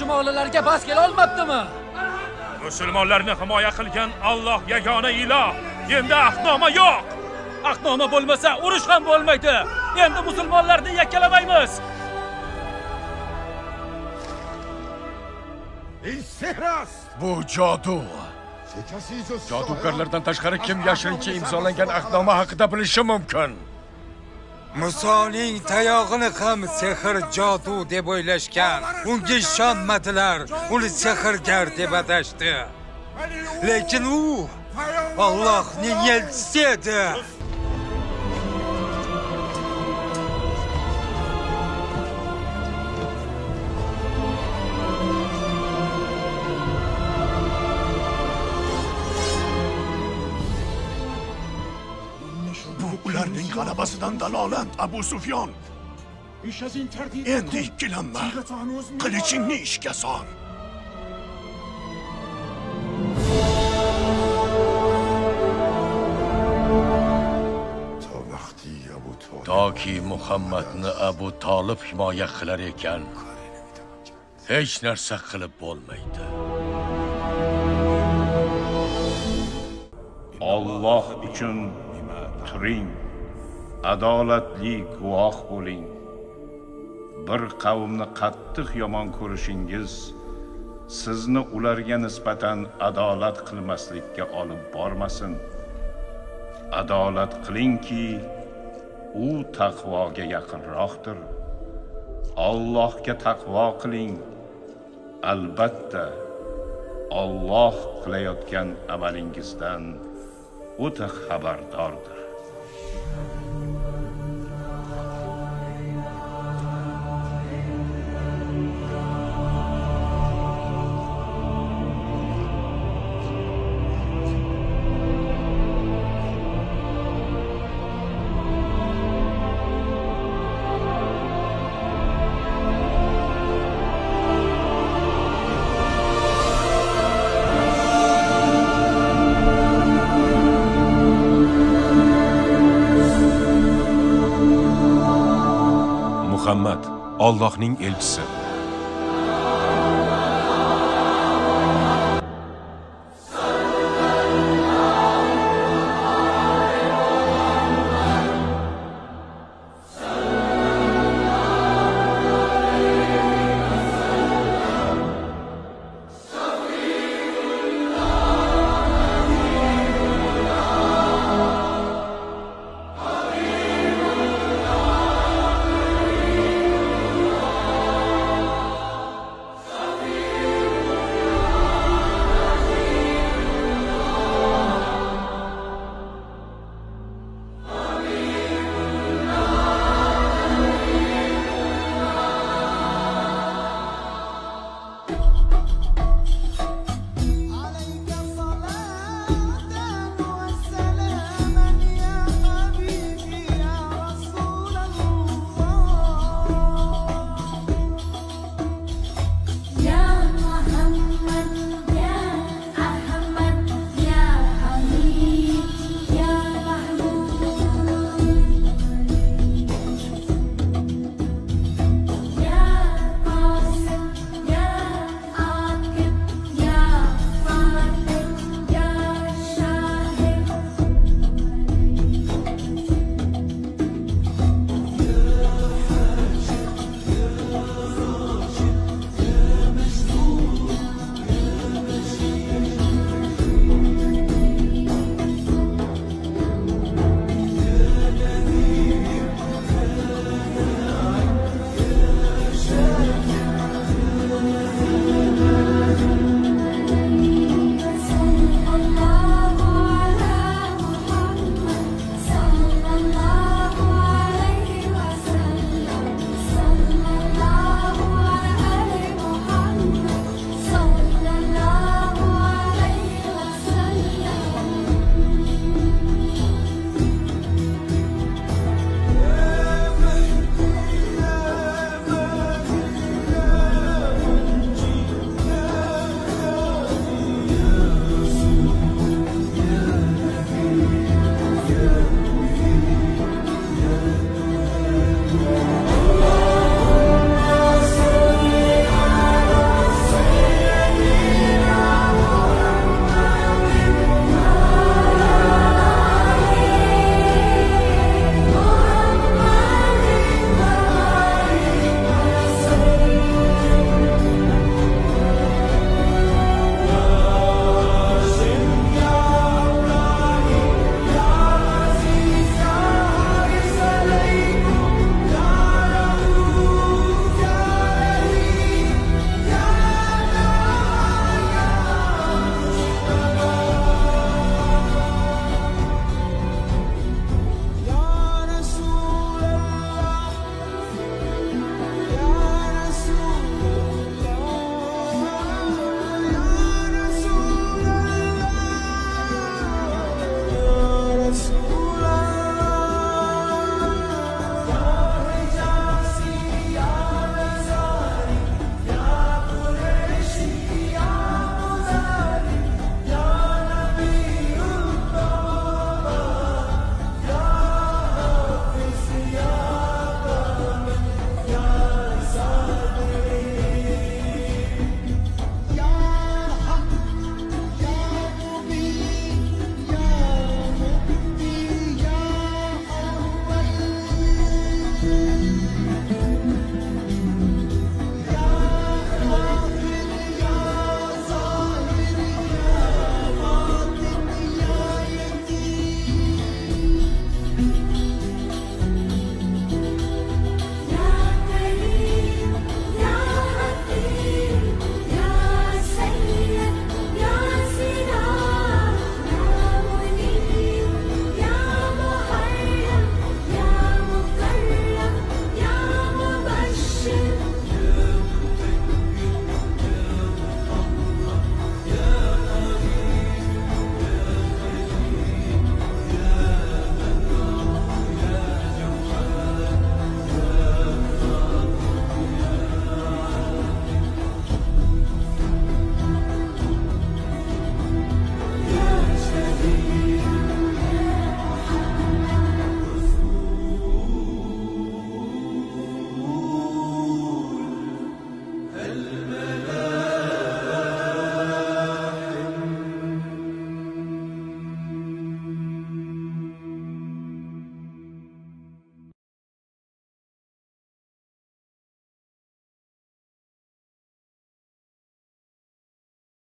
S11: Shimolilarga bas kelolmabdimi?
S12: Musulmonlarni himoya qilgan Alloh yagona iloh. Endi ahdnoma yo'q. Ahdnoma bo'lmasa urush ham bo'lmaydi. Endi musulmonlarni yakkalamaymiz
S4: bu jodu. Jodugarlardan tashqari kim yashirincha imzolangan ahdnoma haqida bilishi mumkin
S3: Musoning tayog'ini ham sehr jodu deb o'ylashgan. Unga ishonmadilar. Uni sehrgar deb atashdi. Lekin u ollohning elchisi edi.
S2: G'alabasidan dalolat Abu Sufyon. Endi ikkilanma. Qilichingni ishga sol.
S4: To toki muhammadni abu tolib himoya qilar ekan hech narsa qilib bo'lmaydi
S5: Alloh uchun turing adolatli guvoh bo'ling. Bir qavmni qattiq yomon ko'rishingiz sizni ularga nisbatan adolat qilmaslikka olib bormasin. Adolat qilingki u taqvoga yaqinroqdir. Allohga taqvo qiling. Albatta Alloh qilayotgan amalingizdan o'ta xabardordir.
S1: Allohning elchisi.